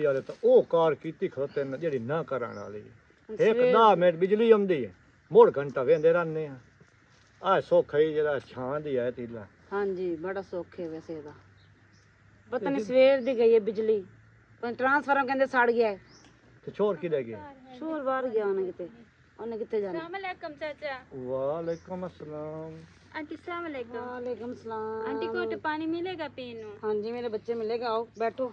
ਕੀਤੀ ਆ ਤਾਂ ਉਹ ਕਾਰ ਕੀਤੀ ਖਲੋਤੇ ਨੇ ਜਿਹੜੀ ਨਾ ਕਰਨ ਵਾਲੀ। ਇੱਕ 10 ਮਿੰਟ ਬਿਜਲੀ ਆਉਂਦੀ ਹੈ। ਮੋੜ ਘੰਟਾ ਵੇਂਦੇ ਰਹਿੰਦੇ ਆ। ਆ ਸੁੱਖ ਹੈ ਜਿਹੜਾ ਛਾਂ ਦੀ ਹੈ ਤੀਲਾ। ਹਾਂਜੀ ਬੜਾ ਸੌਖੇ ਵੈਸੇ ਇਹਦਾ ਪਤਾ ਨਹੀਂ ਸਵੇਰ ਦੀ ਗਈ ਹੈ ਬਿਜਲੀ। ਪਰ ਟਰਾਂਸਫਾਰਮ ਕਹਿੰਦੇ ਸੜ ਗਿਆ ਤੇ ਛੋਰ ਕੀ ਲੈ ਗਿਆ ਸ਼ੋਰ ਬਾਹਰ ਗਿਆ ਉਹਨੇ ਕਿਤੇ। ਉਹਨੇ ਕਿੱਥੇ ਜਾਣਾ? ਅਸਲਾਮੁਅਲੈਕਮ ਚਾਚਾ। ਵਾਲੇਕਮ ਅਸਲਾਮ। ਆਂਟੀ ਅਸਲਾਮੁਅਲੈਕਮ ਵਾਲੇਕਮ ਸਲਾਮ ਆਂਟੀ ਕੋਟ ਪਾਣੀ ਮਿਲੇਗਾ ਪੀਣ ਨੂੰ? ਹਾਂਜੀ ਮੇਰੇ ਬੱਚੇ ਮਿਲੇਗਾ। ਆਓ ਬੈਠੋ।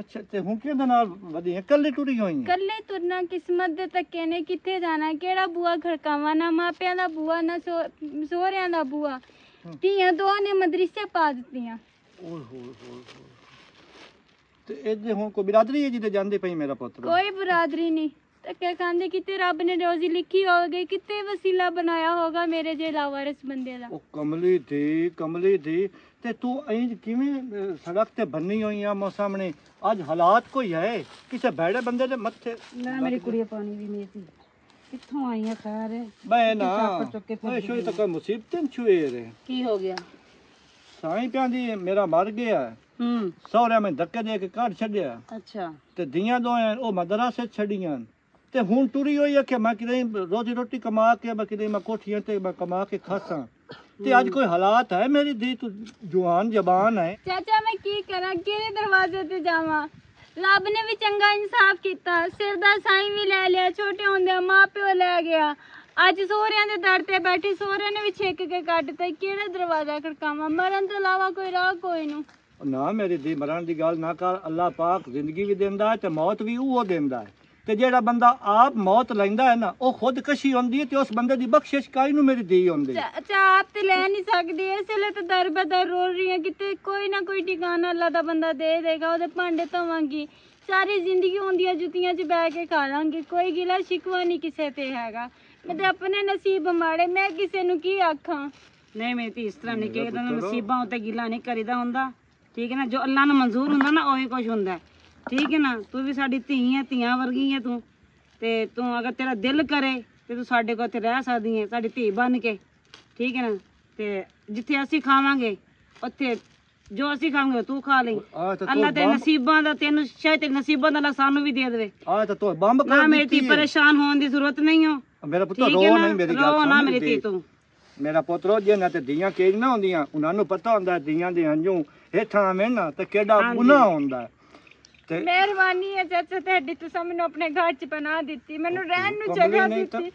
ਅੱਛਾ ਤੇ ਹੁਣ ਕਿਹਦੇ ਨਾਲ ਵਧੀਆ? ਕੱਲੀ ਟੁਰੀ ਹੋਈ ਹੈ ਕੱਲੇ ਤੁਰਨਾ ਕਿਸਮਤ ਦੇ ਧੱਕੇ ਨੇ। ਕਿੱਥੇ ਜਾਣਾ? ਕਿਹੜਾ ਬੂਆ ਖੜਕਾਵਾਂ? ਨਾ ਮਾਪਿਆਂ ਦਾ ਬੂਆ ਨਾ ਸੋ- ਸਹੁਰਿਆਂ ਦਾ ਬੂਆ। ਧੀਆਂ ਦੋ ਨੇ ਮਦਰਸੇ ਪਾ ਦਿੱਤੀਆਂ। ਓਏ ਹੋਏ ਹੋਏ ਹੋਏ। ਤੇ ਇਹਦੇ ਹੁਣ ਕੋਈ ਬਰਾਦਰੀ ਹੈ ਜਿਹਦੇ ਜਾਂਦੇ ਪਈ ਮੇਰਾ ਪੁੱਤਰ ਕੋਈ ਬਰਾਦਰੀ ਨਹੀਂ। ਧੱਕੇ ਖਾਂਦੇ ਕਿਤੇ ਰੱਬ ਨੇ ਰੋਜ਼ੀ ਲਿਖੀ ਹੋਵੇਗੀ ਕਿਤੇ ਵਸੀਲਾ ਬਣਾਇਆ ਹੋਗਾ ਮੇਰੇ ਜੇ ਲਾਵਾਰਿਸ ਬੰਦੇ ਦਾ। ਉਹ ਕਮਲੀ ਦੀ ਕਮਲੀ ਦੀ ਤੇ ਤੂੰ ਇੰਜ ਕਿਵੇਂ ਅਹ, ਸੜਕ ਤੇ ਬੰਨੀ ਹੋਈ ਆ ਮੋ ਸਾਹਮਣੇ? ਅੱਜ ਹਾਲਾਤ ਕੋਈ ਹੈ? ਕਿਸੇ ਬੈੜੇ ਬੰਦੇ ਦੇ ਮੱਥੇ ਲੈ ਮੇਰੀ ਕੁੜੀ ਪਾਣੀ ਵੀ ਨਹੀਂ ਸੀ। ਕਿੱਥੋਂ ਆਈ ਆ ਖੈਰ? ਬੈ ਨਾ ਕਿਤਾਬ ਚੁੱਕ ਕੇ ਫਿਰ ਓਏ ਸ਼ੋਈ ਤਾਂ ਕੋਈ ਮੁਸੀਬਤ ਨੀ ਛੁਏ ਰੇ ਕੀ ਹੋ ਗਿਆ? ਸਾਈਂ ਪਿਆਂਦੀ ਮੇਰਾ ਮਰ ਗਿਆ। ਹੂੰ। ਸਹੁਰਿਆਂ ਮੈਂ ਧੱਕੇ ਦੇ ਕੇ ਕੱਢ ਛੱਡਿਆ। ਅੱਛਾ। ਤੇ ਦੀਆਂ ਦੋਆਂ ਉਹ ਮਦਰਸੇ ਛੱਡੀਆਂ। ਤੇ ਹੁਣ ਟੁਰੀ ਹੋਈ ਆ ਕਿ ਮੈਂ ਕਿਤੇ ਰੋਜੀ ਰੋਟੀ ਕਮਾ ਕੇ ਮੈਂ ਕਿਤੇ ਮੈਂ ਕੋਠੀਆਂ ਤੇ ਮੈਂ ਕਮਾ ਕੇ ਖਾਸਾਂ। ਤੇ ਅੱਜ ਕੋਈ ਹਾਲਾਤ ਹੈ ਮੇਰੀ? ਦੀ ਤੂੰ ਜਵਾਨ ਜ਼ਬਾਨ ਹੈ। ਚਾਚਾ ਮੈਂ ਕੀ ਕਰਾਂ? ਕਿਹੜੇ ਦਰਵਾਜ਼ੇ ਤੇ ਜਾਵਾਂ? ਰੱਬ ਨੇ ਵੀ ਚੰਗਾ ਇਨਸਾਫ ਕੀਤਾ। ਸਿਰ ਦਾ ਸਾਈਂ ਵੀ ਲੈ ਲਿਆ ਛੋਟੇ ਹੁੰਦਿਆਂ ਮਾਂ ਪਿਓ ਲੈ ਗਿਆ। ਅੱਜ ਸਹੁਰਿਆਂ ਦੇ ਦਰ ਤੇ ਬੈਠੀ ਸਹੁਰਿਆਂ ਨੇ ਵੀ ਛੇਕ ਕੇ ਕੱਢਤਾ ਕਿਹੜਾ ਦਰਵਾਜ਼ਾ ਖੜਕਾਵਾਂ? ਮਰਨ ਤੋਂ ਇਲਾਵਾ ਕੋਈ ਰਾਹ ਕੋਈ ਨੂੰ। ਨਾ ਮੇਰੀ ਦੀ ਮਰਨ ਦੀ ਗੱਲ ਨਾ ਕਰ। ਅੱਲਾਹ ਪਾਕ ਜ਼ਿੰਦਗੀ ਵੀ ਦਿੰਦਾ ਹੈ ਤੇ ਮੌਤ ਵੀ ਉਹ ਦਿੰਦਾ ਹੈ। ਤੇ ਜਿਹੜਾ ਬੰਦਾ ਆਪ ਮੌਤ ਲੈਂਦਾ ਹੈ ਨਾ ਉਹ ਖੁਦ ਕਸ਼ੀ ਹੁੰਦੀ ਹੈ ਤੇ ਉਸ ਬੰਦੇ ਦੀ ਬਖਸ਼ਿਸ਼ ਕਾਈ ਨੂੰ ਮੇਰੀ ਦੀ ਹੁੰਦੀ? ਹੈ ਚਾਚਾ ਆਪ ਤੇ ਲੈ ਨਹੀਂ ਸਕਦੀ ਇਸ ਲਈ ਤਾਂ ਦਰ ਬਦਰ ਰੋ ਰਹੀ ਹਾਂ ਕਿਤੇ ਕੋਈ ਨਾ ਕੋਈ ਠਿਕਾਣਾ ਅੱਲਾ ਦਾ ਬੰਦਾ ਦੇ ਦੇਗਾ ਉਹਦੇ ਭਾਂਡੇ ਧੋਵਾਂਗੀ ਸਾਰੀ ਜ਼ਿੰਦਗੀ ਹੁੰਦੀਆਂ ਜੁੱਤੀਆਂ 'ਚ ਬਹਿ ਕੇ ਖਾ ਲਾਂਗੀ ਕੋਈ ਗਿਲਾ ਸ਼ਿਕਵਾ ਨਹੀਂ ਕਿਸੇ ਤੇ ਹੈਗਾ। ਮੈਂ ਤੇ ਆਪਣੇ ਨਸੀਬ ਮਾੜੇ ਮੈਂ ਕਿਸੇ ਨੂੰ ਕੀ ਆਖਾਂ? ਨਹੀਂ ਮੇਰੀ ਧੀ ਇਸ ਤਰ੍ਹਾਂ ਨਹੀਂ ਕਿ ਨਸੀਬਾਂ ਉਤੇ ਗਿਲਾ ਨਹੀਂ ਕਰੀਦਾ ਹੁੰਦਾ। ਠੀਕ ਹੈ ਨਾ ਜੋ ਅੱਲਾ ਨੂੰ ਮਨਜ਼ੂਰ ਹੁੰਦਾ ਨਾ ਉਹੀ ਕੁਝ ਹੁੰਦਾ। ਠੀਕ ਹੈ ਨਾ? ਤੂੰ ਵੀ ਸਾਡੀ ਧੀ ਹੈ ਧੀਆਂ ਵਰਗੀ ਹੈ ਤੂੰ। ਤੇ ਤੂੰ ਅਗਰ ਤੇਰਾ ਦਿਲ ਕਰੇ ਤੇ ਤੂੰ ਸਾਡੇ ਕੋਲ ਇੱਥੇ ਰਹਿ ਸਕਦੀ ਹੈ ਸਾਡੀ ਧੀ ਬਣ ਕੇ। ਠੀਕ ਹੈ ਨਾ? ਤੇ ਜਿੱਥੇ ਅਸੀਂ ਖਾਵਾਂਗੇ ਉੱਥੇ ਜੋ ਅਸੀਂ ਖਾਵਾਂਗੇ ਤੂੰ ਖਾ ਲਈ। ਤਾਂ ਅੱਲਾ ਤੂੰ ਤੇ ਨਸੀਬਾਂ ਦਾ ਤੈਨੂੰ ਸ਼ਾਇਦ ਤੇਰੇ ਨਸੀਬਾਂ ਦਾ ਅੱਲਾ ਸਾਨੂੰ ਵੀ ਦੇ ਦੇਵੇ। ਆ ਤਾਂ ਤੂੰ ਬੰਬ ਨਾ ਕਰ ਮੇਰੀ ਧੀ ਦਿੱਤੀ। ਪਰੇਸ਼ਾਨ ਹੋਣ ਦੀ ਜ਼ਰੂਰਤ ਨਹੀਂ ਹੋ ਮੇਰਾ ਠੀਕ ਰੋ ਨਹੀਂ ਮੇਰੀ ਗੱਲ ਰੋ ਨਾ ਸੁਣ ਮੇਰੀ ਧੀ। ਤੂੰ। ਮੇਰਾ ਪੁੱਤਰੋ ਜੇ ਨਾ ਤੇ ਦੀਆਂ ਕੇਜ ਨਾ ਹੁੰਦੀਆਂ ਉਹਨਾਂ ਨੂੰ ਪਤਾ ਹੁੰਦਾ ਦੀਆਂ ਦੇ ਹੰਝੂ ਹੇਠਾਂ ਆਵੇਂ ਨਾ ਤੇ ਕਿਹੜਾ। ਗੁਨਾਹ ਹੁੰਦਾ। ਤੇ ਮਿਹਰਬਾਨੀ ਹੈ ਚਾਚਾ ਤੁਹਾਡੀ ਤੁਸੀਂ ਮੈਨੂੰ ਆਪਣੇ ਘਰ 'ਚ ਪਨਾਹ ਦਿੱਤੀ ਮੈਨੂੰ ਰਹਿਣ ਨੂੰ ਜਗ੍ਹਾ ਦਿੱਤੀ।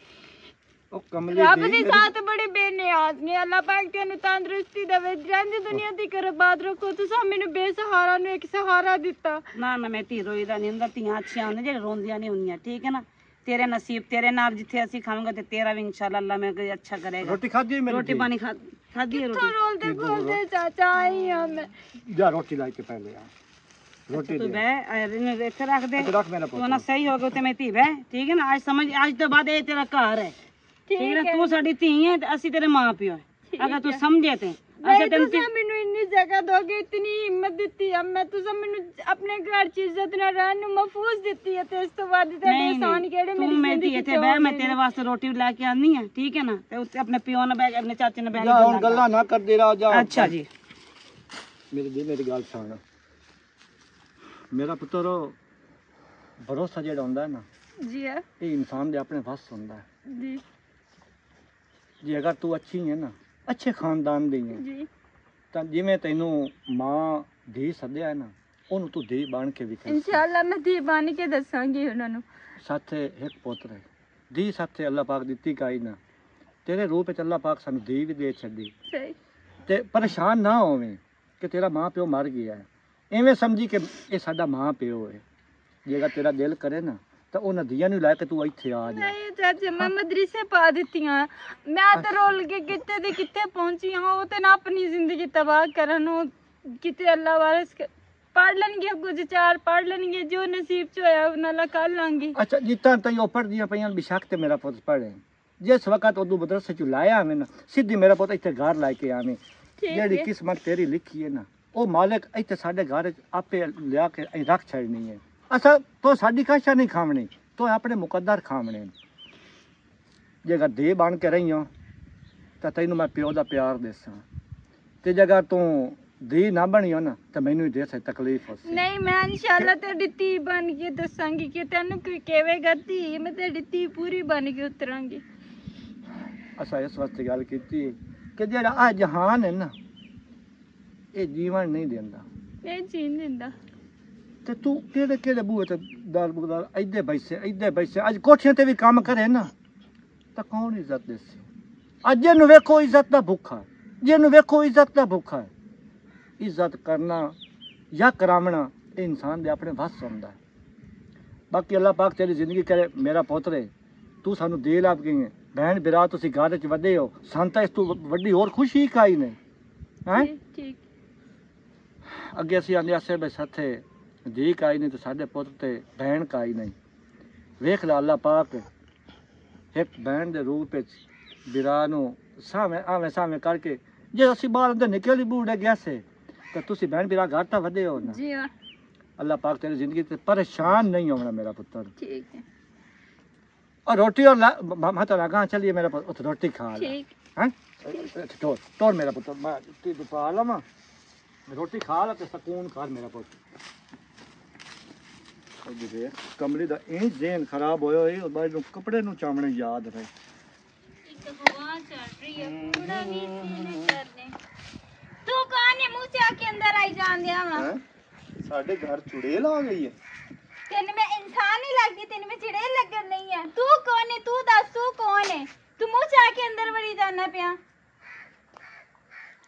ਉਹ ਕਮਲੀ ਰੱਬ ਦੀ ਸਾਥ ਬੜੇ ਬੇਨਿਆਜ਼ ਨੇ ਅੱਲਾਹ ਪਾਕ ਤੈਨੂੰ ਤੰਦਰੁਸਤੀ ਦੇਵੇ ਰਹਿੰਦੀ ਦੁਨੀਆ ਦੀ ਕਰਬਾਦ ਰੱਖੋ ਤੁਸੀਂ ਮੈਨੂੰ ਬੇਸਹਾਰਾ ਨੂੰ ਇੱਕ ਸਹਾਰਾ ਦਿੱਤਾ। ਨਾ ਨਾ ਮੈਂ ਧੀ ਰੋਈ ਦਾ ਨਹੀਂ ਹੁੰਦਾ ਧੀਆਂ ਅੱਛੀਆਂ ਹੁੰਦੀਆਂ ਜਿਹੜੇ ਰੋਂਦੀਆਂ ਨਹੀਂ ਹੁੰਦੀਆਂ ਠੀਕ ਹੈ ਨਾ? ਤੇਰੇ ਨਸੀਬ ਤੇਰੇ ਨਾਲ ਜਿੱਥੇ ਅਸੀਂ ਖਾਵਾਂਗੇ ਤੇ ਤੇਰਾ ਵੀ ਇਨਸ਼ਾਅੱਲਾ ਅੱਲਾ ਮੈਂ ਕੋਈ ਅੱਛਾ ਕਰੇਗਾ। ਰੋਟੀ ਖਾਧੀ ਮੇਰੀ ਰੋਟੀ? ਪਾਣੀ ਖਾਧੀ ਰੋਟੀ? ਰੋਲਦੇ ਬੋਲਦੇ ਚਾਚਾ ਆਈ ਹਾਂ ਮੈਂ। ਜਾ ਰੋਟੀ ਲੈ ਕੇ ਪਹਿਲੇ ਆ। ਰੋਟੀ ਤੂੰ ਅਹ ਇਹਨੂੰ ਇੱਥੇ ਰੱਖ ਦੇ। ਇੱਥੇ ਰੱਖ ਮੇਰਾ ਤੂੰ ਪੁੱਤ ਨਾ ਸਹੀ ਹੋ ਗਿਆ ਤੇ ਮੈਂ ਧੀ ਬਹਿ ਠੀਕ ਹੈ ਨਾ? ਅੱਜ ਸਮਝ ਅੱਜ ਤੋਂ ਬਾਅਦ ਇਹ ਤੇਰਾ ਘਰ ਹੈ। ਠੀਕ ਹੈ ਨਾ? ਤੂੰ ਸਾਡੀ ਧੀ ਹੈ ਤੇ ਅਸੀਂ ਤੇਰੇ ਮਾਂ ਪਿਓ ਹੈ। ਅਗਰ ਤੂੰ ਸਮਝੇ ਤੇ। ਨਹੀਂ ਅਸੀਂ ਤੈਨੂੰ ਤੁਸੀਂ ਮੈਨੂੰ ਇੰਨੀ ਜਗ੍ਹਾ ਦੋਗੇ ਇਤਨੀ ਹਿੰਮਤ ਦਿੱਤੀ ਆ। ਮੈਂ ਤੁਸੀਂ ਮੈਨੂੰ ਆਪਣੇ ਘਰ 'ਚ ਇੱਜ਼ਤ ਨਾਲ ਰਹਿਣ ਨੂੰ ਮਹਫੂਜ਼ ਦਿੱਤੀ ਹੈ ਤੇ ਇਸ ਤੋਂ ਬਾਅਦ ਤੁਹਾਡੇ ਨਹੀਂ ਆਸਾਨ ਕਿਹੜੇ ਤੂੰ ਮੇਰੀ ਮੈਂ ਧੀ ਜ਼ਿੰਦਗੀ ਇੱਥੇ ਬਹਿ ਮੈਂ ਤੇਰੇ ਵਾਸਤੇ ਰੋਟੀ ਲੈ ਕੇ ਆਨੀ ਆ ਠੀਕ ਹੈ ਨਾ? ਤੇ ਉੱਤੇ ਆਪਣੇ ਪਿਓ ਨਾਲ ਬਹਿ ਕੇ ਆਪਣੇ ਚਾਚੇ ਨਾਲ ਬਹਿ ਜਾ ਹੁਣ ਕੇ ਗੱਲਾਂ ਨਾ ਕਰਦੇ ਰਾ ਜਾ। ਅੱਛਾ ਜੀ। ਮੇਰੀ ਦੀ ਮੇਰੀ ਗੱਲ ਸੁਣ। ਮੇਰਾ ਪੁੱਤਰ ਭਰੋਸਾ ਜਿਹੜਾ ਹੁੰਦਾ ਹੈ ਨਾ ਜੀ ਆ, ਇਹ ਇਨਸਾਨ ਦੇ ਆਪਣੇ ਵੱਸ ਹੁੰਦਾ ਹੈ। ਜੀ। ਜੇ ਅਗਰ ਤੂੰ ਅੱਛੀ ਹੈ ਨਾ ਅੱਛੇ ਖਾਨਦਾਨ ਦੀ ਹੈ ਜੀ। ਤਾਂ ਜਿਵੇਂ ਤੈਨੂੰ ਮਾਂ ਧੀ ਸੱਦਿਆ ਹੈ ਨਾ ਉਹਨੂੰ ਤੂੰ ਧੀ ਬਣ ਕੇ ਵਿਖੇ ਇਨਸ਼ਾਅੱਲਾ ਮੈਂ ਧੀ ਬਣ ਕੇ ਦੱਸਾਂਗੀ ਉਹਨਾਂ ਨੂੰ। ਸਾਥੇ ਇੱਕ ਪੁੱਤਰ ਹੈ ਧੀ ਸਾਥੇ ਅੱਲਾਹ ਪਾਕ ਦਿੱਤੀ ਕਾਈ ਨਾ। ਤੇਰੇ ਰੂਪ ਵਿੱਚ ਅੱਲਾਹ ਪਾਕ ਸਾਨੂੰ ਧੀ ਵੀ ਦੇ ਛੱਡੀ। ਸਹੀ। ਤੇ ਪਰੇਸ਼ਾਨ ਨਾ ਹੋਵੇਂ ਕਿ ਤੇਰਾ ਮਾਂ ਪਿਓ ਮਰ ਗਿਆ ਹੈ। ਐਵੇਂ ਸਮਝੀ ਕਿ ਇਹ ਸਾਡਾ ਮਾਂ ਪਿਓ ਹੈ। ਜੇਗਾ ਤੇਰਾ ਦਿਲ ਕਰੇ ਨਾ ਤਾਂ ਉਹ ਨਦੀਆਂ ਨੂੰ ਲੈ ਕੇ ਤੂੰ ਇੱਥੇ ਆ ਜਾ। ਨਹੀਂ ਚਾਚਾ ਮੈਂ ਮਦਰਸੇ ਪਾ ਦਿੱਤੀਆਂ। ਮੈਂ ਤਾਂ ਰੋਲ ਕੇ ਕਿੱਥੇ ਤੇ ਕਿੱਥੇ ਪਹੁੰਚੀ ਹਾਂ ਉਹ ਤੇ ਨਾ ਆਪਣੀ ਜ਼ਿੰਦਗੀ ਤਬਾਹ ਕਰਨ ਉਹ ਕਿਤੇ ਅੱਲਾ ਵਾਰਸ ਪੜ ਲੈਣਗੇ ਕੁਝ ਚਾਰ ਪੜ ਲੈਣਗੇ ਜੋ ਨਸੀਬ ਚ ਹੋਇਆ ਉਹਨਾਂ ਨਾਲ ਕਰ ਲਾਂਗੇ ਅੱਛਾ ਜਿੱਤਾਂ ਤਾਈਂ ਉਹ ਪੜ੍ਹਦੀਆਂ ਪਈਆਂ ਬਿਸ਼ੱਕ ਤੇ ਮੇਰਾ ਪੁੱਤ ਪੜ੍ਹੇ ਜਿਸ ਵਕਤ ਉਦੋਂ ਮਦਰਸੇ ਚ ਲਾਇਆ ਨਾ ਸਿੱਧੀ ਮੇਰਾ ਪੁੱਤ ਇੱਥੇ ਘਰ ਲੈ ਕੇ ਆਵੇਂ। ਜਿਹੜੀ ਕਿਸਮਤ ਤੇਰੀ ਲਿਖੀ ਹੈ ਨਾ ਉਹ ਮਾਲਕ ਇੱਥੇ ਸਾਡੇ ਘਰ ਆਪੇ ਲਿਆ ਕੇ ਅਸੀਂ ਰੱਖ ਛੱਡਣੀ ਹੈ। ਅਸਾਂ ਤੋ ਸਾਡੀ ਕਾਸ਼ਾ ਨਹੀਂ ਖਾਵਣੀ? ਤੋ ਆਪਣੇ ਮੁਕੱਦਰ ਖਾਵਣੇ। ਨੇ। ਜੇਕਰ ਦੇ ਬਣ ਕੇ ਰਹੀਆਂ ਤਾਂ ਤੈਨੂੰ ਮੈਂ ਪਿਓ ਦਾ ਪਿਆਰ ਦੇਸਾਂ। ਤੇ ਜੇਕਰ ਤੂੰ ਦੇ ਨਾ ਬਣੀਓ ਨਾ ਤਾਂ ਮੈਨੂੰ ਹੀ ਦੇ ਸੇ ਤਕਲੀਫ ਹੋਸੀ। ਨਹੀਂ ਮੈਂ ਇਨਸ਼ਾਅੱਲਾ ਤੇਰੀ ਧੀ ਬਣ ਕੇ ਦੱਸਾਂਗੀ ਕਿ ਤੈਨੂੰ ਕੋਈ ਕਹੇਗਾ ਧੀ ਮੈਂ ਤੇਰੀ ਧੀ ਪੂਰੀ ਬਣ ਕੇ ਉਤਰਾਂਗੀ। ਅਸਾਂ ਇਸ ਵਾਸਤੇ ਗੱਲ ਕੀਤੀ ਕਿ ਜਿਹੜਾ ਆ ਜਹਾਨ ਹੈ ਨਾ ਇਹ ਜੀਵਨ ਨਹੀਂ ਦਿੰਦਾ। ਇਹ ਜੀਣ ਦਿੰਦਾ। ਤੇ ਤੂੰ ਕਿਹੜੇ ਕਿਹੜੇ ਬੂਹੇ ਤੇ ਦਾਲ ਬੁਗਦਾਲ ਇੱਦੇ ਬੈਸੇ ਇੱਦੇ ਬੈਸੇ। ਅੱਜ ਕੋਠੀਆਂ ਤੇ ਵੀ ਕੰਮ ਕਰੇ ਨਾ ਤਾਂ ਕੌਣ ਇੱਜ਼ਤ ਦੇਸੀ? ਅੱਜ ਇਹਨੂੰ ਵੇਖੋ ਇੱਜ਼ਤ ਦਾ ਭੁੱਖਾ। ਜਿਹਨੂੰ ਵੇਖੋ ਇੱਜ਼ਤ ਦਾ ਭੁੱਖਾ ਇੱਜ਼ਤ ਕਰਨਾ ਜਾਂ ਕਰਾਵਣਾ ਇਹ ਇਨਸਾਨ ਦੇ ਆਪਣੇ ਵੱਸ ਹੁੰਦਾ ਬਾਕੀ ਅੱਲਾਹ ਪਾਕ ਤੇਰੀ ਜ਼ਿੰਦਗੀ ਕਰੇ ਮੇਰਾ ਪੁੱਤਰੇ ਤੂੰ ਸਾਨੂੰ ਦੇ ਲੱਭ ਗਈ ਹੈ ਭੈਣ ਬਿਰਾ ਤੁਸੀਂ ਘਰ ਚ ਵੱਡੇ ਹੋ। ਸਾਨੂੰ ਤਾਂ ਇਸ ਤੋਂ ਵੱਡੀ ਹੋਰ ਖੁਸ਼ੀ ਕਾਈ ਨਹੀਂ ਹੈ? ਠੀਕ। ਅੱਗੇ ਅਸੀਂ ਆਂਦੇ ਆਸੇ ਬਈ ਸਾਥੇ ਜੀ ਕਾਈ ਨਹੀਂ ਤੇ ਸਾਡੇ ਪੁੱਤ ਤੇ ਭੈਣ ਕਾਈ ਨਹੀਂ। ਵੇਖ ਲਾ ਅੱਲਾ ਪਾਕ ਇੱਕ ਭੈਣ ਦੇ ਰੂਪ ਵਿੱਚ ਬਿਰਾ ਨੂੰ ਸਾਵੇਂ ਆਵੇਂ ਸਾਵੇਂ ਕਰਕੇ ਜੇ ਅਸੀਂ ਬਾਹਰ ਅੰਦਰ ਨਿਕਲੀ ਬੂੜੇ ਗਿਆ ਸੇ ਤਾਂ ਤੁਸੀਂ ਭੈਣ ਬਿਰਾ ਘਰ ਤਾਂ ਵਧੇ ਹੋ ਨਾ। ਜੀ ਹਾਂ। ਅੱਲਾ ਪਾਕ ਤੇਰੀ ਜ਼ਿੰਦਗੀ ਤੇ ਪਰੇਸ਼ਾਨ ਨਹੀਂ ਹੋਣਾ ਮੇਰਾ ਪੁੱਤਰ। ਠੀਕ ਹੈ। ਔਰ ਰੋਟੀ ਔਰ ਮੈਂ ਤਾਂ ਲਗਾ ਚਲੀਏ ਮੇਰਾ ਪੁੱਤ ਰੋਟੀ ਖਾ ਲੈ। ਠੀਕ। ਹੈ? ਤੋੜ ਤੋੜ ਮੇਰਾ ਪੁੱਤਰ ਮੈਂ ਤੀ ਦੁਪਾ ਲਵਾਂ। ਰੋਟੀ ਖਾ ਲਾ ਤੇ ਸਕੂਨ ਖਾ ਮੇਰਾ ਪੁੱਤ। ਉਹਦੀ ਦੇ ਕਮਰੇ ਦਾ ਇਹ ਜੇਨ ਖਰਾਬ ਹੋਇਆ ਹੋਏ ਉਹ ਬਾਅਦ ਨੂੰ ਕੱਪੜੇ ਨੂੰ ਚਾਮਣੇ ਯਾਦ ਰਹੇ। ਇੱਕ ਹਵਾ ਚੱਲ ਰਹੀ ਹੈ ਥੋੜਾ ਵੀ ਸੀਨੇ ਕਰਨੇ। ਤੂੰ ਕਾਨੇ ਮੂੰਹ ਤੇ ਆ ਕੇ ਅੰਦਰ ਆਈ ਜਾਂਦਿਆ ਵਾ? ਸਾਡੇ ਘਰ ਚੁੜੇਲ ਆ ਗਈ ਹੈ। ਤੈਨੂੰ ਮੈਂ ਇਨਸਾਨ ਨਹੀਂ ਲੱਗਦੀ ਤੈਨੂੰ ਮੈਂ ਚਿੜੇਲ ਲੱਗਣ ਨਹੀਂ ਹੈ। ਤੂੰ ਕੌਣ ਹੈ? ਤੂੰ ਦੱਸ ਤੂੰ ਕੌਣ ਹੈ? ਤੂੰ ਮੂੰਹ ਚਾ ਕੇ ਅੰਦਰ ਵੜੀ ਜਾਣਾ ਪਿਆ।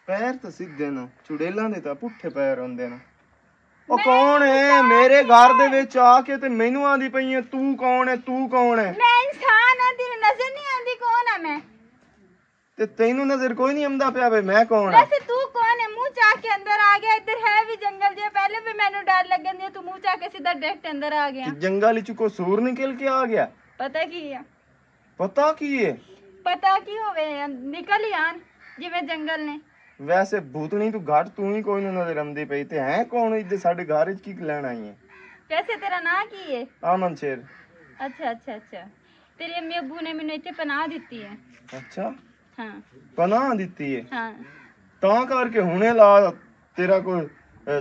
ਪੈਰ ਤਾਂ ਸਿੱਧੇ ਨਾ ਚੁੜੇਲਾਂ ਦੇ ਤਾਂ ਪੁੱਠੇ ਪੈਰ ਹੁੰਦੇ ਨੇ। ਉਹ ਕੌਣ ਹੈ ਮੇਰੇ ਘਰ ਦੇ ਵਿੱਚ ਆ ਕੇ ਤੇ ਮੈਨੂੰ ਆਂਦੀ ਪਈ ਹੈ ਤੂੰ ਕੌਣ ਹੈ ਤੂੰ ਕੌਣ ਹੈ ਮੈਂ ਇਨਸਾਨ ਹਾਂ ਤੈਨੂੰ ਨਜ਼ਰ ਨਹੀਂ ਆਉਂਦੀ ਕੌਣ ਆ ਮੈਂ? ਤੇ ਤੈਨੂੰ ਨਜ਼ਰ ਕੋਈ ਨਹੀਂ ਆਉਂਦਾ ਪਿਆ ਵੇ ਮੈਂ ਕੌਣ ਹਾਂ ਵੈਸੇ ਤੂੰ ਕੌਣ ਹੈ ਮੂੰਹ ਚਾ ਕੇ ਅੰਦਰ ਆ ਗਿਆ ਇੱਧਰ ਹੈ ਵੀ ਜੰਗਲ ਜੇ ਪਹਿਲੇ ਵੀ ਮੈਨੂੰ ਡਰ ਲੱਗਣ ਦੀ ਤੂੰ ਮੂੰਹ ਚਾ ਕੇ ਸਿੱਧਾ ਡਾਇਰੈਕਟ ਅੰਦਰ ਆ ਗਿਆ। ਕਿ ਜੰਗਲ ਵਿੱਚ ਕੋ ਸੂਰ ਨਿਕਲ ਕੇ ਆ ਗਿਆ? ਪਤਾ ਕੀ ਆ? ਪਤਾ ਕੀ ਹੈ ਪਤਾ ਕੀ ਹੋਵੇ ਨਿਕਲ ਹੀ ਆਣ ਜਿਵੇਂ ਜੰਗਲ ਨੇ। ਵੈਸੇ ਭੂਤਣੀ ਤੂੰ ਘੱਟ ਤੂੰ ਹੀ ਕੋਈ ਨੂੰ ਨਜ਼ਰ ਆਉਂਦੀ ਪਈ ਤੇ ਹੈ ਕੌਣ ਇੱਥੇ ਸਾਡੇ ਘਰ ਵਿੱਚ ਕੀ ਲੈਣ ਆਈ ਹੈ ਵੈਸੇ ਤੇਰਾ ਨਾਂ ਕੀ ਹੈ ਆਮਨ ਸ਼ੇਰ। ਅੱਛਾ ਅੱਛਾ ਅੱਛਾ। ਤੇਰੇ ਅੰਮੀ ਅੱਬੂ ਨੇ ਮੈਨੂੰ ਇੱਥੇ ਪਨਾਹ ਦਿੱਤੀ ਹੈ ਅੱਛਾ। ਹਾਂ। ਪਨਾਹ ਦਿੱਤੀ ਹੈ ਹਾਂ। ਤਾਂ ਕਰਕੇ ਹੁਣੇ ਲਾ ਤੇਰਾ ਕੋਈ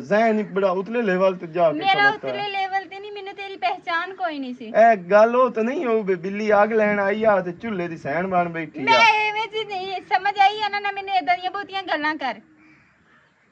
ਜ਼ਹਿਨ ਹੀ ਬੜਾ ਉਤਲੇ ਲੈਵਲ ਤੇ ਜਾ ਕੇ ਮੇਰਾ ਖਲੋਤਾ ਹੈ। ਉਤਲੇ ਲੈਵਲ ਤੇ ਨਹੀਂ ਮੈਨੂੰ ਤੇਰੀ ਪਹਿਚਾਨ ਕੋਈ ਨਹੀਂ ਸੀ। ਇਹ ਗੱਲ ਉਹ ਤਾਂ ਨਹੀਂ ਹੋਊ ਵੀ ਬਿੱਲੀ ਆਗ ਲੈਣ ਆਈ ਆ ਤੇ ਝੁੱਲੇ ਦੀ ਸਹਿਣ ਬਣ ਬੈਠੀ ਮੈਂ ਐਵੇਂ ਜੀ ਨਹੀਂ ਸਮਝ ਆਈ ਆ ਨਾ ਨਾ ਮੈਨੂੰ ਇਦਾਂ ਦੀਆਂ ਬਹੁਤੀਆਂ ਗੱਲਾਂ ਕਰ।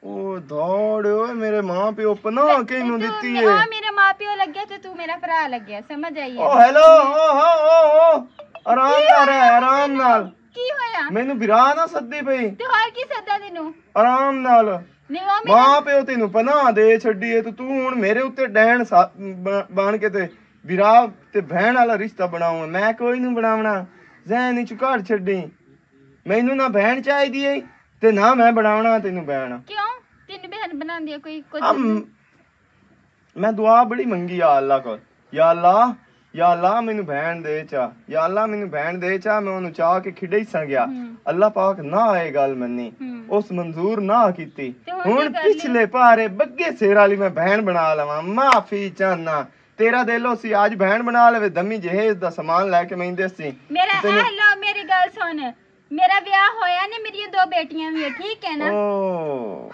ਉਹ ਦੌੜ ਓਏ ਮੇਰੇ ਮਾਂ ਪਿਓ ਪਨਾ ਕਿਹਨੂੰ ਤੂੰ- ਦਿੱਤੀ ਹਾਂ ਏ? ਮੇਰੇ ਮਾਪਿਓ ਲੱਗਿਆ ਤੇ ਤੂੰ ਮੇਰਾ ਭਰਾ ਲੱਗਿਆ ਸਮਝ ਆਈ ਓ ਹੈ ਹੈਲੋ ਓ ਹੋ ਓ ਓ ਆਰਾਮ ਨਾਲ ਰਹਿ ਆਰਾਮ ਨਾਲ। ਕੀ ਹੋਇਆ? ਮੈਨੂੰ ਵਿਰਾ ਨਾ ਸੱਦੀ ਪਈ। ਤੇ ਹੋਰ ਕੀ ਸੱਦਾ ਤੈਨੂੰ? ਆਰਾਮ ਨਾਲ। ਨਹੀਂ ਉਹ ਮੇਰਾ ਮਾਂ ਪਿਓ ਤੈਨੂੰ ਪਨਾ ਦੇ ਛੱਡੀਏ ਤੇ ਤੂੰ ਹੁਣ ਮੇਰੇ ਉੱਤੇ ਡੈਣ ਸਾ- ਬ- ਬਣ ਕੇ ਤੇ ਵਿਰਾ ਤੇ ਭੈਣ ਵਾਲਾ ਰਿਸ਼ਤਾ ਬਣਾਉਂ ਮੈਂ ਕੋਈ ਨਹੀਂ ਬਣਾਉਣਾ। ਜ਼ਹਿਨ ਹੀ ਝੁਕਾੜ ਛੱਡੀ। ਮੈਨੂੰ ਨਾ ਭੈਣ ਚਾਹੀਦੀ ਏ ਤੇ ਨਾ ਮੈਂ ਬਣਾਉਣਾ ਤੈਨੂੰ ਭੈਣ ਕਿਉਂ? ਤੈਨੂੰ ਬਹਿਨ ਬਣਾਉਂਦੀ ਆ ਕੋਈ ਕੁਝ ਅਮ, ਮੈਂ ਦੁਆ ਬੜੀ ਮੰਗੀ ਆ ਅੱਲਾ ਕੋਲ। ਯਾ ਅੱਲਾ ਯਾ ਅੱਲਾ ਮੈਨੂੰ ਭੈਣ ਦੇ ਚਾ। ਯਾ ਅੱਲਾ ਮੈਨੂੰ ਭੈਣ ਦੇ ਚਾ ਮੈਂ ਉਹਨੂੰ ਚਾਹ ਕੇ ਖਿੜੇ ਸਾਂ ਗਿਆ। ਹੂੰ। ਅੱਲਾ ਪਾਕ ਨਾ ਆਏ ਗੱਲ ਮੰਨੀ। ਹੂੰ। ਉਸ ਮਨਜ਼ੂਰ ਨਾ ਕੀਤੀ। ਤੇ ਹੁਣ ਹੁਣ ਕੀ ਕਰ ਲਈ? ਪਿਛਲੇ ਭਾਰੇ ਬੱਗੇ ਸਿਰ ਵਾਲੀ ਮੈਂ ਭੈਣ ਬਣਾ ਲਵਾਂ। ਮਾਫੀ ਚਾਹਨਾ ਤੇਰਾ ਦਿਲੋਂ ਸੀ ਅੱਜ ਭੈਣ ਬਣਾ ਲਵੇ। ਦਮੀ ਜਹੇਜ਼ ਦਾ ਸਮਾਨ ਲੈ ਕੇ ਮੈਂਦੇ ਸੀ। ਮੇਰਾ ਤੈਨੂੰ- ਲੋ ਮੇਰੀ ਗੱਲ ਸੁਣ। ਮੇਰਾ ਵਿਆਹ ਹੋਇਆ ਨੇ ਮੇਰੀਆਂ ਦੋ ਬੇਟੀਆਂ ਵੀ ਹੈ ਠੀਕ ਹੈ ਨਾ? ਓ।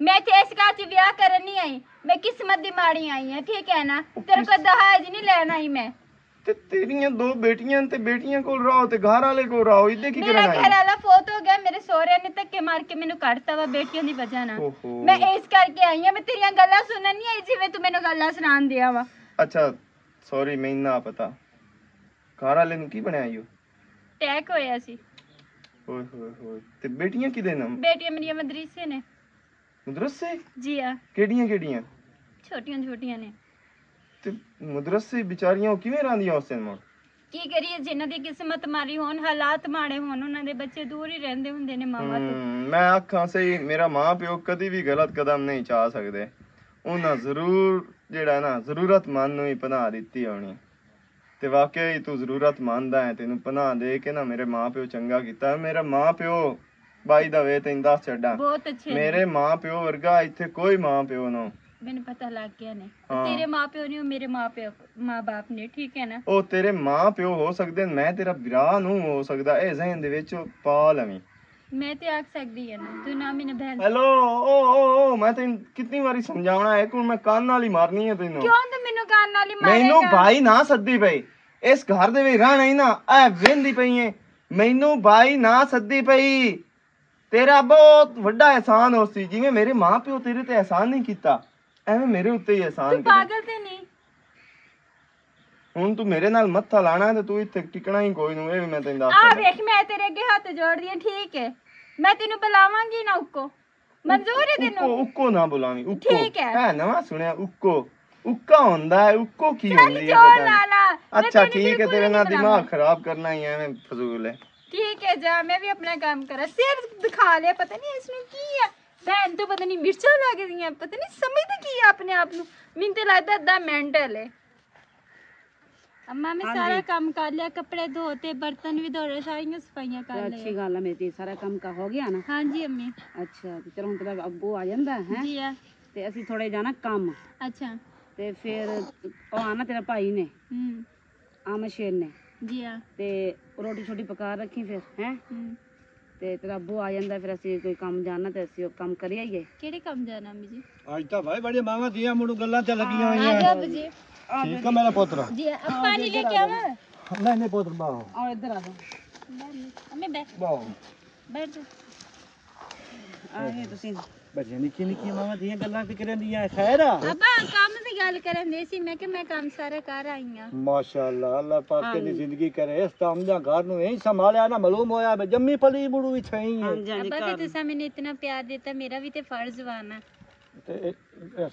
ਮੈਂ ਤੇ ਇਸ ਘਰ 'ਚ ਵਿਆਹ ਕਰਨ ਨਹੀਂ ਆਈ ਮੈਂ ਕਿਸਮਤ ਦੀ ਮਾੜੀ ਆਈ ਹਾਂ ਠੀਕ ਹੈ ਨਾ? ਤੇਰੇ ਕੋਲ ਦਹਾਜ ਨਹੀਂ ਲੈਣ ਆਈ ਮੈਂ। ਤੇ ਤੇਰੀਆਂ ਦੋ ਬੇਟੀਆਂ ਤੇ ਬੇਟੀਆਂ ਕੋਲ ਰਹੋ ਤੇ ਘਰ ਵਾਲੇ ਕੋਲ ਰਹੋ ਇਹਦੇ ਕੀ ਮੇਰਾ ਕਰਨਾ ਘਰ ਵਾਲਾ ਫੋਟ ਹੋ ਗਿਆ ਮੇਰੇ ਸਹੁਰਿਆਂ ਨੇ ਧੱਕੇ ਮਾਰ ਕੇ ਮੈਨੂੰ ਕੱਢਤਾ ਵਾ ਬੇਟੀਆਂ ਦੀ ਵਜ੍ਹਾ ਨਾਲ। ਓਹੋ। ਮੈਂ ਇਸ ਕਰਕੇ ਆਈ ਹਾਂ ਮੈਂ ਤੇਰੀਆਂ ਗੱਲਾਂ ਸੁਣਨ ਨਹੀਂ ਆਈ ਜਿਵੇਂ ਤੂੰ ਮੈਨੂੰ ਗੱਲਾਂ ਸੁਣਾਉਣ ਦਿਆ ਵਾ। ਅੱਛਾ ਸੌਰੀ ਮੈਨੂੰ ਨਾ ਪਤਾ। ਘਰ ਵਾਲੇ ਨੂੰ ਕੀ ਬਣਾਇਆ ਈਓ ਟੈਕ ਹੋਇਆ ਸੀ। ਓਏ ਹੋਏ ਹੋਏ। ਤੇ ਬੇਟੀਆਂ ਕਿਦੇ ਨਾਮ ਬੇਟੀਆਂ ਮੇਰੀਆਂ ਮਦਰਸੇ ਨੇ। ਮਦਰਸੇ? ਜੀ ਆ ਕਿਹੜੀਆਂ ਕਿਹੜੀਆਂ? ਛੋਟੀਆਂ ਛੋਟੀਆਂ ਨੇ। ਤੇ ਮਦਰਸੇ ਵਿਚਾਰੀਆਂ ਉਹ ਕਿਵੇਂ ਰਹਿੰਦੀਆਂ ਉਸ ਦਿਨ ਮੋੜ ਕੀ ਕਰੀਏ ਜਿਨ੍ਹਾਂ ਦੀ ਕਿਸਮਤ ਮਾਰੀ ਹੋਣ ਹਾਲਾਤ ਮਾੜੇ ਹੋਣ ਉਹਨਾਂ ਦੇ ਬੱਚੇ ਦੂਰ ਹੀ ਰਹਿੰਦੇ ਹੁੰਦੇ ਨੇ ਮਾਵਾਂ ਤੋਂ ਮੈਂ ਆਖਾਂ ਸਹੀ ਮੇਰਾ ਮਾਂ ਪਿਓ ਕਦੀ ਵੀ ਗਲਤ ਕਦਮ ਨਹੀਂ ਚਾ ਸਕਦੇ। ਉਹਨਾਂ ਜ਼ਰੂਰ ਜਿਹੜਾ ਨਾ ਜ਼ਰੂਰਤਮੰਦ ਨੂੰ ਹੀ ਪਨਾਹ ਦਿੱਤੀ ਹੋਣੀ। ਤੇ ਵਾਕਿਆ ਹੀ ਤੂੰ ਜ਼ਰੂਰਤਮੰਦ ਹੈ ਤੈਨੂੰ ਪਨਾਹ ਦੇ ਕੇ ਨਾ ਮੇਰੇ ਮਾਪਿਓ ਚੰਗਾ ਕੀਤਾ। ਮੇਰਾ ਮਾਪਿਓ ਬਾਈ ਦਾ ਵੇ ਤੈਨੂੰ ਦੱਸ ਛੱਡਾਂ। ਬਹੁਤ ਅੱਛੇ ਨੇ। ਮੇਰੇ ਮਾਪਿਓ ਵਰਗਾ ਇੱਥੇ ਕੋਈ ਮਾਪਿਓ ਨਾ ਮੈਨੂੰ ਪਤਾ ਲੱਗ ਗਿਆ ਨੇ। ਹਾਂ। ਤੇਰੇ ਮਾਪਿਓ ਨੇ ਉਹ ਮੇਰੇ ਮਾਪਿਓ ਮਾਂ-ਬਾਪ ਨੇ ਠੀਕ ਹੈ ਨਾ? ਉਹ ਤੇਰੇ ਮਾਪਿਓ ਹੋ ਸਕਦੇ ਨੇ, ਮੈਂ ਤੇਰਾ ਵਿਰਾਹ ਨੂੰ ਹੋ ਸਕਦਾ ਇਹ ਜ਼ਹਿਨ ਦੇ ਵਿੱਚ ਪਾ ਲਵੀਂ। ਮੈਂ ਤੇ ਆਖ ਸਕਦੀ ਹਾਂ ਨਾ ਤੂੰ ਨਾ ਮੈਨੂੰ ਭੈਣ ਹੈਲੋ ਓ ਓ ਓ ਮੈਂ ਤੈਨੂੰ ਕਿੰਨੀ ਵਾਰੀ ਸਮਝਾਉਣਾ ਹੈ ਕਿ ਮੈਂ ਕੰਨ ਨਾਲ ਹੀ ਮਾਰਨੀ ਹੈ ਤੈਨੂੰ। ਕਿਉਂ ਤੂੰ ਮੈਨੂੰ ਕੰਨ ਨਾਲ ਹੀ ਮੈਨੂੰ ਮਾਰੇਗਾ? ਭਾਈ ਨਾ ਸੱਦੀ ਪਈ। ਇਸ ਘਰ ਦੇ ਵਿੱਚ ਰਹਿਣਾ ਹੀ ਨਾ ਐ ਵੇਂਦੀ ਪਈ ਏ। ਮੈਨੂੰ ਭਾਈ ਨਾ ਸੱਦੀ ਪਈ। ਤੇਰਾ ਬਹੁਤ ਵੱਡਾ ਅਹਿਸਾਨ ਹੋ ਸੀ ਜਿਵੇਂ ਮੇਰੇ ਮਾਪਿਓ ਤੇਰੇ ਤੇ ਅਹਿਸਾਨ ਨਹੀਂ ਕੀਤਾ। ਐਵੇਂ ਮੇਰੇ ਉੱਤੇ ਹੀ ਅਹਿਸਾਨ ਤੂੰ ਪਾਗਲ ਤੇ ਨਹੀਂ। ਹੁਣ ਤੂੰ ਮੇਰੇ ਨਾਲ ਮੱਥਾ ਲਾਣਾ ਤੇ ਤੂੰ ਇੱਥੇ ਟਿਕਣਾ ਹੀ ਕੋਈ ਨੂੰ ਇਹ ਵੀ ਮੈਂ ਤੈਨੂੰ ਦੱਸ ਆ। ਵੇਖ ਮੈਂ ਤੇਰੇ ਅੱਗੇ ਹੱਥ ਜੋੜਦੀ ਹਾਂ ਠੀਕ ਹੈ। ਮੈਂ ਤੈਨੂੰ ਬੁਲਾਵਾਂਗੀ ਨਾ ਉੱਕੋ। ਮਨਜ਼ੂਰ ਹੈ ਤੈਨੂੰ? ਉੱਕੋ ਨਾ ਬੁਲਾਵੀਂ ਉੱਕੋ। ਠੀਕ ਹੈ। ਹੈ ਨਵਾਂ ਸੁਣਿਆ ਉੱਕੋ। ਉੱਕਾ ਹੁੰਦਾ ਹੈ ਉੱਕੋ ਕੀ ਹੁੰਦੀ ਹੈ ਪਤਾ ਨਹੀਂ। ਅੱਛਾ ਠੀਕ ਹੈ ਤੇਰੇ ਨਾਲ। ਦਿਮਾਗ ਖਰਾਬ ਕਰਨਾ ਹੀ ਐਵੇਂ ਫਜ਼ੂਲ ਹੈ। ਠੀਕ ਹੈ ਜਾ ਮੈਂ ਵੀ ਆਪਣਾ ਕੰਮ ਕਰਾਂ। ਸਿਰ ਦਿਖਾ ਲਿਆ ਪਤਾ ਨਹੀਂ ਇਸ ਨੂੰ ਕੀ ਹੈ। ਭੈਣ ਤੋਂ ਪਤਾ ਨਹੀਂ ਮਿਰਚਾਂ ਲੱਗਦੀਆਂ ਪਤਾ ਨਹੀਂ ਸਮਝਦਾ ਕੀ ਹੈ ਆਪਣੇ ਆਪ ਨੂੰ। ਮੈਨੂੰ ਤੇ ਲੱਗਦਾ ਅੱਧਾ ਮੈਂਟਲ ਹੈ। ਅੰਮਾ ਮੈਂ ਸਾਰਾ ਕੰਮ ਕਰ ਲਿਆ ਕੱਪੜੇ ਧੋਤੇ ਬਰਤਨ ਵੀ ਧੋਲੇ ਸਾਰੀਆਂ ਸਫਾਈਆਂ ਕਰ ਅੱਛੀ ਲਈਆਂ। ਗੱਲ ਹੈ ਮੇਰੀ ਧੀ, ਸਾਰਾ ਕੰਮ ਕਾ ਹੋ ਗਿਆ ਨਾ। ਹਾਂਜੀ ਅੰਮੀ। ਅੱਛਾ ਤੇ ਚਲੋ ਹੁਣ ਤੇਰਾ ਅੱਬੂ ਆ ਜਾਂਦਾ ਹੈ? ਜੀ ਆ। ਤੇ ਅਸੀਂ ਥੋੜੇ ਜਾਣਾ ਕੰਮ। ਅੱਛਾ। ਤੇ ਫਿਰ ਉਹ ਆਣਾ ਤੇਰਾ ਭਾਈ ਨੇ ਹੂੰ। ਆਮਸ਼ੇਰ ਨੇ। ਜੀ ਆ। ਤੇ ਰੋਟੀ ਛੋਟੀ ਪਕਾ ਰੱਖੀ ਫਿਰ ਹੈ? ਹੂੰ। ਤੇ ਤੇਰਾ ਅੱਬੂ ਆ ਜਾਂਦਾ ਫਿਰ ਅਸੀਂ ਕੋਈ ਕੰਮ ਜਾਣਾ ਤੇ ਅਸੀਂ ਉਹ ਕੰਮ ਕਰੀ ਆਈਏ। ਕਿਹੜੇ ਕੰਮ ਜਾਣਾ ਅੰਮੀ ਜੀ? ਅੱਜ ਤਾਂ ਭਾਈ ਬੜੀ ਮਾਵਾਂ ਦੀਆਂ ਮੁੰਡੂ ਗੱਲਾਂ ਤੇ ਲੱਗੀਆਂ ਆ ਹੋਈਆਂ। ਜਾ ਜੀ। ਠੀਕ ਹੈ ਮੇਰਾ ਪੁੱਤਰ? ਜੀ ਆ ਅਬ ਪਾਣੀ ਲੈ ਕੇ ਆਵਾਂ? ਨਹੀਂ ਨਹੀਂ ਪੁੱਤਰ ਬਾਹੋ ਆਓ। ਇੱਧਰ ਆ ਅੰਮੀ ਬੈ। ਬਾਹੋ ਬੈਠ ਜਾ। ਆ ਗਏ ਤੁਸੀਂ। ਬੱਚੇ ਨਿੱਕੀ ਨਿੱਕੀ ਮਾਵਾਂ ਦੀਆਂ ਗੱਲਾਂ ਫਿਕਰਾਂ ਦੀਆਂ ਖੈਰ ਆ? ਅੱਬਾ ਕੰਮ ਦੀ ਗੱਲ ਕਰਨ ਦੇ ਸੀ ਮੈਂ ਕਿ ਮੈਂ ਕੰਮ ਸਾਰਾ ਕਰ ਆਈ ਆ। ਮਾਸ਼ਾਅੱਲਾ ਅੱਲਾਹ ਪਾਕ ਤੇਰੀ ਜ਼ਿੰਦਗੀ ਕਰੇ ਇਸ ਤਾਂ ਦਾ ਘਰ ਨੂੰ ਐਂ ਸੰਭਾਲਿਆ ਨਾ ਮਾਲੂਮ ਹੋਇਆ ਜੰਮੀ ਪਲੀ ਮੁੜੂ ਵਿੱਚ ਹੈ ਹੀ ਅੱਬਾ ਤੇ ਤੁਸੀਂ ਮੈਨੂੰ ਇਤਨਾ ਪਿਆਰ ਦਿੱਤਾ ਮੇਰਾ ਵੀ ਤੇ ਫਰਜ਼ ਵਾਨਾ ਤੇ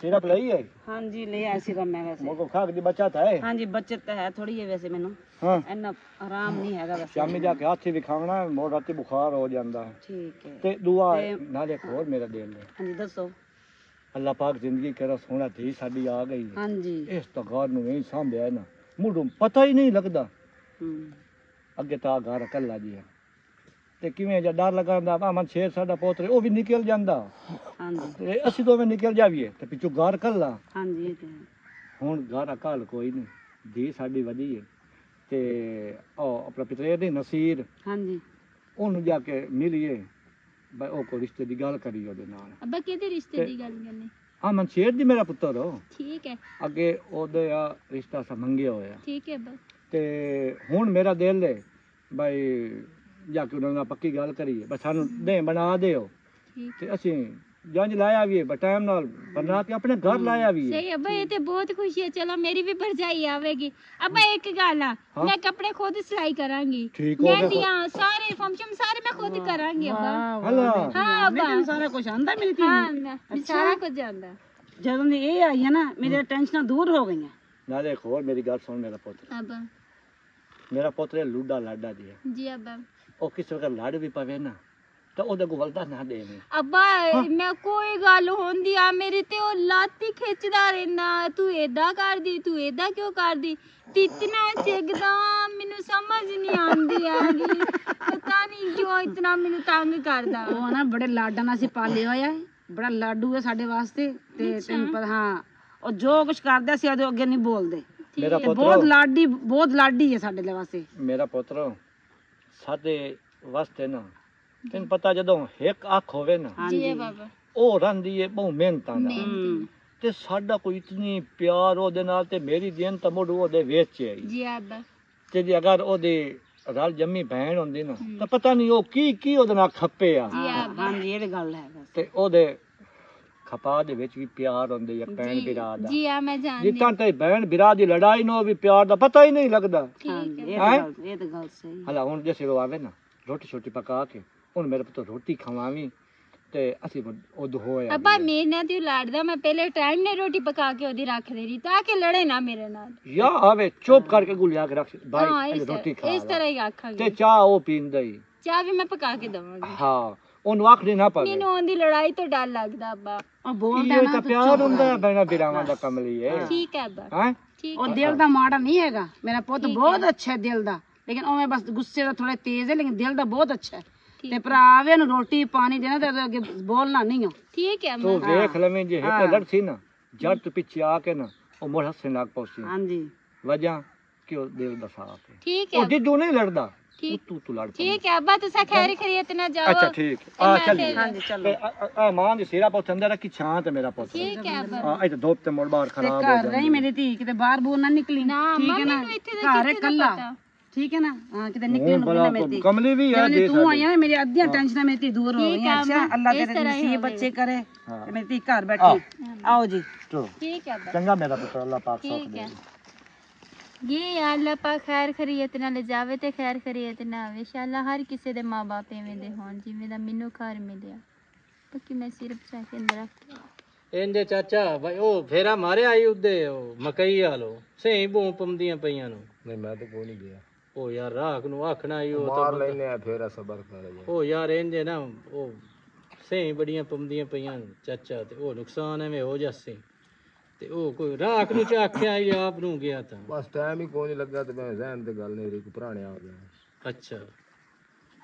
ਸਿਰਪ ਲਈ ਹੈ ਹਾਂਜੀ ਲੈ ਆਇਆ ਸੀ ਮੈਂ ਵੈਸੇ। ਮੋਕੋ ਖਾਕ ਦੀ ਬੱਚਾ ਤਾਂ ਹੈ ਹਾਂਜੀ ਬੱਚਤ ਤਾਂ ਹੈ ਥੋੜੀ ਹੈ ਵੈਸੇ ਮੈਨੂੰ। ਹਾਂ। ਇੰਨਾ ਆਰਾਮ ਨਹੀਂ ਹੈਗਾ ਵੈਸੇ। ਸ਼ਾਮੀ ਜਾ ਕੇ ਹੱਥ ਵੀ ਖਾਣਾ ਮੋੜ ਰਾਤੀ ਬੁਖਾਰ ਹੋ ਜਾਂਦਾ। ਠੀਕ ਹੈ। ਤੇ ਦੁਆ ਤੇ- ਨਾਲੇ ਇੱਕ ਹੋਰ ਮੇਰਾ ਦੇਣ ਲੈ ਹਾਂਜੀ ਦੱਸੋ। ਅੱਲਾਹ ਪਾਕ ਜ਼ਿੰਦਗੀ ਕਰਾ ਸੋਹਣਾ ਧੀ ਸਾਡੀ ਆ ਗਈ ਹਾਂਜੀ। ਇਸ ਤਾਂ ਘਰ ਨੂੰ ਐਂ ਸੰਭਿਆ ਨਾ। ਮੁੰਡੂ ਪਤਾ ਹੀ ਨਹੀਂ ਲੱਗਦਾ। ਹੂੰ। ਅੱਗੇ ਤਾਂ ਘਰ ਇਕੱਲਾ ਜੀ ਹੈ ਤੇ ਕਿਵੇਂ ਜਾਂ ਡਰ ਲਗਾਉਂਦਾ ਭਾਵੇਂ ਛੇ ਸਾਡਾ ਪੋਤਰੇ ਉਹ ਵੀ ਨਿਕਲ ਜਾਂਦਾ। ਹਾਂਜੀ। ਤੇ ਅਸੀਂ ਦੋਵੇਂ ਨਿਕਲ ਜਾਵੀਏ ਤੇ ਪਿੱਛੋਂ ਘਰ ਇਕੱਲਾ ਹਾਂਜੀ ਇਹ ਤੇ ਹੈ। ਹੁਣ ਘਰ ਅਕਾਲ ਕੋਈ ਨਹੀਂ ਧੀ ਸਾਡੀ ਵਧੀ ਹੈ ਤੇ ਉਹ ਆਪਣਾ ਪਿਤਰੇ ਦੀ ਨਸੀਰ ਹਾਂਜੀ। ਉਹਨੂੰ ਜਾ ਕੇ ਮਿਲੀਏ। ਬਈ ਉਹ ਕੋ ਰਿਸ਼ਤੇ ਦੀ ਗੱਲ ਕਰੀ ਉਹਦੇ ਨਾਲ। ਅੱਬਾ ਕਿਹਦੇ ਰਿਸ਼ਤੇ ਦੀ ਗੱਲ ਕਰਨੀ? ਅਮਨ ਸ਼ੇਰ ਦੀ ਮੇਰਾ ਪੁੱਤਰ। ਹੋ ਠੀਕ ਹੈ। ਅੱਗੇ ਉਹਦੇ ਆ ਰਿਸ਼ਤਾ ਸਮੰਗਿਆ ਹੋਇਆ। ਠੀਕ ਹੈ ਅੱਬਾ। ਤੇ ਹੁਣ ਮੇਰਾ ਦਿਲ ਹੈ ਬਈ ਜਾ ਕੇ ਉਹਨਾਂ ਨਾਲ ਪੱਕੀ ਗੱਲ ਕਰੀਏ ਬਸ ਸਾਨੂੰ ਦੇ ਬਣਾ ਦਿਓ। ਠੀਕ। ਤੇ ਅਸੀਂ ਜੰਜ ਲਾਇਆ ਵੀ ਹੈ ਟਾਈਮ ਨਾਲ ਬਣਾ ਕੇ ਆਪਣੇ ਘਰ ਲਾਇਆ ਵੀ ਹੈ ਸਹੀ ਅੱਬਾ ਇਹ ਤੇ ਬਹੁਤ ਖੁਸ਼ੀ ਹੈ ਚਲੋ ਮੇਰੀ ਵੀ ਭਰਜਾਈ ਆਵੇਗੀ। ਅੱਬਾ ਇੱਕ ਗੱਲ ਆ ਹਾਂ। ਮੈਂ ਕੱਪੜੇ ਖੁਦ ਸਿਲਾਈ ਕਰਾਂਗੀ। ਠੀਕ ਹੋ ਗਿਆ ਮਹਿੰਦੀਆਂ ਸਾਰੇ ਫੰਕਸ਼ਨ ਸਾਰੇ ਮੈਂ ਖੁਦ ਕਰਾਂਗੀ ਅੱਬਾ ਵਾਹ, ਹਲਾ। ਵਾਹ, ਹਾਂ ਨਹੀਂ ਅੱਬਾ ਤੈਨੂੰ ਸਾਰਾ ਕੁਝ ਆਂਦਾ ਮੇਰੀ ਧੀ ਹਾਂ ਨੂੰ ਮੈਂ ਮੈਂ ਸਾਰਾ ਕੁਝ ਜਾਣਦਾ ਜਦੋਂ ਦੀ ਇਹ ਆਈ ਹੈ ਨਾ ਮੇਰੀਆਂ ਟੈਨਸ਼ਨਾਂ ਦੂਰ ਹੋ ਗਈਆਂ। ਨਾਲੇ ਇੱਕ ਹੋਰ ਮੇਰੀ ਗੱਲ ਸੁਣ ਮੇਰਾ ਪੁੱਤ। ਅੱਬਾ ਮੇਰਾ ਪੁੱਤਰ ਲੂਡਾ ਲਾਡਾ ਦੀ ਹੈ ਜੀ ਅੱਬਾ ਉਹ ਕਿਸੇ ਵਕਤ ਲੜ ਵੀ ਪਵੇ ਨਾ ਤਾਂ ਉਹਦੇ ਕੋਲ ਵਲਦਾ ਨਾ ਦੇਵੇ। ਅੱਬਾ ਮੈਂ ਕੋਈ ਗੱਲ ਹੁੰਦੀ ਆ ਮੇਰੀ ਤੇ ਉਹ ਲਾਤੀ ਖਿੱਚਦਾ ਰਹਿੰਦਾ। ਤੂੰ ਏਦਾਂ ਕਰਦੀ ਤੂੰ ਏਦਾਂ ਕਿਉਂ ਕਰਦੀ? ਤਿਤਨਾ ਚਿਗਦਾ ਮੈਨੂੰ ਸਮਝ ਨਹੀਂ ਆਉਂਦੀ ਹੈਗੀ। ਪਤਾ ਨਹੀਂ ਕਿਉਂ ਇਤਨਾ ਮੈਨੂੰ ਤੰਗ ਕਰਦਾ। ਉਹ ਨਾ ਬੜੇ ਲਾਡਾਂ ਨਾਲ ਅਸੀਂ ਪਾਲੇ ਹੋਇਆ ਹੈ ਬੜਾ ਲਾਡੂ ਹੈ ਸਾਡੇ ਵਾਸਤੇ ਤੇ ਤੈਨੂੰ ਪਤਾ ਹਾਂ। ਉਹ ਜੋ ਕੁਝ ਕਰਦਾ ਸੀ ਉਹਦੇ ਅੱਗੇ ਨਹੀਂ ਬੋਲਦੇ। ਮੇਰਾ ਤੇ ਪੁੱਤਰ ਬਹੁਤ ਲਾਡੀ ਬਹੁਤ ਲਾਡੀ ਹੈ ਸਾਡੇ ਲਈ ਵਾਸਤੇ। ਮੇਰਾ ਪੁੱਤਰ ਸਾਡੇ ਵਾਸਤੇ ਨਾ ਤੈਨੂੰ ਪਤਾ ਜਦੋਂ ਇੱਕ ਅੱਖ ਹੋਵੇ ਨਾ ਜੀ ਹਾਂਜੀ ਬਾਬਾ। ਉਹ ਰਹਿੰਦੀ ਹੈ ਬਹੁ ਮਿਹਨਤਾਂ ਦਾ ਤੇ ਸਾਡਾ ਕੋਈ ਇਤਨੀ ਪਿਆਰ ਉਹਦੇ ਨਾਲ ਤੇ ਮੇਰੀ ਦੇਨ ਤਾਂ ਮੁੜ ਉਹਦੇ ਵਿੱਚ ਹੈ ਜੀ ਅੱਬਾ ਤੇ ਜੇ ਅਗਰ ਉਹਦੀ ਰਲ ਜੰਮੀ ਭੈਣ ਹੁੰਦੀ ਨਾ ਤਾਂ ਪਤਾ ਨਹੀਂ ਉਹ ਕੀ ਕੀ ਉਹਦੇ ਨਾਲ ਖੱਪੇ ਆ। ਹਾਂ, ਹਾਂਜੀ ਇਹ ਤੇ ਗੱਲ ਹੈ ਤੇ ਉਹਦੇ ਖਪਾ ਦੇ ਵਿੱਚ ਵੀ ਪਿਆਰ ਹੁੰਦੇ ਆ ਭੈਣ ਬਿਰਾ ਦਾ ਜੀ ਆ ਮੈਂ ਜਾਣਦੀ ਜਿੱਤਾਂ ਤੇ ਭੈਣ ਬਿਰਾ ਦੀ ਲੜਾਈ ਨੂੰ ਵੀ ਪਿਆਰ ਦਾ ਪਤਾ ਹੀ ਨਹੀਂ ਲੱਗਦਾ। ਇਹ ਹੈਂ? ਤੇ ਗੱਲ ਇਹ ਤੇ ਗੱਲ ਸਹੀ ਹਲਾ ਹੁਣ ਜੇ ਉਹ ਆਵੇ ਨਾ ਰੋਟੀ ਛੋਟੀ ਪਕਾ ਕੇ ਹੁਣ ਮੇਰੇ ਪੁੱਤ ਰੋਟੀ ਖਵਾਵੀਂ ਤੇ ਅਸੀਂ ਉਹ ਹੋਇਆ ਅੱਬਾ ਮੇਰੇ ਨਾਲ ਤੇ ਲੜਦਾ ਮੈਂ ਪਹਿਲੇ ਟਾਈਮ ਨੇ ਰੋਟੀ ਪਕਾ ਕੇ ਉਹਦੀ ਰੱਖ ਦੇ ਰਹੀ ਤਾਂ ਕਿ ਲੜੇ ਨਾ ਮੇਰੇ ਨਾਲ। ਯਾ ਆਵੇ ਚੁੱਪ ਕਰਕੇ ਗੁਲਿਆ ਕੇ ਰੱਖ ਇਸ ਰੋਟੀ ਖਾ ਇਸ। ਤਰ੍ਹਾਂ ਹੀ ਤੇ ਆਖਾਂਗੇ ਚਾਹ ਉਹ ਪੀਂਦਾ ਹੀ। ਚਾਹ ਵੀ ਮੈਂ ਪਕਾ ਕੇ ਦਵਾਂਗੀ। ਹਾਂ ਉਹਨੂੰ ਆਖਣੀ ਨਾ ਪਵੇ ਮੈਨੂੰ ਉਹਦੀ ਲੜਾਈ ਤੋਂ ਡਰ ਲੱਗਦਾ ਅੱਬਾ। ਬੋਲਦਾ ਇਹ ਨਾ ਤਾਂ ਪਿਆਰ ਹੁੰਦਾ ਹੈ ਬੈਣਾ ਬਿਰਾਵਾਂ ਦਾ ਕਮਲੀ ਹੈ ਠੀਕ ਹੈ ਅੱਬਾ ਹਾਂ ਠੀਕ ਉਹ ਦਿਲ ਦਾ ਮਾੜਾ ਨਹੀਂ ਹੈਗਾ ਮੇਰਾ ਪੁੱਤ ਬਹੁਤ ਅੱਛਾ ਹੈ ਦਿਲ ਦਾ ਲੇਕਿਨ ਉਹ ਮੈਂ ਬਸ ਗੁੱਸੇ ਦਾ ਥੋੜਾ ਤੇਜ਼ ਹੈ ਲੇਕਿਨ ਦਿਲ ਦਾ ਬਹੁਤ ਅੱਛਾ ਹੈ ਤੇ ਭਰਾ ਆਵੇ ਨੂੰ ਰੋਟੀ ਪਾਣੀ ਦੇਣਾ ਤੇ ਉਹਦੇ ਅੱਗੇ ਬੋਲਣਾ ਨਹੀਂ ਹੋ ਠੀਕ ਹੈ ਤੂੰ ਅੱਬਾ ਵੇਖ ਲਵੇਂ ਜੇ ਇੱਕ ਲੜਸੀ ਨਾ ਜੱਟ ਤੋਂ ਪਿੱਛੇ ਆ ਕੇ ਨਾ ਉਹ ਮੋੜ ਹੱਸਣ ਲੱਗ ਪਉਸੀ ਹਾਂਜੀ ਵਜ੍ਹਾ ਕਿ ਉਹ ਦਿਲ ਦਾ ਸਾਫ਼ ਹੈ ਠੀਕ ਉਹ ਹੈ ਜਿੱਦੂ ਨਹੀਂ ਲੜਦਾ ਪਾ। ਠੀਕ ਹੈ ਨਾ ਹਾਂ ਕਿਤੇ ਨਿਕਲਣ ਨੂੰ ਮੇਰੀ ਕਮਲੀ ਵੀ ਦੇ ਤੂੰ ਆਇਆ ਮੇਰੀ ਅੱਧੀਆਂ ਟੈਨਸ਼ਨਾਂ ਮੇਰੀ ਦੂਰ ਹੋ ਗਈਆਂ ਅੱਛਾ ਤੇਰੇ ਨਸੀਬ। ਬੱਚੇ ਕਰੇ। ਤੇ ਮੇਰੀ ਧੀ ਘਰ ਬੈਠੀ। ਆਓ ਜੀ। ਠੀਕ ਹੈ ਚੰਗਾ ਮੇਰਾ ਪੁੱਤਰ ਪਾਕ ਸੁੱਖ ਦੇ। ਹੈ ਇਹ ਅੱਲਾਹ ਪਾ ਖੈਰ ਖਰੀਅਤ ਨਾਲ ਲਿਜਾਵੇ ਤੇ ਖੈਰ ਖਰੀਅਤ ਨਾ ਆਵੇ। ਇਨਸ਼ਾਅੱਲਾ ਹਰ ਕਿਸੇ ਦੇ ਮਾਪੇ ਐਵੇਂ ਦੇ ਹੋਣ ਜਿਵੇਂ ਦਾ ਮੈਨੂੰ ਘਰ ਮਿਲਿਆ। ਬਾਕੀ ਮੈਂ ਸਿਰਫ ਚਾਹ ਕੇ ਅੰਦਰ ਰੱਖ ਇੰਦੇ ਚਾਚਾ ਭਾਈ ਉਹ ਫੇਰਾ ਮਾਰਿਆ ਆਈ ਉੱਦੇ ਉਹ ਮਕਈ ਵਾਲੋ ਸਹੀ ਬੂੰ ਪੰਦੀਆਂ ਪਈਆਂ ਨੂੰ। ਨਹੀਂ ਮੈਂ ਤਾਂ ਕੋਈ ਨਹੀਂ ਗਿਆ। ਉਹ ਯਾਰ ਰਾਖ ਨੂੰ ਆਖਣਾ ਈ ਉਹ ਮਾਰ ਤਾਂ ਲੈਨੇ ਆ ਫੇਰ ਸਬਰ ਕਰ ਜਾ ਉਹ ਯਾਰ ਇੰਦੇ ਨਾ ਉਹ ਸਹੀ ਬੜੀਆਂ ਪੰਦੀਆਂ ਪਈਆਂ ਨੂੰ, ਚਾਚਾ ਤੇ ਉਹ ਨੁਕਸਾਨ ਐਵੇਂ ਹੋ ਜਾਸੇ ਤੇ ਉਹ ਕੋਈ ਰਾਖ ਨੂੰ ਚਾਖਿਆ ਹੀ ਆਪ ਨੂੰ ਗਿਆ ਤਾਂ? ਬਸ ਟਾਈਮ ਹੀ ਕੋਈ ਨਹੀਂ ਲੱਗਾ ਤੇ ਮੈਂ ਜ਼ਹਿਨ ਤੇ ਗੱਲ ਨਹੀਂ ਰਹੀ ਕਿ ਪੁਰਾਣੇ ਆ ਗਿਆ। ਅੱਛਾ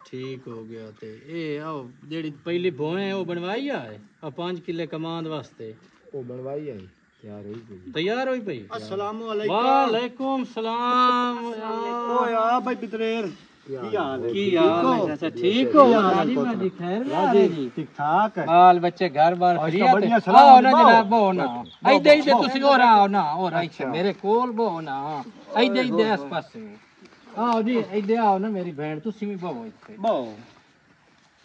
ਠੀਕ ਹੋ ਗਿਆ ਤੇ ਇਹ ਆਹ ਜਿਹੜੀ ਪਹਿਲੀ ਭੋਏ ਉਹ ਬਣਵਾਈ ਆ ਆ 5 ਕਿੱਲੇ ਕਮਾਂਦ ਵਾਸਤੇ। ਉਹ ਬਣਵਾਈ ਆਈ ਤਿਆਰ ਹੋਈ ਪਈ। ਤਿਆਰ ਹੋਈ ਪਈ? ਅਸਲਾਮੁ ਵਾਲੇਕੁਮ ਸਲਾਮ। ਓਏ ਆ ਭਾਈ ਪਿਤਰੇਰ। ਕੀ ਹਾਲ ਹੈ? ਕੀ ਹਾਲ ਹੈ? ਅੱਛਾ ਠੀਕ ਹੋ? ਰਾਜੀ ਬਾਜੀ ਖੈਰ ਰਾਜੀ ਠੀਕ ਠਾਕ ਹੈ। ਬੱਚੇ ਘਰ ਬਾਰ ਤੇ ਸਲਾਮ ਆਓ ਨਾ ਬਾਓ। ਜਨਾਬ ਬੋ ਨਾ। ਇੱਧੇ ਇੱਧੇ ਤੁਸੀਂ ਹੋ ਰਾਓ ਨਾ ਹੋ ਇੱਥੇ ਮੇਰੇ ਕੋਲ ਬੋ ਨਾ। ਇੱਧੇ ਇੱਧੇ ਇਸ ਪਾਸੇ। ਆਓ ਜੀ ਇੱਧੇ ਆਓ ਨਾ ਮੇਰੀ ਭੈਣ ਤੁਸੀਂ ਵੀ ਬੋ ਇੱਥੇ। ਬਹੁ।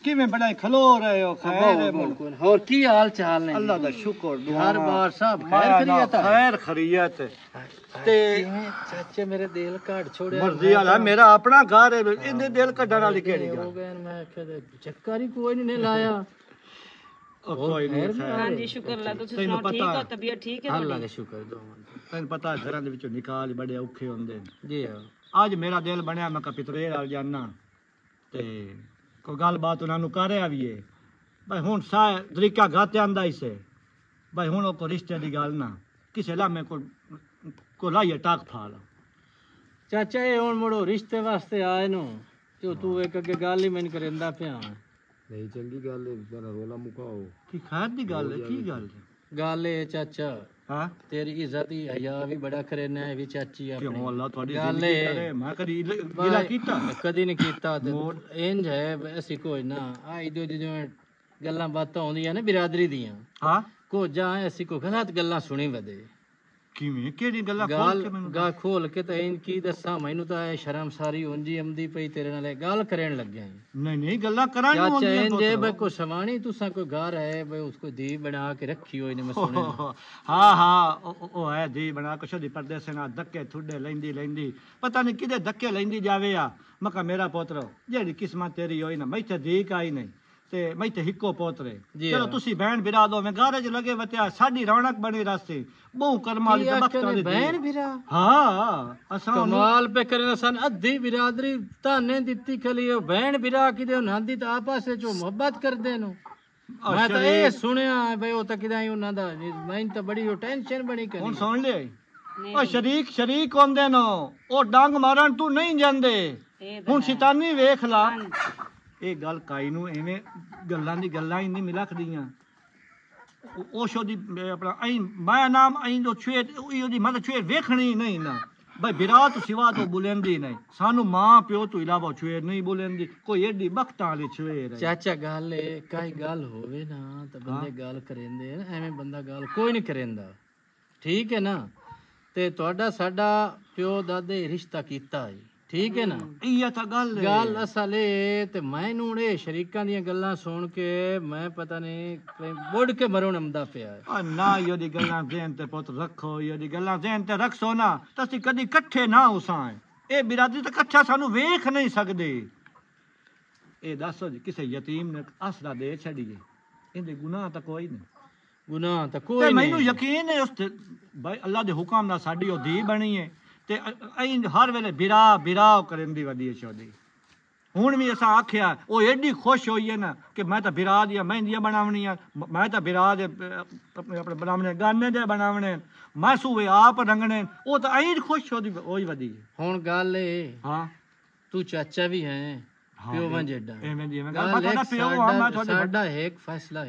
ਕਿਵੇਂ ਬੜਾ ਖਲੋ ਰਹੇ ਹੋ ਖੈਰ ਹੈ ਬਿਲਕੁਲ ਹੋਰ ਕੀ ਹਾਲ ਚਾਲ ਨੇ? ਅੱਲਾ ਦਾ ਸ਼ੁਕਰ ਘਰ ਬਾਰ ਸਭ ਖੈਰ ਖੈਰ ਖਰੀਅਤ ਹੈ। ਖੈਰ ਖਰੀਅਤ। ਤੇ ਚਾਚੇ ਮੇਰੇ ਦਿਲ ਘਾਟ ਛੋੜਿਆ। ਮਰਜ਼ੀ ਵਾਲਾ ਮੇਰਾ ਆਪਣਾ ਘਰ ਹੈ ਇਹਦੇ ਦਿਲ ਕੱਢਣ ਵਾਲੀ ਕਿਹੜੀ ਹੋ ਗੱਲ ਗਏ ਮੈਂ ਚੱਕਰ ਹੀ ਕੋਈ ਨਹੀਂ ਲਾਇਆ। ਕੋਈ ਨਹੀਂ ਹਾਂਜੀ ਸ਼ੁਕਰ ਅੱਲਾ ਤੁਸੀਂ ਸੁਣਾਓ ਠੀਕ ਹੋ? ਤਬੀਅਤ ਠੀਕ ਹੈ ਅੱਲਾ ਦਾ ਸ਼ੁਕਰ ਦੋਵਾਂ ਦਾ। ਤੈਨੂੰ ਪਤਾ ਘਰਾਂ ਦੇ ਵਿੱਚੋਂ ਨਿਕਾਲ ਬੜੇ ਔਖੇ ਹੁੰਦੇ ਨੇ। ਜੀ ਹਾਂ। ਅੱਜ ਮੇਰਾ ਦਿਲ ਬਣਿਆ ਮੈਂ ਕਿਹਾ ਪਿਤਰੇ ਨਾਲ ਜਾਣਾ ਤੇ ਕੋਈ ਗੱਲਬਾਤ ਉਹਨਾਂ ਨੂੰ ਕਰਿਆ ਵੀ ਏ ਭਾਈ ਹੁਣ ਸਾ ਤਰੀਕਾ ਗਾਤ ਆਂਦਾ ਇਸੇ ਭਾਈ ਹੁਣ ਉਹ ਕੋ ਰਿਸ਼ਤੇ ਦੀ ਗੱਲ ਨਾ। ਕਿਸੇ ਲਾਮੇ ਕੋ ਕੋ ਲਾਈਏ ਟਾਕ ਫਾਲਾ। ਚਾਚਾ ਇਹ ਹੁਣ ਮੁੜੋ ਰਿਸ਼ਤੇ ਵਾਸਤੇ ਆਏ ਨੂੰ। ਜੋ ਤੂੰ ਇੱਕ ਅੱਗੇ ਗੱਲ ਹੀ ਮੈਨੂੰ ਕਰਿੰਦਾ ਪਿਆ। ਨਹੀਂ ਚੰਗੀ ਗੱਲ ਹੈ ਜਰਾ ਰੋਲਾ ਮੁਕਾਓ ਕੀ ਖੈਰ ਦੀ ਗੱਲ ਹੈ ਕੀ ਗੱਲ ਹੈ ਗੱਲ ਇਹ ਚਾਚਾ ਹਾਂ? ਤੇਰੀ ਇੱਜ਼ਤ ਹੀ ਹਯਾ ਵੀ ਬੜਾ ਕਰਨਾ ਹੈ ਵੀ ਚਾਚੀ ਕਿਉਂ ਆਪਣੀ। ਅੱਲਾ ਤੁਹਾਡੀ ਗੱਲ। ਕਰੇ ਮੈਂ ਕਦੀ ਲ- ਗਿਲਾ ਕੀਤਾ? ਕਦੀ ਨਹੀਂ ਕੀਤਾ ਤੇ ਇੰਜ ਹੈ ਅਸੀਂ ਕੋਈ ਨਾ। ਆ ਇਦੋਂ ਜਿਵੇਂ ਗੱਲਾਂ ਬਾਤਾਂ ਆਉਂਦੀਆਂ ਨੇ ਬਰਾਦਰੀ ਦੀਆਂ। ਹਾਂ? ਕੋ ਜਾਂ ਅਸੀਂ ਕੋ ਗਲਤ ਗੱਲਾਂ ਸੁਣੀ ਵਦੇ ਕਿਵੇਂ? ਕਿਹੜੀ ਗੱਲਾਂ ਖੋਲ ਕੇ ਮੈਨੂੰ ਗਾ ਖੋਲ ਕੇ ਤਾਂ ਇਹ ਕੀ ਦੱਸਾਂ? ਮੈਨੂੰ ਤਾਂ ਇਹ ਸ਼ਰਮ ਸਾਰੀ ਉਂਜੀ ਆਉਂਦੀ ਪਈ ਤੇਰੇ ਨਾਲ। ਇਹ ਗੱਲ ਕਰਨ ਲੱਗਿਆ। ਨਹੀਂ ਨਹੀਂ ਗੱਲਾਂ ਕਰਾਂ ਨੂੰ ਆਉਂਦੀਆਂ ਇੰਜ ਹੈ ਪੁੱਤ। ਬਈ ਕੋ ਸਵਾਣੀ ਤੁਸਾਂ ਕੋਈ ਘਰ ਹੈ ਬਈ ਉਸਕੋ ਦੀ ਬਣਾ ਕੇ ਰੱਖੀ ਹੋਈ ਨੇ ਮੈਂ ਸੁਣਿਆ। ਹਾਂ ਹਾਂ ਉਹ- ਹੈ ਦੀ ਬਣਾ ਕੁਛ ਦੀ ਪਰਦੇਸੇ ਨਾਲ ਧੱਕੇ ਥੁੱਡੇ ਲੈਂਦੀ ਲੈਂਦੀ। ਪਤਾ ਨਹੀਂ ਕਿਹਦੇ ਧੱਕੇ ਲੈਂਦੀ ਜਾਵੇ ਆ। ਮੈਂ ਕਿਹਾ ਮੇਰਾ ਪੁੱਤਰ ਜਿਹੜੀ ਕਿਸਮਤ ਤੇਰੀ ਹੋਈ ਨਾ ਮੈਂ ਤੇ ਦੀਕ ਆਈ ਨਹੀਂ। ਤੇ ਮੈਂ ਤੇ ਹਿੱਕੋ ਪੋਤਰੇ। ਚਲੋ। ਤੁਸੀਂ ਭੈਣ ਬਿਰਾ ਦੋ ਮੈਂ ਗਾਰੇ ਚ ਲਗੇ ਵਤਿਆ ਸਾਡੀ ਰੌਣਕ ਬਣੀ ਰਸਤੇ। ਬਹੁ ਕਰਮਾਂ ਵਾਲੀ ਕੀ ਤੇ ਆਖਿਆ ਬਖਤਾਂ ਨੇ ਦੀ ਬਹਿਣ ਵੀਰਾ ਹਾਂ ਅਸਾਂ ਕਮਾਲ ਪੇ ਕਰਨ ਸਨ। ਅੱਧੀ ਬਿਰਾਦਰੀ ਤਾਨੇ ਦਿੱਤੀ ਖਲੀ ਉਹ ਬਹਿਣ ਬਿਰਾ ਕਿਦੇ ਉਹਨਾਂ ਦੀ ਤਾਂ ਆਪਸ ਵਿੱਚ ਉਹ ਮੁਹੱਬਤ ਕਰਦੇ ਨੂੰ। ਮੈਂ ਤਾਂ ਇਹ ਸੁਣਿਆ ਬਈ ਉਹ ਤਾਂ ਕਿਦਾਂ ਉਹਨਾਂ ਦਾ ਮੈਨੂੰ ਤਾਂ ਬੜੀ ਉਹ ਟੈਨਸ਼ਨ ਬਣੀ ਹੁਣ ਕਰੀ ਸੁਣ ਲੈ। ਉਹ ਸ਼ਰੀਕ ਸ਼ਰੀਕ ਹੁੰਦੇ ਨੋ ਉਹ। ਡੰਗ ਮਾਰਨ ਤੂੰ ਨਹੀਂ ਜਾਂਦੇ। ਹੁਣ ਸ਼ੈਤਾਨੀ ਵੇਖ ਲਾ। ਇਹ ਗੱਲ ਕਾਈ ਨੂੰ ਐਵੇਂ ਗੱਲਾਂ ਦੀ ਗੱਲਾਂ ਹੀ ਨਹੀਂ ਮਿਲਖਦੀਆਂ। ਓਸ਼ੋ ਦੀ ਆਪਣਾ ਐਂ ਮਾਇਆ ਨਾਮ ਐਂ ਜੋ ਛੇ ਉਹਦੀ ਮਤਲਬ ਛੇ ਵੇਖਣੀ ਨਹੀਂ ਨਾ। ਬਈ ਵਿਰਾਤ ਸਿਵਾ ਤੋਂ ਬੁਲੰਦੀ ਨਹੀਂ। ਸਾਨੂੰ ਮਾਂ ਪਿਓ ਤੋਂ ਇਲਾਵਾ ਛੇ ਨਹੀਂ ਬੁਲੰਦੀ। ਕੋਈ ਏਡੀ ਬਖਤਾਂ ਵਾਲੀ ਛੇ ਰਹੀ ਚਾਚਾ ਗੱਲ ਏ ਕਾਈ ਗੱਲ ਹੋਵੇ ਨਾ ਤਾਂ ਬੰਦੇ ਗੱਲ ਕਰੇਂਦੇ ਐਵੇਂ ਬੰਦਾ ਗੱਲ ਕੋਈ ਨਹੀਂ ਕਰੇਂਦਾ। ਠੀਕ ਹੈ ਨਾ? ਤੇ ਤੁਹਾਡਾ ਸਾਡਾ ਪਿਓ ਦਾਦੇ ਰਿਸ਼ਤਾ ਕੀਤਾ ਜੀ। ਠੀਕ ਹੈ ਨਾ? ਇਹ ਤਾਂ ਗੱਲ ਹੈ। ਗੱਲ ਅਸਲ ਇਹ ਤੇ ਮੈਨੂੰ ਇਹ ਸ਼ਰੀਕਾਂ ਦੀਆਂ ਗੱਲਾਂ ਸੁਣ ਕੇ ਮੈਂ ਪਤਾ ਨਹੀਂ ਮੁੜ ਕੇ ਮਰਉਣ ਆਉਂਦਾ ਪਿਆ। ਆ ਨਾ ਇਹਦੀ ਗੱਲਾਂ ਜ਼ਹਿਨ ਤੇ ਪੁੱਤ ਰੱਖੋ ਇਹਦੀ ਗੱਲਾਂ ਜ਼ਹਿਨ ਤੇ ਰੱਖੋ ਨਾ ਤਾਂ ਅਸੀਂ ਕਦੀ ਇਕੱਠੇ ਨਾ ਉਸਾਂ ਇਹ ਬਿਰਾਦਰੀ ਤਾਂ ਇਕੱਠਾ ਸਾਨੂੰ ਵੇਖ ਨਹੀਂ ਸਕਦੇ। ਇਹ ਦੱਸੋ ਜੀ ਕਿਸੇ ਯਤੀਮ ਨੇ ਆਸਰਾ ਦੇ ਛੱਡੀਏ? ਇਹਦੇ ਗੁਨਾਹ ਤਾਂ ਕੋਈ ਨਹੀਂ। ਗੁਨਾਹ ਤਾਂ ਕੋਈ ਮੈਨੂੰ ਨਹੀਂ। ਯਕੀਨ ਹੈ ਉਸ ਤੇ ਬਈ ਅੱਲਾ ਦੇ ਹੁਕਮ ਨਾਲ ਸਾਡੀ ਉਹ ਧੀ ਬਣੀ ਹੈ ਤੇ ਅਹੀਂ ਹਰ ਵੇਲੇ ਬਿਰਾ ਬਿਰਾ ਕਰਨ ਦੀ ਵਦੀ ਸ਼ੋਦੀ ਹੁਣ ਵੀ ਅਸਾਂ ਆਖਿਆ ਉਹ ਐਡੀ ਖੁਸ਼ ਹੋਈ ਹੈ ਨਾ ਕਿ ਮੈਂ ਤਾਂ ਬਿਰਾ ਦੀਆਂ ਮਹਿੰਦੀਆਂ ਬਣਾਉਣੀਆਂ ਮ- ਮੈਂ ਤਾਂ ਬਿਰਾ ਦੇ ਆਪਣੇ ਬਣਾਉਣੇ ਗਾਨੇ ਦੇ ਬਣਾਉਣੇ ਮੈਂ ਸੂਵੇ ਆਪ ਰੰਗਣੇ ਉਹ ਤਾਂ ਐਂ ਖੁਸ਼ ਹੋਦੀ ਹੋਈ ਵਧੀ ਹੁਣ ਗੱਲ ਇਹ ਹਾਂ। ਤੂੰ ਚਾਚਾ ਵੀ ਹੈ ਪਿਓ ਵਾਂ ਜੇਡਾ ਐਵੇਂ ਦੀ ਮੈਂ ਤੁਹਾਡਾ ਪਿਓ ਹਾਂ ਮੈਂ ਤੁਹਾਡੇ ਸਾਡਾ ਇੱਕ ਫੈਸਲਾ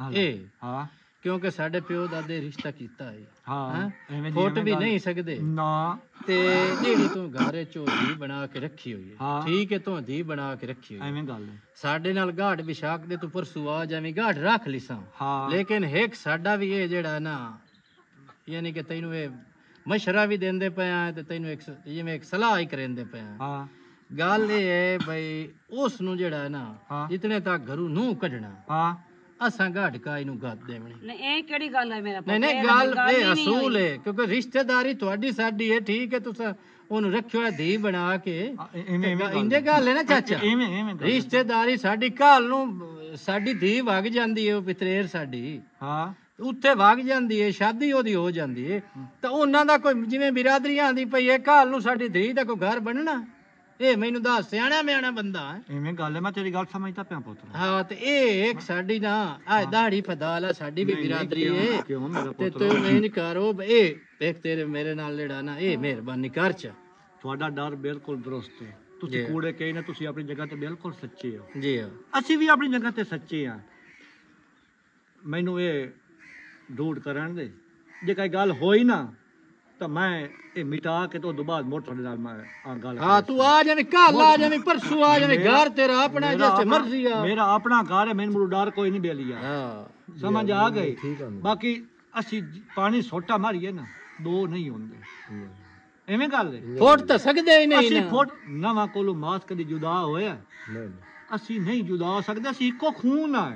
ਹਾਂ। ਇਹ ਹਾਂ। ਕਿਉਂਕਿ ਸਾਡੇ ਪਿਓ ਦਾਦੇ ਰਿਸ਼ਤਾ ਕੀਤਾ ਹੈ ਹਾਂ? ਐਵੇਂ ਫੁੱਟ ਵੀ। ਨਹੀਂ ਸਕਦੇ। ਨਾ। ਤੇ ਜਿਹੜੀ ਤੂੰ ਘਰੇ ਝੋਲੀ ਬਣਾ ਕੇ ਰੱਖੀ ਹੋਈ ਹੈ। ਠੀਕ ਹੈ ਤੂੰ ਧੀ ਬਣਾ ਕੇ ਰੱਖੀ ਹੋਈ ਐਵੇਂ ਗੱਲ ਸਾਡੇ ਨਾਲ ਘਾਟ ਵਿਸ਼ਾਖ ਦੇ ਤੂੰ ਪਰਸੂ ਆ ਜਾਵੇਂ ਘਾਟ ਰੱਖ ਲਿਸਾਂ ਹਾਂ। ਲੇਕਿਨ ਇੱਕ ਸਾਡਾ ਵੀ ਇਹ ਜਿਹੜਾ ਨਾ ਯਾਨੀ ਕਿ ਤੈਨੂੰ ਇਹ ਮਸ਼ਰਾ ਵੀ ਦਿੰਦੇ ਪਿਆ ਤੇ ਤੈਨੂੰ ਇੱਕ ਜਿਵੇਂ ਇੱਕ ਸਲਾਹ ਹੀ ਕਰਿੰਦੇ ਪਿਆ ਹਾਂ। ਗੱਲ ਇਹ ਹੈ ਬਈ ਉਸ ਨੂੰ ਜਿਹੜਾ ਨਾ ਹਾਂ। ਜਿਤਨੇ ਤੱਕ ਘਰੋਂ ਨੂੰ ਕੱਢਣਾ। ਹਾਂ। ਅਸਾਂ ਘਾਟ ਕਾਈ ਨੂੰ ਗੱਦ ਦੇਵਣੀ। ਨਹੀਂ ਇਹ ਕਿਹੜੀ ਗੱਲ ਹੈ ਮੇਰਾ ਪੁੱਤ? ਨਹੀਂ ਨਹੀਂ ਇਹ ਗੱਲ ਹੀ ਇਹ ਨਹੀਂ ਅਸੂਲ ਹੋਈ। ਹੈ ਕਿਉਂਕਿ ਰਿਸ਼ਤੇਦਾਰੀ ਤੁਹਾਡੀ ਸਾਡੀ ਹੈ ਠੀਕ ਹੈ ਤੁਸੀਂ ਉਹਨੂੰ ਰੱਖਿਓ ਹੈ ਧੀ ਬਣਾ ਕੇ। ਆ, ਇੰਦੇ ਗੱਲ ਹੈ। ਨਾ ਚਾਚਾ? ਐਵੇਂ ਐਵੇਂ ਗੱਲ ਹੈ। ਰਿਸ਼ਤੇਦਾਰੀ ਸਾਡੀ ਘਾਲ ਨੂੰ ਸਾਡੀ ਧੀ ਵਗ ਜਾਂਦੀ ਹੈ ਉਹ ਪਿਤਰੇਰ ਸਾਡੀ। ਹਾਂ। ਉੱਥੇ ਵਗ ਜਾਂਦੀ ਹੈ ਸ਼ਾਦੀ ਉਹਦੀ ਹੋ ਜਾਂਦੀ ਹੈ। ਤਾਂ ਉਹਨਾਂ ਦਾ ਕੋਈ ਜਿਵੇਂ ਬਿਰਾਦਰੀ ਆਂਦੀ ਪਈ ਹੈ ਘਾਲ ਨੂੰ ਸਾਡੀ ਧੀ ਦਾ ਕੋਈ ਘਰ ਬਣਨਾ? ਇਹ ਮੈਨੂੰ ਦੱਸ ਸਿਆਣਾ ਮਿਆਣਾ ਬੰਦਾ ਹੈ। ਐਵੇਂ ਗੱਲ ਹੈ ਮੈਂ ਤੇਰੀ ਗੱਲ ਸਮਝਦਾ ਪਿਆ ਪੁੱਤ। ਹਾਂ ਤੇ ਇਹ ਇੱਕ ਸਾਡੀ ਨਾ ਆ ਦਾੜੀ ਫਦਾਲ ਆ ਸਾਡੀ ਵੀ ਬਿਰਾਦਰੀ ਹੈ ਕਿਉਂ ਮੇਰਾ ਤੇ ਪੁੱਤ ਤੂੰ ਨਹੀਂ ਕਰੋ ਇਹ ਦੇਖ ਤੇਰੇ ਮੇਰੇ ਨਾਲ ਜਿਹੜਾ ਨਾ ਇਹ ਮਿਹਰਬਾਨੀ ਕਰ ਚ। ਤੁਹਾਡਾ ਡਰ ਬਿਲਕੁਲ ਦਰੁਸਤ ਹੈ। ਤੁਸੀਂ ਜੀ। ਕੂੜੇ ਕਹੀ ਨਾ ਤੁਸੀਂ ਆਪਣੀ ਜਗ੍ਹਾ ਤੇ ਬਿਲਕੁਲ ਸੱਚੇ ਹੋ। ਜੀ। ਹਾਂ ਅਸੀਂ ਵੀ ਆਪਣੀ ਜਗ੍ਹਾ ਤੇ ਸੱਚੇ ਆ ਮੈਨੂੰ ਇਹ ਡੂਡ ਕਰਨ ਦੇ। ਜੇ ਕੋਈ ਗੱਲ ਹੋਈ ਨਾ ਤਾਂ ਮੈਂ ਇਹ ਮਿਟਾ ਕੇ ਤੋਂ ਬਾਅਦ ਮੋੜ ਤੁਹਾਡੇ ਨਾਲ ਮੈਂ ਆ ਗੱਲ ਹਾਂ ਤੂੰ ਆ ਜਾਵੇਂ ਕੱਲ ਆ ਜਾਵੇਂ ਪਰਸੋਂ ਆ ਜਾਵੇਂ ਘਰ ਤੇਰਾ ਆਪਣਾ ਜਿੱਥੇ ਮਰਜ਼ੀ ਆ। ਮੇਰਾ ਆਪਣਾ ਘਰ ਹੈ ਮੈਨੂੰ ਡਰ ਕੋਈ ਨਹੀਂ ਬੇਲੀਆ ਹਾਂ। ਸਮਝ ਆ ਗਈ। ਬਾਕੀ ਅਸੀਂ ਪਾਣੀ ਸੋਟਾ ਮਾਰੀਏ ਨਾ ਦੋ ਨਹੀਂ ਹੁੰਦੇ। ਐਵੇਂ ਗੱਲ ਹੈ। ਫੋਟ ਤਾਂ ਸਕਦੇ ਹੀ ਨਹੀਂ ਅਸੀਂ ਫੁੱਟ ਨਵਾਂ ਕੋਲੋਂ ਮਾਸ ਕਦੀ ਜੁਦਾ ਹੋਇਆ। ਅਸੀਂ ਨਹੀਂ ਜੁਦਾ ਹੋ ਸਕਦੇ ਅਸੀਂ ਇੱਕੋ ਖੂਨ ਆ।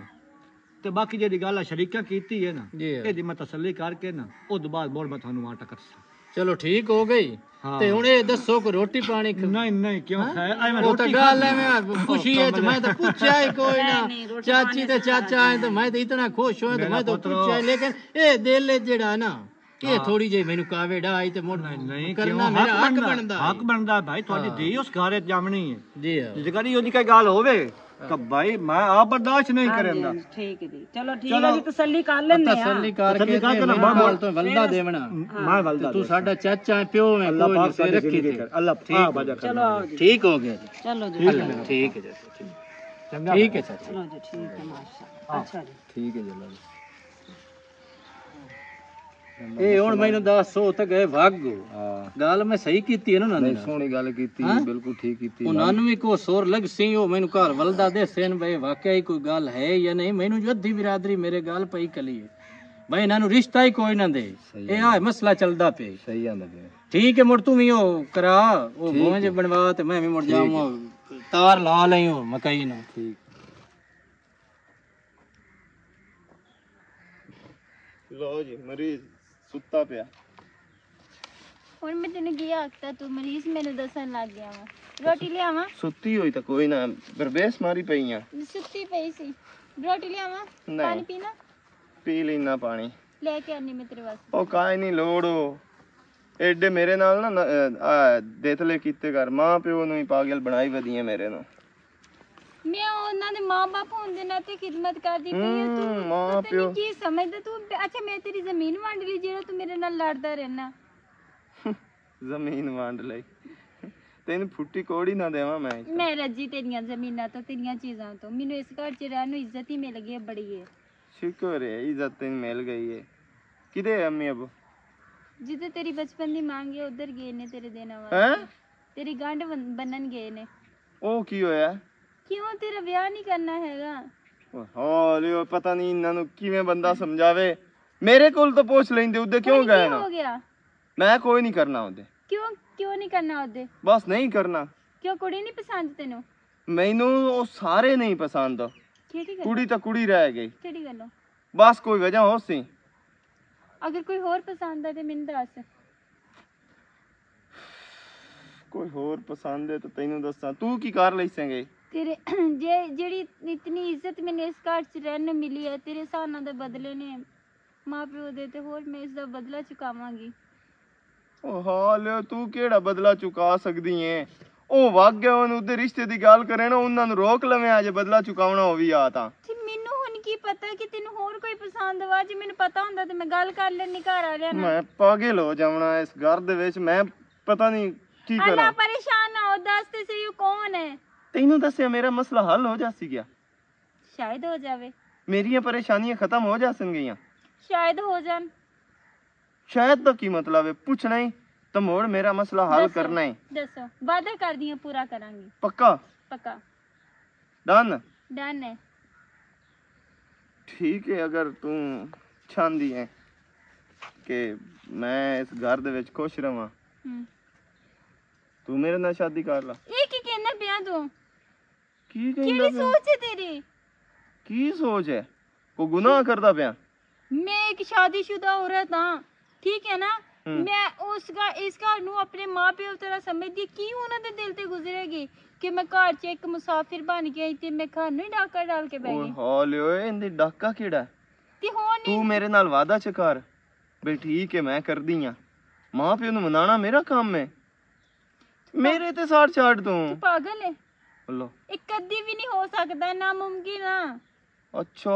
ਤੇ ਬਾਕੀ ਜਿਹੜੀ ਗੱਲ ਆ ਸ਼ਰੀਕਾ ਕੀਤੀ ਹੈ ਨਾ। ਇਹਦੀ ਮੈਂ ਤਸੱਲੀ ਕਰਕੇ ਨਾ ਉਹ ਬਾਅਦ ਮੋੜ ਮੈਂ ਤੁਹਾਨੂੰ ਆਟਾ ਕਰਸਾ ਚਲੋ ਠੀਕ ਹੋ ਗਈ। ਤੇ ਹੁਣ ਇਹ ਦੱਸੋ ਕਿ ਰੋਟੀ ਪਾਣੀ ਖ- ਨਹੀਂ ਨਹੀਂ ਕਿਉਂ ਹੈ? ਐਵੇਂ ਰੋਟੀ ਗੱਲ। ਐਵੇਂ ਖੁਸ਼ੀ ਹੈ ਤੇ ਮੈਂ ਤਾਂ ਪੁੱਛਿਆ ਹੀ ਕੋਈ ਨਾ। ਚਾਚੀ ਤੇ ਚਾਚਾ ਆਏ ਤਾਂ ਮੈਂ ਤਾਂ ਇਤਨਾ ਖੁਸ਼ ਹੋਇਆ ਤੇ ਮੈਂ ਤਾਂ। ਪੁੱਛਿਆ ਲੇਕਿਨ ਇਹ ਦਿਲ ਜਿਹੜਾ ਨਾ ਇਹ ਥੋੜੀ ਜਿਹੀ ਮੈਨੂੰ ਕਾਵੇੜਾ ਆਈ ਤੇ ਮੁੜ ਨਹੀਂ ਕਰਨਾ ਮੇਰਾ ਹੱਕ ਬਣਦਾ। ਹੱਕ ਬਣਦਾ ਭਾਈ ਤੁਹਾਡੀ ਧੀ ਉਸ ਘਰੇ ਜਾਵਣੀ ਹੈ। ਜੀ ਹਾਂ। ਜੇ ਕਦੀ ਉਹਦੀ ਕੋਈ ਗੱਲ ਹੋਵੇ ਤਾਂ ਭਾਈ ਮੈਂ ਆਪ ਬਰਦਾਸ਼ਤ ਨਹੀਂ ਕਰੇਂਦਾ ਹਾਂਜੀ, ਠੀਕ ਜੀ। ਚਲੋ ਠੀਕ ਹੈ ਜੀ ਤਸੱਲੀ ਕਰ ਲੈਂਦੇ ਆ ਤਸੱਲੀ ਕਰਕੇ ਤਸੱਲੀ ਕਰਕੇ ਤੇ ਵਲਦਾ ਦੇਵਣਾ। ਮੈਂ ਵਲਦਾ ਤੂੰ ਸਾਡਾ ਚਾਚਾ ਹੈ ਪਿਓ ਹੈ ਕੋਈ ਨਹੀਂ ਸਾਡੀ ਰੱਖੀ ਤੇ। ਅੱਲਾਹ ਪਾਕ ਬਾਜਾ ਕਰ ਚਲੋ ਜੀ। ਠੀਕ ਹੋ ਗਿਆ ਜੀ। ਚਲੋ ਜੀ। ਠੀਕ ਹੈ ਠੀਕ ਹੈ ਚਾਚਾ ਠੀਕ। ਠੀਕ ਹੈ ਚਾਚਾ। ਚਲੋ ਜੀ ਠੀਕ ਹੈ ਮਾਸ਼ਾ ਅੱਛਾ ਜੀ। ਠੀਕ ਹੈ ਜੀ ਇਹ ਹੁਣ ਮੈਨੂੰ ਦੱਸੋ ਤੇ ਗਏ ਭਾਗੋ ਗੱਲ ਮੈਂ ਸਹੀ ਕੀਤੀ ਹੈ ਨਾ ਸੋਹਣੀ ਗੱਲ ਕੀਤੀ? ਬਿਲਕੁਲ ਠੀਕ ਕੀਤੀ ਉਹਨਾਂ ਨੂੰ ਵੀ ਕੋ ਸੋਰ ਲਗ ਸੀ ਉਹ ਮੈਨੂੰ ਘਰ ਵਲਦਾ ਦੇ ਸੇਨ ਬਈ ਵਾਕਿਆ ਹੀ ਕੋਈ ਗੱਲ ਹੈ ਜਾਂ ਨਹੀਂ? ਮੈਨੂੰ ਜੋ ਅੱਧੀ ਬਿਰਾਦਰੀ ਮੇਰੇ ਗੱਲ ਪਈ ਕਲੀ ਹੈ। ਬਈ ਇਹਨਾਂ ਨੂੰ ਰਿਸ਼ਤਾ ਹੀ ਕੋਈ ਨਾ ਦੇ। ਇਹ ਆ ਮਸਲਾ ਚੱਲਦਾ ਪਿਆ ਸਹੀ ਆਂਦਾ ਪਿਆ ਠੀਕ ਹੈ ਮੁੜ ਤੂੰ ਵੀ ਉਹ ਕਰਾ ਉਹ ਗੋਂਜ ਬਣਵਾ ਤੇ ਮੈਂ ਵੀ ਮੁੜ ਜਾਵਾਂ ਤਾਰ ਲਾ ਲਈ ਉਹ ਮਕਈ ਨੂੰ। ਠੀਕ। ਲੋ ਜੀ ਮਰੀਜ਼। ਸੁੱਤਾ ਪਿਆ। ਹੁਣ ਮੈਂ ਤੈਨੂੰ ਕੀ ਆਖਤਾ ਤੂੰ ਮਰੀਜ਼ ਮੈਨੂੰ ਦੱਸਣ ਲੱਗ ਗਿਆ ਵਾ। ਰੋਟੀ ਲਿਆਵਾਂ? ਸੁੱਤੀ ਹੋਈ ਤਾਂ ਕੋਈ ਨਾ ਬਰਬੇਸ ਮਾਰੀ ਪਈਆਂ ਸੁੱਤੀ ਪਈ ਸੀ। ਰੋਟੀ ਲਿਆਵਾਂ? ਨਹੀਂ। ਪਾਣੀ ਪੀਣਾ? ਪੀ ਲੈਣਾ ਪਾਣੀ। ਲੈ ਕੇ ਆਨੀ ਮੈਂ ਤੇਰੇ ਵਾਸਤੇ। ਉਹ ਕਾਇ ਨਹੀਂ ਲੋੜ ਉਹ। ਐਡੇ ਮੇਰੇ ਨਾਲ ਨਾ ਨ- ਅਹ, ਆ ਦੇਤਲੇ ਕੀਤੇ ਕਰ ਮਾਂ ਪਿਓ ਨੂੰ ਹੀ ਪਾਗਲ ਬਣਾਈ ਵਧੀਆ ਮੇਰੇ ਨੂੰ। ਮੈਂ ਉਹਨਾਂ ਦੇ ਮਾਂ-ਬਾਪ ਹੋਣ ਦੇ ਨਾਤੇ ਖਿਦਮਤ ਕਰਦੀ ਪਈ ਹਾਂ। ਹੂੰ, ਤੂੰ ਮਾਂ ਪਤਾ ਪਿਓ। ਨਹੀਂ ਕੀ ਸਮਝਦਾ? ਤੂੰ ਅੱਛਾ ਮੈਂ ਤੇਰੀ ਜ਼ਮੀਨ ਵੰਡ ਲਈ ਜਿਹੜਾ ਤੂੰ ਮੇਰੇ ਨਾਲ ਲੜਦਾ ਰਹਿਣਾ ਜ਼ਮੀਨ ਵੰਡ ਲਈ। ਤੈਨੂੰ ਫੁੱਟੀ ਕੋੜੀ ਨਾ ਦੇਵਾਂ ਮੈਂ ਮੈਂ ਰੱਜੀ ਤੇਰੀਆਂ ਜ਼ਮੀਨਾਂ ਤੋਂ ਤੇਰੀਆਂ ਚੀਜ਼ਾਂ ਤੋਂ। ਮੈਨੂੰ ਇਸ ਘਰ 'ਚ ਰਹਿਣ ਨੂੰ ਇੱਜ਼ਤ ਹੀ ਮਿਲ ਗਈ ਹੈ ਬੜੀ ਹੈ। ਸ਼ੁਕਰ ਹੈ ਇੱਜ਼ਤ ਤੈਨੂੰ ਮਿਲ ਗਈ ਹੈ। ਕਿਦੇ ਹੈ ਅੰਮੀ ਅਬੂ? ਜਿੱਥੇ ਤੇਰੀ ਬਚਪਨ ਦੀ ਮੰਗ ਹੈ ਉਧਰ ਗਏ ਨੇ ਤੇਰੇ ਦੇਣਾ ਹੈ? ਵਾਸਤੇ ਤੇਰੀ ਗੰਢ ਬਨ- ਬੰਨਣ ਗਏ ਨੇ। ਉਹ ਕੀ ਹੋਇਆ? ਕਿਉਂ ਤੇਰਾ ਵਿਆਹ ਨਹੀਂ ਕਰਨਾ ਹੈਗਾ? ਹੌਲੀ ਓ ਪਤਾ ਨਹੀਂ ਇਹਨਾਂ ਨੂੰ ਕਿਵੇਂ ਬੰਦਾ ਸਮਝਾਵੇ। ਮੇਰੇ ਕੋਲ ਤਾਂ ਪੁੱਛ ਲੈਂਦੇ ਉਹਦੇ ਕਿਉਂ ਹੁਣ ਗਏ ਨਾ? ਗਿਆ? ਮੈਂ ਕੋਈ ਨਹੀਂ ਕਰਨਾ ਉਹਦੇ। ਕਿਉਂ ਕਿਉਂ ਨਹੀਂ ਕਰਨਾ ਉਹਦੇ? ਬਸ ਨਹੀਂ ਕਰਨਾ। ਕਿਉਂ ਕੁੜੀ ਨਹੀਂ ਪਸੰਦ ਤੈਨੂੰ? ਮੈਨੂੰ ਉਹ ਸਾਰੇ ਨਹੀਂ ਪਸੰਦ। ਕਿਹੜੀ ਗੱਲ? ਕੁੜੀ ਤਾਂ ਕੁੜੀ ਰਹਿ ਗਈ। ਕਿਹੜੀ ਗੱਲੋਂ? ਬਸ ਕੋਈ ਵਜ੍ਹਾ ਹੋ ਸੀ। ਅਗਰ ਕੋਈ ਹੋਰ ਪਸੰਦ ਆ ਤੇ ਮੈਨੂੰ ਦੱਸ। ਕੋਈ ਹੋਰ ਪਸੰਦ ਹੈ ਤਾਂ ਤੈਨੂੰ ਦੱਸਾਂ। ਤੂੰ ਕੀ ਕਰ ਲਈ ਸੰਗੇ? ਤੇਰੇ ਜੇ ਜਿਹੜੀ ਇਤਨੀ ਇੱਜ਼ਤ ਮੈਨੂੰ ਇਸ ਘਰ 'ਚ ਰਹਿਣ ਨੂੰ ਮਿਲੀ ਹੈ ਤੇਰੇ ਸਾਨਾਂ ਦੇ ਬਦਲੇ ਨੇ। ਮਾਂ ਪਿਓ ਦੇ ਤੇ ਹੋਰ ਮੈਂ ਇਸ ਦਾ ਬਦਲਾ ਚੁਕਾਵਾਂਗੀ। ਉਹ ਹਾਲ ਤੂੰ ਕਿਹੜਾ ਬਦਲਾ ਚੁਕਾ ਸਕਦੀ ਏ ਉਹ ਵਗ ਗਿਆ ਉਹਨੂੰ ਉਹਦੇ ਰਿਸ਼ਤੇ ਦੀ ਗੱਲ ਕਰੇ ਨਾ ਉਹਨਾਂ ਨੂੰ ਰੋਕ ਲਵੇਂ ਅਜੇ ਬਦਲਾ ਚੁਕਾਉਣਾ ਉਹ ਵੀ ਆ ਤਾਂ। ਤੇ ਮੈਨੂੰ ਹੁਣ ਕੀ ਪਤਾ ਕਿ ਤੈਨੂੰ ਹੋਰ ਕੋਈ ਪਸੰਦ ਵਾ? ਜੇ ਮੈਨੂੰ ਪਤਾ ਹੁੰਦਾ ਤੇ ਮੈਂ ਗੱਲ ਕਰ ਲੈਣੀ ਘਰ ਆ ਨਾਲ। ਮੈਂ ਪਾਗਲ ਹੋ ਜਾਵਣਾ ਇਸ ਘਰ ਦੇ ਵਿੱਚ ਮੈਂ ਪਤਾ ਨਹੀਂ ਕੀ ਅੱਲਾ ਕਰਾਂ। ਪਰੇਸ਼ਾਨ ਨਾ ਹੋ ਦੱਸ ਤੇ ਸਹੀ ਕੌਣ ਹੈ? ਤੈਨੂੰ ਦੱਸਿਆ ਮੇਰਾ ਮਸਲਾ ਹੱਲ ਹੋ ਜਾਸੀ ਗਿਆ। ਸ਼ਾਇਦ ਹੋ ਜਾਵੇ। ਮੇਰੀਆਂ ਪਰੇਸ਼ਾਨੀਆਂ ਖਤਮ ਹੋ ਜਾਸਣਗੀਆਂ ਸ਼ਾਇਦ ਹੋ ਜਾਣ। ਸ਼ਾਇਦ ਦਾ ਕੀ ਮਤਲਬ ਹੈ? ਪੁੱਛਣਾ ਹੀ। ਤਾਂ ਮੋੜ ਮੇਰਾ ਮਸਲਾ ਹੱਲ ਦੱਸੋ। ਕਰਨਾ ਹੈ। ਦੱਸੋ। ਵਾਅਦਾ ਕਰਦੀ ਹਾਂ ਪੂਰਾ ਕਰਾਂਗੀ। ਪੱਕਾ? ਪੱਕਾ। ਡਨ? ਡਨ ਹੈ। ਠੀਕ ਹੈ ਅਗਰ ਤੂੰ ਚਾਹੁੰਦੀ ਹੈ ਕਿ ਮੈਂ ਇਸ ਘਰ ਦੇ ਵਿੱਚ ਖੁਸ਼ ਰਵਾਂ। ਹੂੰ। ਤੂੰ ਮੇਰੇ ਨਾਲ ਸ਼ਾਦੀ ਕਰ ਲਾ। ਇਹ ਕੀ ਕਹਿੰਦਾ ਪਿਆ ਤੂੰ? ਕੀ ਕਹਿੰਦਾ ਕਿਹੜੀ ਪਿਆ ਸੋਚ ਹੈ ਤੇਰੀ ਕੀ ਸੋਚ ਹੈ ਕੋ ਗੁਨਾਹ ਕਰਦਾ ਪਿਆ मैं एक शादीशुदा औरत हाँ ठीक है ना हम्म। मैं उस घर इस घर नू अपने माँ प्यो तरह समझदी क्यों उन्होंने दिल ते गुजरेगी कि मैं घर च एक मुसाफिर बन गई ते मैं घर नू ही डाका डाल के ਬੈ ਓਏ गई ਹਾਲੇ ਓਏ ਇਹਦੇ ਡਾਕਾ ਕਿਹੜਾ ਹੈ? ते होन नी ਤੂੰ ਮੇਰੇ ਨਾਲ ਵਾਦਾ ਚ ਕਰ ਬਈ ਠੀਕ ਹੈ ਮੈਂ ਕਰਦੀ ਆ ਮਾਂ ਪਿਓ ਨੂੰ ਮਨਾਣਾ ਮੇਰਾ ਕੰਮ ਹੈ ਮੇਰੇ ਤੇ ਸਾਰ ਛਾੜ ਤੂੰ ਪਾਗਲ है ਇਹ ਕਦੀ ਵੀ ਨਹੀਂ ਹੋ ਸਕਦਾ ਨਾ ਮੁਮਕਿਨ ਆ ਅੱਛਾ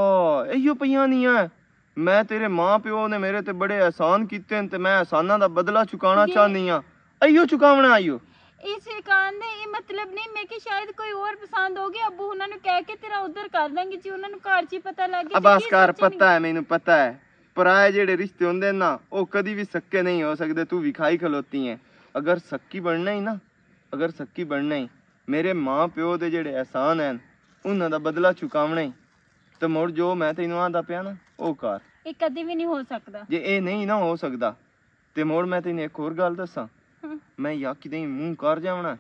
ਇਹੋ ਪਈਆਂ ਨਹੀਂ ਆ ਮੈਂ ਤੇਰੇ ਮਾਂ ਪਿਓ ਨੇ ਮੇਰੇ ਤੇ ਬੜੇ ਅਹਿਸਾਨ ਕੀਤੇ ਨੇ ਤੇ ਮੈਂ ਅਹਿਸਾਨਾਂ ਦਾ ਬਦਲਾ ਚੁਕਾਉਣਾ। ਚਾਹਨੀ ਆ ਅਈਓ ਚੁਕਾਵਣਾ ਆਈਓ ਇਸ ਕਾਰਨ ਦਾ ਇਹ ਮਤਲਬ ਨਹੀਂ ਮੈਂ ਕਿ ਸ਼ਾਇਦ ਕੋਈ ਹੋਰ ਪਸੰਦ ਹੋ ਗਿਆ ਅੱਬੂ ਉਹਨਾਂ ਨੂੰ ਕਹਿ ਕੇ ਤੇਰਾ ਉਧਰ ਕਰ ਦਾਂਗੇ ਜੀ ਉਹਨਾਂ ਨੂੰ ਘਰ 'ਚ ਹੀ ਪਤਾ ਲੱਗ ਗਿਆ ਅਬਾਸ ਕਰ ਪਤਾ ਹੈ ਮੈਨੂੰ ਪਤਾ ਹੈ। ਪਰਾਏ ਜਿਹੜੇ ਰਿਸ਼ਤੇ ਹੁੰਦੇ ਨੇ ਨਾ ਉਹ ਕਦੀ ਵੀ ਸੱਕੇ ਨਹੀਂ ਹੋ ਸਕਦੇ ਤੂੰ ਵਿਖਾਈ ਖਲੋਤੀ ਹੈ। ਅਗਰ ਸੱਕੀ ਬਣਨਾ ਹੀ ਨਾ ਅਗਰ ਸੱਕੀ ਬਣਨਾ ਹੀ ਮੇਰੇ ਮਾਂ ਪਿਓ ਦੇ ਜਿਹੜੇ ਅਹਿਸਾਨ ਹਨ ਉਹਨਾਂ ਦਾ ਬਦਲਾ ਚੁਕਾਵਣਾ ਹੀ ਤੇ ਮੁੜ ਜੋ ਮੈਂ ਤੈਨੂੰ ਆਂਦਾ ਪਿਆ ਨਾ ਉਹ ਕਰ। ਇਹ ਕਦੀ ਵੀ ਨਹੀਂ ਹੋ ਸਕਦਾ। ਜੇ ਇਹ ਨਹੀਂ ਨਾ ਹੋ ਸਕਦਾ ਤੇ ਮੁੜ ਮੈਂ ਤੈਨੂੰ ਇੱਕ ਹੋਰ ਗੱਲ ਦੱਸਾਂ। ਹਮ। ਮੈਂ ਜਾਂ ਕਿਤੇ ਮੂੰਹ ਕਰ ਜਾਵਣਾ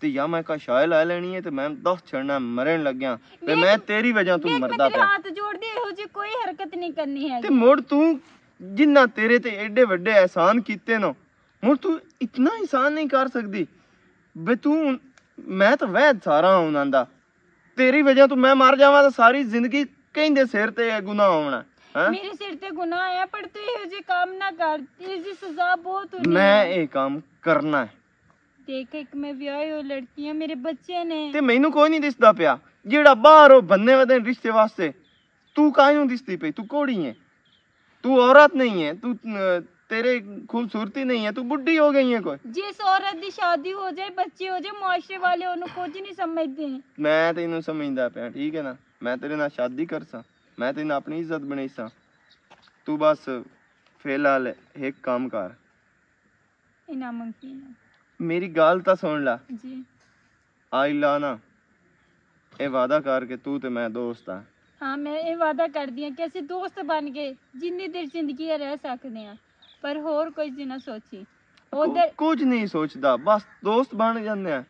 ਤੇ ਜਾਂ ਮੈਂ ਕਸ਼ਾਇ ਲੈ ਲੈਣੀ ਹੈ ਤੇ ਮੈਂ ਦੱਸ ਛੜਨਾ ਮਰਨ ਲੱਗਿਆ। ਤੇ ਮੈਂ ਤੇਰੀ ਵਜ੍ਹਾ ਤੋਂ ਮੈਂ ਮਰਦਾ ਤੇਰੇ ਪਿਆ। ਹੱਥ ਜੋੜਦੀ ਇਹੋ ਜਿਹੀ ਕੋਈ ਹਰਕਤ ਨਹੀਂ ਕਰਨੀ ਤੇ ਹੈਗੀ। ਮੁੜ ਤੂੰ ਜਿੰਨਾ ਤੇਰੇ ਤੇ ਐਡੇ ਵੱਡੇ ਅਹਿਸਾਨ ਕੀਤੇ ਨਾ ਮੁੜ ਤੂੰ ਇਤਨਾ ਅਹਿਸਾਨ ਨਹੀਂ ਕਰ ਸਕਦੀ। ਬੇ ਤੂੰ ਮੈਂ ਤਾਂ ਵੈਦ ਸਾਰਾ ਉਹਨਾਂ ਦਾ ਤੇਰੀ ਵਜ੍ਹਾ ਤੋਂ ਮੈਂ ਮਰ ਜਾਵਾਂ ਤਾਂ ਸਾਰੀ ਜ਼ਿੰਦਗੀ ਕਹਿੰਦੇ ਸਿਰ ਤੇ ਇਹ ਗੁਨਾਹ ਹੋਣਾ ਹੈ? ਮੇਰੇ ਸਿਰ ਤੇ ਗੁਨਾਹ ਹੈ ਪਰ ਤੂੰ ਇਹੋ ਜਿਹੇ ਕੰਮ ਨਾ ਕਰ ਇਸ ਦੀ ਸਜ਼ਾ ਬਹੁਤ ਹੋਣੀ ਮੈਂ ਇਹ ਕੰਮ ਕਰਨਾ ਹੈ। ਦੇਖ ਇੱਕ ਮੈਂ ਵਿਆਹੀ ਹੋਈ ਲੜਕੀ ਹਾਂ ਮੇਰੇ ਬੱਚੇ ਨੇ। ਤੇ ਮੈਨੂੰ ਕੋਈ ਨਹੀਂ ਦਿਸਦਾ ਪਿਆ ਜਿਹੜਾ ਬਾਹਰ ਉਹ ਬੰਨੇ ਵਦੇ ਰਿਸ਼ਤੇ ਵਾਸਤੇ। ਤੂੰ ਕਾਹਨੂੰ ਦਿਸਦੀ ਪਈ? ਤੂੰ ਕੋੜੀ ਹੈ। ਤੂੰ ਔਰਤ ਨਹੀਂ ਹੈ ਤੂੰ ਅਹ, ਤੇਰੇ ਖੂਬਸੂਰਤੀ ਨਹੀਂ ਹੈ ਤੂੰ ਬੁੱਢੀ ਹੋ ਗਈ ਹੈ ਕੋਈ। ਜਿਸ ਔਰਤ ਦੀ ਸ਼ਾਦੀ ਹੋ ਜਾਏ ਬੱਚੇ ਹੋ ਜਾਏ ਮੁਆਸ਼ਰੇ ਵਾਲੇ ਉਹਨੂੰ ਕੁਝ ਨਹੀਂ ਸਮਝਦੇ। ਮੈਂ ਤੈਨੂੰ ਸਮਝਦਾ ਪਿਆ ਠੀਕ ਹੈ ਨਾ? ਮੈਂ ਤੇਰੇ ਨਾਲ ਸ਼ਾਦੀ ਕਰਸਾਂ ਮੈਂ ਤੈਨੂੰ ਆਪਣੀ ਇੱਜ਼ਤ ਬਣਾਈਸਾਂ। ਤੂੰ ਬਸ ਫਿਲਹਾਲ ਇੱਕ ਕੰਮ ਕਰ। ਇਨਾ ਹੈ ਮੇਰੀ ਗੱਲ ਤਾਂ ਸੁਣ ਲੈ। ਜੀ। ਆਈ ਲਾ ਨਾ ਇਹ ਵਾਦਾ ਕਰ ਕਿ ਤੂੰ ਤੇ ਮੈਂ ਦੋਸਤ ਆ। ਹਾਂ ਮੈਂ ਇਹ ਵਾਅਦਾ ਕਰਦੀ ਹਾਂ ਕਿ ਅਸੀਂ ਦੋਸਤ ਬਣ ਕੇ ਜਿੰਨੀ ਦੇਰ ਜ਼ਿੰਦਗੀ ਹੈ ਰਹਿ ਸਕਦੇ ਹਾਂ ਪਰ ਹੋਰ ਕੁਝ ਨਾ ਸੋਚੀ। ਉਧਰ ਕੁਝ ਨਹੀਂ ਸੋਚਦਾ ਬਸ ਦੋਸਤ ਬਣ ਜਾਂਦੇ ਆ।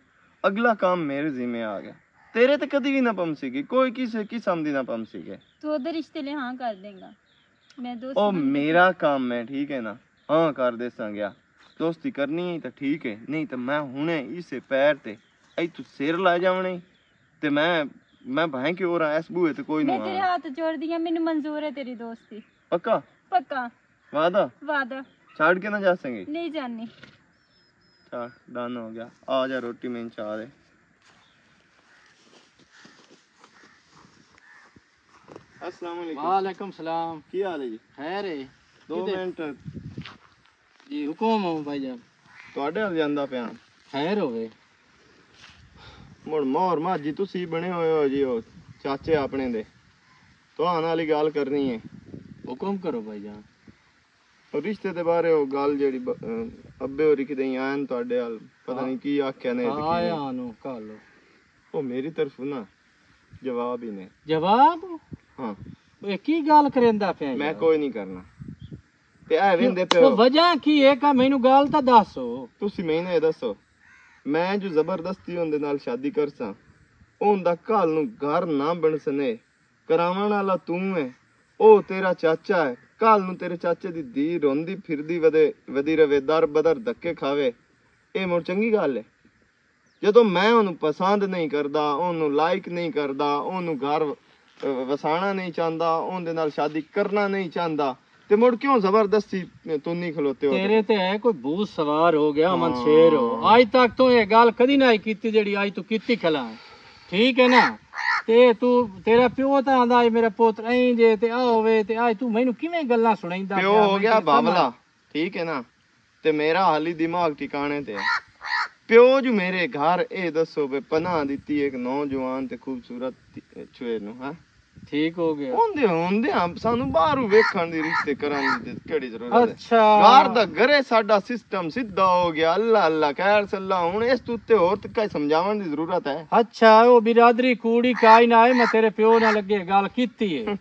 ਅਗਲਾ ਕੰਮ ਮੇਰੇ ਜ਼ਿੰਮੇ ਆ ਗਿਆ। ਤੇਰੇ ਤੇ ਕਦੀ ਵੀ ਨਾ ਪਮ ਸੀਗੀ ਕੋਈ ਕਿਸੇ ਕਿਸਮ ਦੀ ਨਾ ਪਮ ਸੀਗੇ। ਤੂੰ ਉਧਰ ਰਿਸ਼ਤੇ ਲਈ ਹਾਂ ਕਰ ਦੇਗਾ। ਮੈਂ ਦੋਸਤ ਉਹ ਕੇ- ਮੇਰਾ ਕੰਮ ਹੈ ਠੀਕ ਹੈ ਨਾ? ਹਾਂ ਕਰ ਦੇਸਾਂ ਗਿਆ ਦੋਸਤੀ ਕਰਨੀ ਹੈ ਤਾਂ ਠੀਕ ਹੈ ਨਹੀਂ ਤਾਂ ਮੈਂ ਹੁਣੇ ਇਸੇ ਪੈਰ ਤੇ ਐ ਤੂੰ ਸਿਰ ਲਾ ਜਾਵਣੇ। ਤੇ ਮੈਂ ਮੈਂ ਭਾਂ ਕਿ ਹੋਰ ਐਸ ਬੂਏ ਤੇ ਕੋਈ ਮੈਂ ਨਹੀਂ ਤੇਰੇ ਆ ਹੱਥ ਜੋੜਦੀ ਹਾਂ ਮੈਨੂੰ ਮਨਜ਼ੂਰ ਹੈ ਤੇਰੀ ਦੋਸਤੀ। ਪੱਕਾ? ਪੱਕਾ। ਵਾਦਾ ਵਾਦਾ ਛੱਡ ਕੇ ਨਾ ਜਾ ਸੰਗੇ ਨਹੀਂ ਜਾਣੀ ਚਲ ਡਨ ਹੋ ਗਿਆ ਆ ਜਾ ਰੋਟੀ ਮੈਂ ਚਾਹ ਦੇ ਅਸਲਾਮ ਵਾਲੇਕੁਮ वालेकुम सलाम ਕੀ ਹਾਲ ਹੈ ਜੀ खैर है 2 ਕਿਤੇ? ਮਿੰਟ जी हुकुम हो भाईजान ਤੁਹਾਡੇ ਹੱਥ ਜਾਂਦਾ ਪਿਆ खैर होवे ਮੁੜ ਮੋਰ ਮਾਜੀ ਤੁਸੀਂ ਬਣੇ ਹੋਏ ਹੋ ਜੀ ਉਹ ਚਾਚੇ ਆਪਣੇ ਦੇ ਤੁਹਾਨ ਵਾਲੀ ਗੱਲ ਕਰਨੀ ਹੈ हुकुम करो भाईजान ਉਹ ਰਿਸ਼ਤੇ ਦੇ ਬਾਰੇ ਉਹ ਗੱਲ ਜਿਹੜੀ ਅੱਬੇ ਹੋਰੀ ਕਿਤੇ ਆਇਆ ਤੁਹਾਡੇ ਹਾਲ ਪਤਾ ਨਹੀਂ ਕੀ ਆਖਿਆ ਨੇ ਆਇਆ ਨੂੰ ਕੱਲ ਉਹ ਮੇਰੀ ਤਰਫੋਂ ਨਾ ਜਵਾਬ ਹੀ ਨੇ। ਜਵਾਬ? ਹਾਂ। ਇਹ ਕੀ ਗੱਲ ਕਰੇਂਦਾ ਪਿਆ ਮੈਂ ਕੋਈ ਨਹੀਂ ਕਰਨਾ। ਤੇ ਐ ਵੇਂਦੇ ਪਿਓ। ਉਹ ਵਜ੍ਹਾ ਕੀ ਹੈ? ਕਾ ਮੈਨੂੰ ਗੱਲ ਤਾਂ ਦੱਸੋ। ਤੁਸੀਂ ਮੈਨੂੰ ਇਹ ਦੱਸੋ ਮੈਂ ਜੋ ਜ਼ਬਰਦਸਤੀ ਉਹਦੇ ਨਾਲ ਸ਼ਾਦੀ ਕਰਸਾਂ ਉਹਦਾ ਘਰ ਨੂੰ ਘਰ ਨਾ ਬਣਸਨੇ ਕਰਾਵਣ ਵਾਲਾ ਤੂੰ ਹੈ ਉਹ ਤੇਰਾ ਚਾਚਾ ਹੈ ਕੱਲ ਨੂੰ ਤੇਰੇ ਚਾਚੇ ਦੀ ਧੀ ਰੋਂਦੀ ਫਿਰਦੀ ਵਦੇ ਵਦੀ ਰਵੇ ਦਰ ਬਦਰ ਧੱਕੇ ਖਾਵੇ। ਇਹ ਮੋਰ ਚੰਗੀ ਗੱਲ ਹੈ ਜਦੋਂ ਮੈਂ ਉਹਨੂੰ ਪਸੰਦ ਨਹੀਂ ਕਰਦਾ ਉਹਨੂੰ ਲਾਈਕ ਨਹੀਂ ਕਰਦਾ ਉਹਨੂੰ ਘਰ ਵਸਾਣਾ ਨਹੀਂ ਚਾਹੁੰਦਾ ਉਹਦੇ ਨਾਲ ਸ਼ਾਦੀ ਕਰਨਾ ਨਹੀਂ ਚਾਹੁੰਦਾ ਤੇ ਮੁੜ ਕਿਉਂ ਜ਼ਬਰਦਸਤੀ ਤੂੰ ਨਹੀਂ ਖਲੋਤੇ ਹੋ ਤੇਰੇ ਤੇ ਹੈ ਕੋਈ ਭੂਤ ਸਵਾਰ ਹੋ ਗਿਆ ਅਮਨ ਸ਼ੇਰ ਹੋ। ਅੱਜ ਤੱਕ ਤੂੰ ਇਹ ਗੱਲ ਕਦੀ ਨਾ ਕੀਤੀ ਜਿਹੜੀ ਅੱਜ ਤੂੰ ਕੀਤੀ ਖਲਾ। ਠੀਕ ਹੈ ਨਾ? ਤੇ ਤੂੰ ਤੇਰਾ ਪਿਓ ਤਾਂ ਆਂਦਾ ਏ ਮੇਰਾ ਪੁੱਤ ਐਂ ਜੇ ਤੇ ਆ ਹੋਵੇ ਤੇ ਅੱਜ ਤੂੰ ਮੈਨੂੰ ਕਿਵੇਂ ਗੱਲਾਂ ਸੁਣਾਈਂਦਾ ਪਿਓ? ਹੋ ਗਿਆ ਬਾਬਲਾ ਠੀਕ ਹੈ ਨਾ? ਤੇ ਮੇਰਾ ਹਾਲੀ ਦਿਮਾਗ ਟਿਕਾਣੇ ਤੇ ਹੈ ਪਿਓ ਜੂ ਮੇਰੇ ਘਰ ਇਹ ਦੱਸੋ ਬੇ ਪਨਾਹ ਦਿੱਤੀ ਇੱਕ ਨੌਜਵਾਨ ਤੇ ਖੂਬਸੂਰਤ ਛੁਏ ਨੂੰ ਹਾਂ? ਠੀਕ ਹੋ ਗਿਆ। ਹੁੰਦੇ ਹੁੰਦੇ ਆ ਸਾਨੂੰ ਬਾਹਰੋਂ ਵੇਖਣ ਦੀ ਰਿਸ਼ਤੇ ਕਰਨ ਦੀ ਕਿਹੜੀ ਜ਼ਰੂਰਤ ਹੈ ਅੱਛਾ। ਘਰ ਦਾ ਘਰੇ ਸਾਡਾ ਸਿਸਟਮ ਸਿੱਧਾ ਹੋ ਗਿਆ ਅੱਲਾ ਅੱਲਾ ਖੈਰ ਸੱਲਾ ਹੁਣ ਇਸ ਤੋਂ ਉੱਤੇ ਹੋਰ ਤੇ ਕਈ ਸਮਝਾਉਣ ਦੀ ਜ਼ਰੂਰਤ ਹੈ। ਅੱਛਾ ਉਹ ਬਿਰਾਦਰੀ ਕੂੜੀ ਕਾਈ ਨਾ ਆਏ ਮੈਂ ਤੇਰੇ ਪਿਓ ਨਾਲ ਲੱਗੇ ਗੱਲ ਕੀਤੀ ਏ।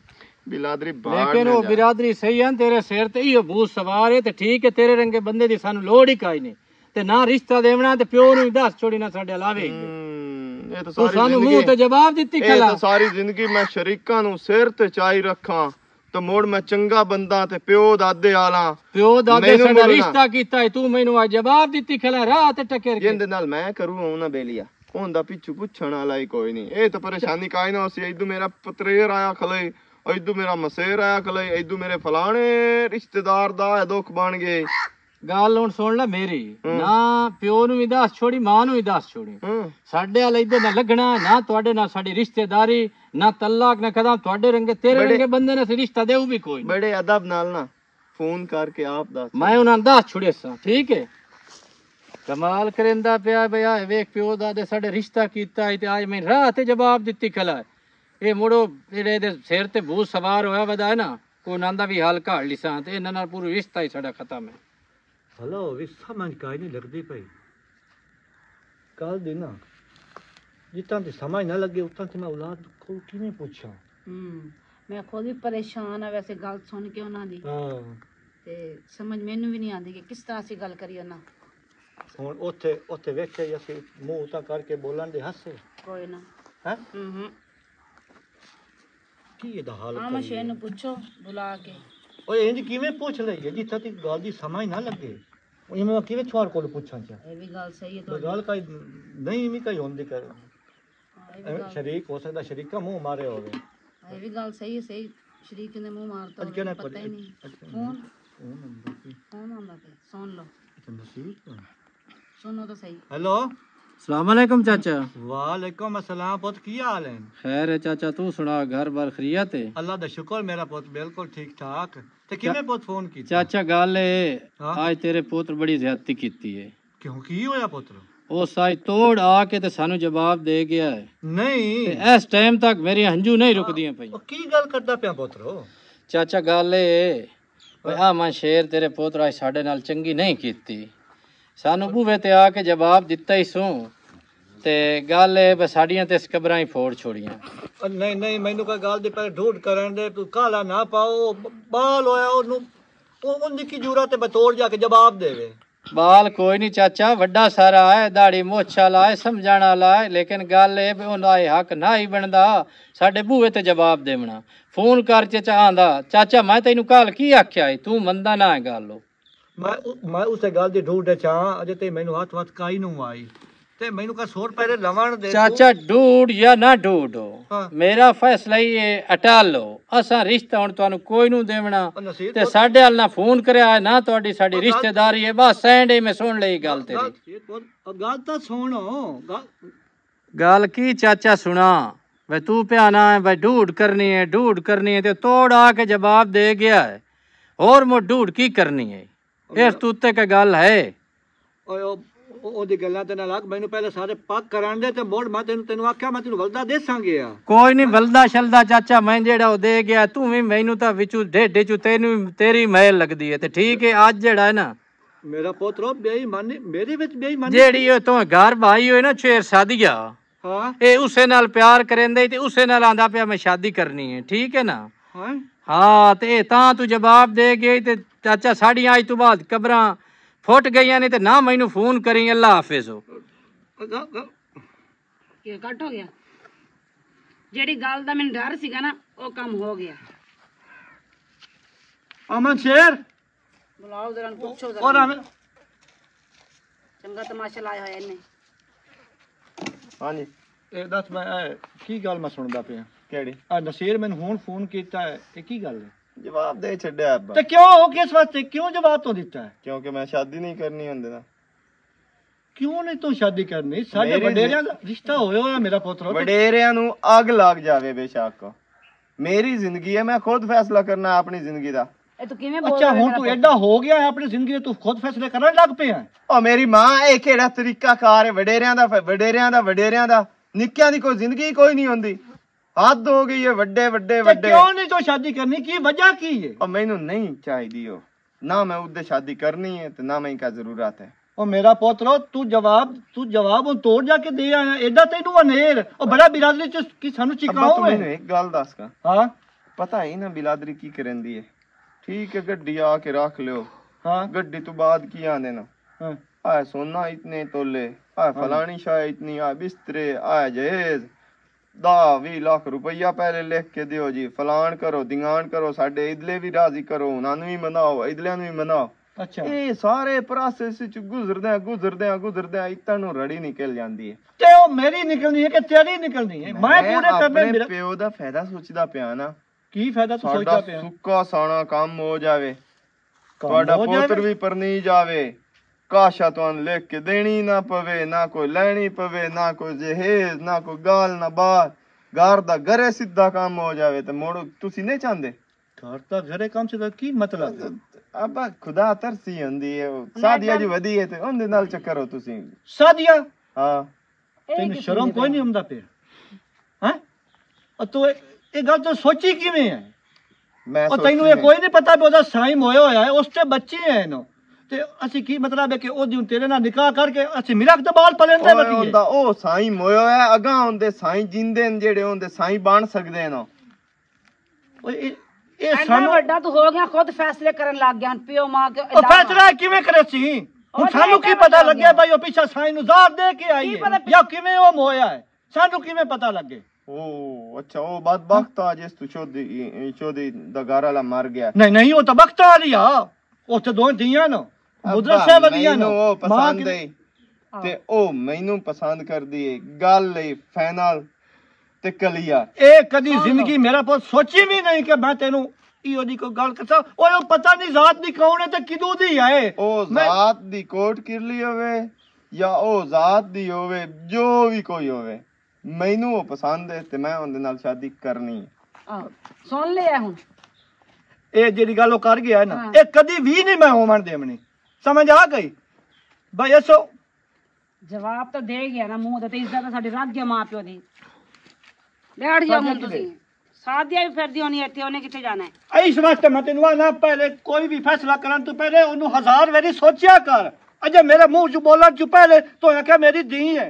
ਬਿਲਾਦਰੀ ਬਾੜ ਲੇਕਿਨ ਉਹ ਬਿਰਾਦਰੀ ਸਹੀ ਹੈ ਤੇਰੇ ਸਿਰ ਤੇ ਹੀ ਉਹ ਭੂਤ ਸਵਾਰ ਹੈ ਤੇ ਠੀਕ ਹੈ ਤੇਰੇ ਰੰਗੇ ਬੰਦੇ ਦੀ ਸਾਨੂੰ ਲੋੜ ਹੀ ਕਾਈ ਨਹੀਂ ਤੇ ਨਾ ਰਿਸ਼ਤਾ ਦੇਵਣਾ ਤੇ ਪਿਓ ਨੂੰ ਦੱਸ ਛੋੜੀ ਨਾ ਸਾਡੇ ਲਾਵੇ ਇਹ ਤਾਂ ਤੂੰ ਸਾਰੀ ਸਾਨੂੰ ਮੂੰਹ ਜ਼ਿੰਦਗੀ ਤੇ ਜਵਾਬ ਦਿੱਤੀ ਇਹ ਖਲਾ। ਤਾਂ ਸਾਰੀ ਜ਼ਿੰਦਗੀ ਮੈਂ ਸ਼ਰੀਕਾਂ ਨੂੰ ਸਿਰ ਤੇ ਚਾਈ ਰੱਖਾਂ ਤੇ ਮੋੜ ਮੈਂ ਚੰਗਾ ਬੰਦਾ ਤੇ ਪਿਓ ਦਾਦੇ ਆਲਾ। ਪਿਓ ਦਾਦੇ ਮੈਨੂੰ ਸਾਡਾ। ਰਿਸ਼ਤਾ ਕੀਤਾ ਏ ਤੂੰ ਮੈਨੂੰ ਅੱਜ ਜਵਾਬ ਦਿੱਤੀ ਖਲਾ ਰਾਹ ਤੇ ਟੱਕਰ ਕੇ। ਜਿੰਦੇ ਨਾਲ ਮੈਂ ਕਰੂੰ ਉਹ ਨਾ ਬੇਲੀਆ ਉਹਦਾ ਪਿੱਛੂ ਪੁੱਛਣ ਵਾਲਾ ਹੀ ਕੋਈ ਨਹੀਂ। ਇਹ ਤਾਂ ਪਰੇਸ਼ਾਨੀ ਕਾਈ ਨਾ ਸੀ? ਇਦੋਂ ਮੇਰਾ ਪਤਰੇਰ ਆਇਆ ਖਲੇ ਇਦੋਂ ਮੇਰਾ ਮਸੇਰ ਆਇਆ ਖਲੇ ਇਦੋਂ ਮੇਰੇ ਫਲਾਣੇ ਰਿਸ਼ਤੇਦਾਰ ਦਾ ਦੁੱਖ ਬਣ ਗਏ। ਗੱਲ ਹੁਣ ਸੁਣ ਲੈ ਮੇਰੀ। ਨਾ ਪਿਓ ਨੂੰ ਵੀ ਦੱਸ ਛੋੜੀ ਮਾਂ ਨੂੰ ਵੀ ਦੱਸ ਛੋੜੀ। ਸਾਡੇ ਵਾਲੇ ਇਧਰ ਨਾ ਲੱਗਣਾ ਨਾ ਤੁਹਾਡੇ ਨਾਲ ਸਾਡੀ ਰਿਸ਼ਤੇਦਾਰੀ ਨਾ ਤਲਾਕ ਨਾ ਕਦਮ ਤੁਹਾਡੇ ਰੰਗੇ ਤੇਰੇ ਰੰਗੇ ਬੰਦੇ ਨਾਲ ਰਿਸ਼ਤਾ ਦੇਉ ਵੀ ਕੋਈ ਬੜੇ ਅਦਬ ਨਾਲ ਨਾ ਫੋਨ ਕਰਕੇ ਆਪ ਦੱਸ। ਮੈਂ ਉਹਨਾਂ ਨੂੰ ਦੱਸ ਛੁੜੇ ਸਾਂ ਠੀਕ ਹੈ ਕਮਾਲ ਕਰਿੰਦਾ ਪਿਆ ਬਿਆ ਵੇਖ ਪਿਓ ਦਾਦੇ ਸਾਡੇ ਰਿਸ਼ਤਾ ਕੀਤਾ ਤੇ ਅੱਜ ਮੈਂ ਰਾਹ ਤੇ ਜਵਾਬ ਦਿੱਤੀ ਖਲਾ। ਇਹ ਮੁੜੋ ਜਿਹੜੇ ਇਹਦੇ ਸਿਰ ਤੇ ਭੂਤ ਸਵਾਰ ਹੋਇਆ ਵਦਾ ਹੈ ਨਾ। ਕੋ ਨੰਦਾ ਵੀ ਹਾਲ ਘਾੜ ਲਿਸਾਂ ਤੇ ਇਹਨਾਂ ਨਾਲ ਪੂਰਾ ਰਿਸ਼ਤਾ ਹੀ ਸਾਡਾ ਖਤਮ ਹੈ। ਹਲੋ ਵੀ ਸਮਝ ਕਾਈ ਨਹੀਂ ਲੱਗਦੀ ਪਈ ਕੱਲ ਦੀ ਨਾ? ਜਿੱਤਾਂ ਤੇ ਸਮਝ ਨਾ ਲੱਗੇ ਉਤਾਂ ਤੇ ਮੈਂ ਔਲਾਦ ਕੋਲ ਕਿਵੇਂ ਪੁੱਛਾਂ? ਹੂੰ ਮੈਂ ਖੁਦ ਵੀ ਪਰੇਸ਼ਾਨ ਆ ਵੈਸੇ ਗੱਲ ਸੁਣ ਕੇ ਉਹਨਾਂ ਦੀ। ਹਾਂ। ਤੇ ਸਮਝ ਮੈਨੂੰ ਵੀ ਨਹੀਂ ਆਉਂਦੀ ਕਿ ਕਿਸ ਤਰ੍ਹਾਂ ਅਸੀਂ ਗੱਲ ਕਰੀਏ ਉਹਨਾਂ ਹੁਣ ਉੱਥੇ ਉੱਥੇ ਵੇਖਿਆ ਹੀ ਅਸੀਂ ਮੂੰਹ ਤਾਂ ਕਰਕੇ ਬੋਲਣ ਦੇ ਹੱਸੇ। ਕੋਈ ਨਾ। ਹੈ? ਹੂੰ ਹੂੰ। ਕੀ ਇਹਦਾ ਹਾਲ ਆ ਮੈਂ ਸ਼ੇਰ ਨੂੰ ਪੁੱਛੋ ਬੁਲਾ ਕੇ। ਓਏ ਇੰਜ ਕਿਵੇਂ ਪੁੱਛ ਲਈਏ? ਜਿੱਥਾ ਤੱਕ ਗੱਲ ਦੀ ਸਮਝ ਨਾ ਲੱਗੇ। ਉਹ ਮੈਂ ਕਿਵੇਂ ਛੋੜ ਕੋਲ ਪੁੱਛਾਂ ਚਾ ਇਹ ਵੀ ਗੱਲ ਸਹੀ ਹੈ ਤੁਹਾਡੀ ਗੱਲ ਕਾਈ ਨਹੀਂ ਵੀ ਕਈ ਹੁੰਦੀ ਕਰ ਹਾਂ, ਇਹ ਵੀ ਗੱਲ- ਸ਼ਰੀਕ ਹੋ ਸਕਦਾ ਸ਼ਰੀਕਾ ਮੂੰਹ ਮਾਰੇ ਹੋਵੇ ਇਹ ਵੀ ਗੱਲ ਸਹੀ ਹੈ ਸਹੀ ਸ਼ਰੀਕ ਨੇ ਮੂੰਹ ਮਾਰਤਾ ਅੱਜ ਕਿਹਨੇ ਹੋਵੇ, ਪਤਾ ਹੀ ਨਹੀਂ ਫੋਨ ਫੋਨ ਆਉਂਦਾ ਪਿਆ ਸੁਣ ਲਓ ਸੁਣੋ ਤਾਂ ਸਹੀ ਹੈਲੋ ਸਲਾਮ ਅਲੈਕਮ ਚਾਚਾ ਵਾਲੇਕੁਮ ਅਸਲਾਮ ਪੁੱਤ ਕੀ ਹਾਲ ਹੈ ਖੈਰ ਹੈ ਚਾਚਾ ਤੂੰ ਸੁਣਾ ਘਰ ਬਾਰ ਖਰੀਅਤ ਹੈ ਅੱਲਾ ਦਾ ਸ਼ੁਕਰ ਮੇਰਾ ਪੁੱਤ ਬਿਲਕੁਲ ਠੀਕ ਠਾਕ ਤੇ ਕਿਵੇਂ ਪੁੱਤ ਫੋਨ ਕੀਤਾ ਚਾਚਾ ਗੱਲ ਏ ਹਾਂ। ਅੱਜ ਤੇਰੇ ਪੁੱਤਰ ਬੜੀ ਜ਼ਿਆਦਤੀ ਕੀਤੀ ਏ ਕਿਉਂ ਕੀ ਹੋਇਆ ਪੁੱਤਰ ਉਹ ਸਾਈ ਤੋੜ ਆ ਕੇ ਤੇ ਸਾਨੂੰ ਜਵਾਬ ਦੇ ਗਿਆ ਹੈ ਨਹੀਂ ਤੇ ਇਸ ਟਾਈਮ ਤੱਕ ਮੇਰੀ ਹੰਝੂ ਨਹੀਂ ਰੁਕਦੀਆਂ ਪਈਆਂ ਉਹ ਕੀ ਗੱਲ ਕਰਦਾ ਪਿਆ ਪੁੱਤਰੋ ਚਾਚਾ ਗੱਲ ਏ ਓਏ ਆ ਮੈਂ ਸ਼ੇਰ ਤੇਰੇ ਪੁੱਤਰ ਅੱਜ ਸਾਡੇ ਨਾਲ ਚੰਗੀ ਨਹੀਂ ਕੀਤੀ ਸਾਨੂੰ ਬੂਵੇ ਤੇ ਆ ਕੇ ਜਵਾਬ ਦਿੱਤਾ ਹੀ ਸੂ। ਤੇ ਗੱਲ ਏ ਬਸ ਸਾਡੀਆਂ ਤੇ ਸਕਬਰਾਂ ਹੀ ਫੋੜ ਛੋੜੀਆਂ। ਨਹੀਂ ਨਹੀਂ ਮੈਨੂੰ ਕੋਈ ਗੱਲ ਦੀ ਪਹਿਲੇ ਢੂਡ ਕਰਨ ਦੇ ਤੂੰ ਕਾਲਾ ਨਾ ਪਾਓ ਬਾਲ ਹੋਇਆ ਉਹਨੂੰ ਉਹ ਉਹਦੀ ਕੀ ਜੂਰਤ ਹੈ ਬਤੌੜ ਜਾ ਕੇ ਜਵਾਬ ਦੇਵੇ। ਬਾਲ ਕੋਈ ਨਹੀਂ ਚਾਚਾ ਵੱਡਾ ਸਾਰਾ ਹੈ ਦਾੜੀ ਮੋਛਾ ਲਾਏ ਸਮਝਾਣਾ ਲਾਏ ਲੇਕਿਨ ਗੱਲ ਇਹ ਵੀ ਉਹਦਾ ਇਹ ਹੱਕ ਨਾ ਹੀ ਬਣਦਾ ਸਾਡੇ ਬੂਹੇ ਤੇ ਜਵਾਬ ਦੇਵਣਾ। ਫੋਨ ਕਰ ਚਾਚਾ ਆਂਦਾ ਚਾਚਾ ਮੈਂ ਤੈਨੂੰ ਕੱਲ ਕੀ ਆਖਿਆ ਤੂੰ ਮੰਦਾ ਨਾ ਹੈ ਗੱਲ ਉਹ ਮੈਂ ਉਹ- ਮੈਂ ਉਸੇ ਗੱਲ ਦੀ ਢੂਡ ਚਾਂ ਅਜੇ ਤੇ ਮੈਨੂੰ ਹੱਥ ਵੱਤ ਕਾਈ ਨੂੰ ਆਈ। ਤੇ ਮੈਨੂੰ ਕਾ 100 ਰੁਪਏ ਦੇ ਲਵਣ ਦੇ ਤੂੰ। ਚਾਚਾ ਢੂਡ ਜਾਂ ਨਾ ਢੂਡੋ ਹਾਂ। ਮੇਰਾ ਫੈਸਲਾ ਹੀ ਹੈ ਅਟਾਲ ਲਓ। ਅਸਾਂ ਰਿਸ਼ਤਾ ਹੁਣ ਤੁਹਾਨੂੰ ਕੋਈ ਨੂੰ ਦੇਵਣਾ। ਉਹ ਨਸੀਬ ਤੇ ਸਾਡੇ ਹਾਲ ਨਾ ਫੋਨ ਕਰਿਆ ਹੈ, ਨਾ ਤੁਹਾਡੀ ਸਾਡੀ ਰਿਸ਼ਤੇਦਾਰੀ ਹੈ। ਬਸ ਸੈਂਡੇ ਮੈਂ ਸੁਣ ਲਈ ਗੱਲ ਤੇਰੀ। ਗੱਲ- ਉਹ ਗੱਲ ਤਾਂ ਸੁਣੋ। ਗੱਲ- ਗੱਲ ਕੀ ਚਾਚਾ ਸੁਣਾ? ਵੇ ਤੂੰ ਪਿਆਣਾ ਹੈ ਵੇ ਢੂਡ ਕਰਨੀ ਹੈ ਢੂਡ ਕਰਨੀ ਹੈ ਤੇ ਤੋੜ ਆ ਕੇ ਜਵਾਬ ਦੇ ਗਿਆ ਹੈ। ਹੋਰ ਮੋ ਢੂਡ ਕੀ ਕਰਨੀ ਹੈ? ਇਸ ਤੂੰ ਉੱਤੇ ਕੀ ਗੱਲ ਹੈ? ਓਏ ਉਹ ਉਹ- ਉਹਦੀ ਗੱਲਾਂ ਤੇ ਨਾ ਲੱਗ ਮੈਨੂੰ ਪਹਿਲੇ ਸਾਰੇ ਪੱਕ ਕਰਾਂ ਦੇ ਤੇ ਮੋੜ ਮੈਂ ਤੈਨੂੰ ਤੈਨੂੰ ਆਖਿਆ ਮੈਂ ਤੈਨੂੰ ਵਲਦਾ ਦੇਸਾਂਗੇ ਆ। ਕੋਈ ਨਹੀਂ ਬਲਦਾ ਸ਼ਲਦਾ ਚਾਚਾ ਮੈਂ ਜਿਹੜਾ ਉਹ ਦੇ ਗਿਆ ਤੂੰ ਵੀ ਮੈਨੂੰ ਤਾਂ ਵਿੱਚੋਂ ਢੇਡੇ ਚ ਤੈਨੂੰ ਤੇਰੀ ਮਹਿਲ ਲੱਗਦੀ ਹੈ ਤੇ ਠੀਕ ਹੈ ਅੱਜ ਜਿਹੜਾ ਹੈ ਨਾ। ਮੇਰਾ ਪੁੱਤਰੋ ਬੇਈਮਾਨੀ ਮੇਰੇ ਵਿੱਚ ਬੇਈਮਾਨੀ ਜਿਹੜੀ ਉਹ ਤੋਂ ਘਰ ਭਾਈ ਹੋਏ ਨਾ ਛੇਰ ਸਾਦੀਆ ਹਾਂ। ਇਹ ਉਸੇ ਨਾਲ ਪਿਆਰ ਕਰੇਂਦੇ ਤੇ ਉਸੇ ਨਾਲ ਆਂਦਾ ਪਿਆ ਮੈਂ ਸ਼ਾਦੀ ਕਰਨੀ ਹੈ ਠੀਕ ਹੈ ਨਾ? ਹਾਂ। ਹਾਂ ਤੇ ਤਾਂ ਤੂੰ ਜਵਾਬ ਦੇ ਗਈ ਤੇ ਚਾਚਾ ਸਾਡੀਆਂ ਅੱਜ ਤੋਂ ਬਾਅਦ ਕਬਰਾਂ ਫੁੱਟ ਗਈਆਂ ਨੇ ਤੇ ਨਾ ਮੈਨੂੰ ਫੋਨ ਕਰੀ ਅੱਲਾ ਹਾਫਿਜ਼ ਹੋ। ਕਿ ਕੱਟ ਹੋ ਗਿਆ। ਜਿਹੜੀ ਗੱਲ ਦਾ ਮੈਨੂੰ ਡਰ ਸੀਗਾ ਨਾ ਉਹ ਕੰਮ ਹੋ ਗਿਆ। ਅਮਨ ਸ਼ੇਰ? ਬੁਲਾਓ ਜਰਾ ਪੁੱਛੋ ਔਰ ਜਰਾ ਅਮਨ। ਚੰਗਾ ਤਮਾਸ਼ਾ ਲਾਇਆ ਹੋਇਆ ਇਹਨੇ। ਹਾਂਜੀ। ਇਹ ਦੱਸ ਮੈਂ ਕੀ ਗੱਲ ਮੈਂ ਸੁਣਦਾ ਪਿਆ? ਕਿਹੜੀ? ਆ ਨਸੀਰ ਮੈਨੂੰ ਹੁਣ ਫੋਨ ਕੀਤਾ ਹੈ ਇਹ ਕੀ ਗੱਲ ਹੈ? ਜਵਾਬ ਦੇ ਛੱਡਿਆ ਅੱਬਾ ਤੇ ਕਿਉਂ? ਹੋ ਕਿਸ ਵਾਸਤੇ? ਕਿਉਂ ਜਵਾਬ ਤੋਂ ਦਿੱਤਾ? ਹੈ ਕਿਉਂਕਿ ਮੈਂ ਸ਼ਾਦੀ ਨਹੀਂ ਕਰਨੀ ਹੁੰਦੇ ਨਾ। ਕਿਉਂ ਨਹੀਂ ਤੂੰ ਸ਼ਾਦੀ ਕਰਨੀ? ਸਾਡੇ ਮੇਰੀ ਵਡੇਰਿਆਂ ਦਾ ਰਿਸ਼ਤਾ ਹੋਇਆ ਹੋਇਆ ਮੇਰਾ ਪੁੱਤਰ ਵਡੇਰਿਆਂ ਨੂੰ ਅੱਗ ਲੱਗ ਜਾਵੇ ਬੇਸ਼ੱਕ। ਮੇਰੀ ਜ਼ਿੰਦਗੀ ਹੈ ਮੈਂ ਖੁਦ ਫੈਸਲਾ ਕਰਨਾ ਆਪਣੀ ਜ਼ਿੰਦਗੀ ਦਾ। ਇਹ ਤੂੰ ਕਿਵੇਂ ਬੋਲ ਅੱਛਾ ਹੁਣ ਤੂੰ ਐਡਾ ਹੋ ਗਿਆ ਹੈ ਆਪਣੀ ਜ਼ਿੰਦਗੀ ਦੇ ਤੂੰ ਖੁਦ ਫੈਸਲੇ ਕਰਨ ਲੱਗ ਪਿਆ ਹੈ। ਉਹ ਮੇਰੀ ਮਾਂ ਇਹ ਕਿਹੜਾ ਤਰੀਕਾ ਕਾਰ ਹੈ? ਵਡੇਰਿਆਂ ਦਾ ਫਿਰ ਵਡੇਰਿਆਂ ਦਾ ਵਡੇਰਿਆਂ ਦਾ। ਨਿੱਕਿਆਂ ਦੀ ਕੋਈ ਜ਼ਿੰਦਗੀ ਕੋਈ ਨਹੀਂ ਹੁੰਦੀ। ਹੱਦ ਹੋ ਗਈ ਹੈ ਵੱਡੇ ਵੱਡੇ ਤੇ ਵੱਡੇ। ਕਿਉਂ ਨਹੀਂ ਤੂੰ ਸ਼ਾਦੀ ਕਰਨੀ? ਕੀ ਵਜ੍ਹਾ ਕੀ ਹੈ ਉਹ ਮੈਨੂੰ ਨਹੀਂ ਚਾਹੀਦੀ ਉਹ। ਨਾ ਮੈਂ ਉਹਦੇ ਸ਼ਾਦੀ ਕਰਨੀ ਹੈ ਤੇ ਨਾ ਮੈਂ ਕਾ ਜ਼ਰੂਰਤ ਹੈ। ਉਹ ਮੇਰਾ ਪੁੱਤਰੋ ਤੂੰ ਜਵਾਬ ਤੂੰ ਜਵਾਬ ਉਹ ਤੋੜ ਜਾ ਕੇ ਦੇ ਆਇਆ। ਐਡਾ ਤੈਨੂੰ ਅਨੇਰ ਉਹ ਬੜਾ ਬਿਰਾਦਰੀ ਚ ਕੀ ਸਾਨੂੰ ਅੱਬਾ ਚਿਕਾਉ ਤੂੰ ਮੈਨੂੰ ਹੈ ਇੱਕ ਗੱਲ ਦੱਸ ਕਾ। ਹਾਂ? ਪਤਾ ਹੀ ਨਾ ਬਿਲਾਦਰੀ ਕੀ ਕਰੰਦੀ ਹੈ ਠੀਕ ਹੈ ਗੱਡੀ ਆ ਕੇ ਰੱਖ ਲਿਓ। ਹਾਂ। ਗੱਡੀ ਤੋਂ ਬਾਅਦ ਕੀ ਆਂਦੇ ਨਾ? ਹਾਂ। ਆ ਸੋਨਾ ਇਤਨੇ ਤੋਲੇ ਆ ਫਲਾਣੀ ਸ਼ਾਹ ਇਤਨੀ ਆ ਬਿਸਤਰੇ ਆ ਜਹੇਜ਼ ਦਾ 20 ਲੱਖ ਰੁਪਈਆ ਪਹਿਲੇ ਲਿਖ ਕੇ ਦਿਓ ਜੀ। ਫਲਾਣ ਕਰੋ ਦਿਗਾਣ ਕਰੋ ਸਾਡੇ ਇਦਲੇ ਵੀ ਰਾਜ਼ੀ ਕਰੋ ਉਹਨਾਂ ਨੂੰ ਵੀ ਮਨਾਓ ਇਦਲਿਆਂ ਨੂੰ ਵੀ ਮਨਾਓ। ਅੱਛਾ। ਇਹ ਸਾਰੇ ਪ੍ਰੋਸੈਸ ਚ ਗੁਜ਼ਰਦੇ ਗੁਜ਼ਰਦੇ ਗੁਜ਼ਰਦੇ ਇਤਾਂ ਨੂੰ ਰੜੀ ਨਿਕਲ ਜਾਂਦੀ ਹੈ ਤੇ ਉਹ ਮੇਰੀ ਨਿਕਲਣੀ ਹੈ ਕਿ ਤੇਰੀ ਨਿਕਲਣੀ ਹੈ ਮੈਂ ਪੂਰੇ ਕਰਨੇ ਮੇਰਾ ਪਿਓ ਦਾ ਫਾਇਦਾ ਸੋਚਦਾ ਪਿਆ ਨਾ। ਕੀ ਫਾਇਦਾ ਤੂੰ ਸੋਚਦਾ ਪਿਆ? ਸੁੱਕਾ ਸਾਣਾ ਕੰਮ ਹੋ ਜਾਵੇ। ਤੁਹਾਡਾ। ਪੁੱਤਰ ਵੀ ਪਰਨੀ ਜਾਵੇ ਕਾਸ਼ਾ ਤੁਹਾਨੂੰ ਲਿਖ ਕੇ ਦੇਣੀ ਨਾ ਪਵੇ ਨਾ ਕੋਈ ਲੈਣੀ ਪਵੇ ਨਾ ਕੋਈ ਜਹੇਜ਼ ਨਾ ਕੋਈ ਗਾਲ ਨਾ ਬਾਤ ਘਰ ਦਾ ਘਰੇ ਸਿੱਧਾ ਕੰਮ ਹੋ ਜਾਵੇ ਤੇ ਮੋੜ ਤੁਸੀਂ ਨਹੀਂ ਚਾਹੁੰਦੇ? ਘਰ ਤਾਂ ਘਰੇ ਕੰਮ ਸੇ ਕੀ ਮਤਲਬ? ਆਪਾ ਖੁਦਾ ਤਰਸੀ ਹੁੰਦੀ ਹੈ ਸਾਦੀਆ ਜੀ ਵਧੀ ਹੈ ਤੇ ਉਹਦੇ ਨਾਲ ਚੱਕਰ ਹੋ ਤੁਸੀਂ। ਸਾਦੀਆਂ ਹਾਂ। ਤੈਨੂੰ ਸ਼ਰਮ ਕੋਈ ਨਹੀਂ ਹੁੰਦਾ ਪਿਆ। ਹੈ? ਤੂੰ ਇਹ ਗੱਲ ਤਾਂ ਸੋਚੀ ਕਿਵੇਂ ਹੈ? ਮੈਂ ਤੈਨੂੰ ਇਹ ਕੋਈ ਨਹੀਂ ਪਤਾ ਵੀ ਉਹਦਾ ਸਾਈਮ ਹੋਇਆ ਹੋਇਆ ਹੈ ਉਸ ਤੇ ਬੱਚੇ ਹੈ ਇਹਨੂੰ। ਤੇ ਅਸੀਂ ਕੀ ਮਤਲਬ ਹੈ ਕਿ ਉਹ ਦਿਨ ਤੇਰੇ ਨਾਲ ਨਿਕਾਹ ਕਰਕੇ ਅਸੀਂ ਮਿਲਕ ਦੇ ਬਾਲ ਪਲੰਦੇ ਓਏ ਹੁੰਦਾ ਉਹ ਸਾਈਂ ਮੋਇਆ ਹੈ ਅਗਾ ਹੁੰਦੇ ਸਾਈਂ ਜਿੰਦੇ ਨੇ ਜਿਹੜੇ ਹੁੰਦੇ ਸਾਈਂ ਬਣ ਸਕਦੇ ਨੇ ਉਹ। ਇਹ ਇਹ ਸਾਨੂੰ ਵੱਡਾ ਤੂੰ ਹੋ ਗਿਆ ਖੁਦ ਫੈਸਲੇ ਕਰਨ ਲੱਗ ਗਿਆ ਹੁਣ ਪਿਓ ਮਾਂ ਕੇ ਉਹ ਫੈਸਲਾ ਕਿਵੇਂ ਕਰੇ ਸੀ? ਹੁਣ ਉਹ ਸਾਨੂੰ ਕੀ ਪਤਾ ਲੱਗਿਆ ਭਾਈ ਉਹ ਪਿੱਛਾ ਸਾਈਂ ਨੂੰ ਜ਼ਾਰ ਦੇ ਕੇ ਆਈ ਕੀ ਹੈ ਪਤਾ ਜਾਂ ਕਿਵੇਂ ਉਹ ਮੋਇਆ ਹੈ? ਸਾਨੂੰ ਕਿਵੇਂ ਪਤਾ ਲੱਗੇ? ਉਹ ਅੱਛਾ ਉਹ ਬਦਬਖਤ ਆ ਜਿਸ ਤੂੰ ਚੋਦੀ ਚੋਦੀ ਦਾ ਘਰ ਵਾਲਾ ਮਰ ਗਿਆ। ਨਹੀਂ ਨਹੀਂ ਉਹ ਤਾਂ ਵਕਤ ਆ ਰਹੀ ਆ। ਉੱਥੇ ਦੋ ਦੀਆਂ ਨਾ। ਮੁਦਰਸੇ ਵਧੀਆਂ ਨਾ। ਉਹ ਪਸੰਦ ਹੈ। ਤੇ ਉਹ ਮੈਨੂੰ ਪਸੰਦ ਕਰਦੀ ਹੈ ਗੱਲ ਹੈ ਫਾਈਨਲ ਤੇ ਕਲੀਆ। ਇਹ ਕਦੀ ਜ਼ਿੰਦਗੀ ਮੇਰਾ ਪੁੱਤ ਸੋਚੀ ਵੀ ਨਹੀਂ ਕਿ ਮੈਂ ਤੈਨੂੰ ਇਹੋ ਦੀ ਕੋਈ ਗੱਲ ਕਰਦਾ ਓਏ ਉਹ ਪਤਾ ਨਹੀਂ ਜ਼ਾਤ ਦੀ ਕੌਣ ਹੈ ਤੇ ਕਿਦੋਂ ਦੀ ਹੈ ਉਹ ਜ਼ਾਤ ਦੀ ਕੋਟ ਕਿਰਲੀ ਹੋਵੇ ਜਾਂ ਉਹ ਜ਼ਾਤ ਦੀ ਹੋਵੇ ਜੋ ਵੀ ਕੋਈ ਹੋਵੇ ਮੈਨੂੰ ਉਹ ਪਸੰਦ ਹੈ ਤੇ ਮੈਂ ਉਹਦੇ ਨਾਲ ਸ਼ਾਦੀ ਕਰਨੀ ਹੈ ਸੁਣ ਲਿਆ ਹੁਣ। ਇਹ ਜਿਹੜੀ ਗੱਲ ਉਹ ਕਰ ਗਿਆ ਨਾ। ਇਹ ਕਦੀ ਵੀ ਨਹੀਂ ਮੈਂ ਹੋਵਣ ਦੇਵਣੀ। ਸਮਝ ਆ ਗਈ ਬਈ ਐਸੋ ਜਵਾਬ ਤਾਂ ਦੇ ਗਿਆ ਨਾ ਮੂੰਹ ਤੇ ਤੇ ਇੱਜ਼ਤ ਤਾਂ ਸਾਡੀ ਰੱਖ ਗਿਆ ਮਾਂ ਪਿਓ ਦੀ ਬੈਠ ਜਾ ਹੁਣ ਤੁਸੀਂ ਸਾਧਿਆ ਵੀ ਫਿਰਦੀ ਹੋਣੀ ਇੱਥੇ ਉਹਨੇ ਕਿੱਥੇ ਜਾਣਾ ਹੈ ਇਸ ਵਾਸਤੇ ਮੈਂ ਤੈਨੂੰ ਨਾ ਪਹਿਲੇ ਕੋਈ ਵੀ ਫੈਸਲਾ ਕਰਨ ਤੋਂ ਪਹਿਲੇ ਉਹਨੂੰ ਹਜ਼ਾਰ ਵਾਰੀ ਸੋਚਿਆ ਕਰ ਅਜੇ ਮੇਰੇ ਮੂੰਹ ਚ ਬੋਲਣ ਚ ਪਹਿਲੇ ਤੂੰ ਆਖਿਆ ਮੇਰੀ ਧੀ ਹੈ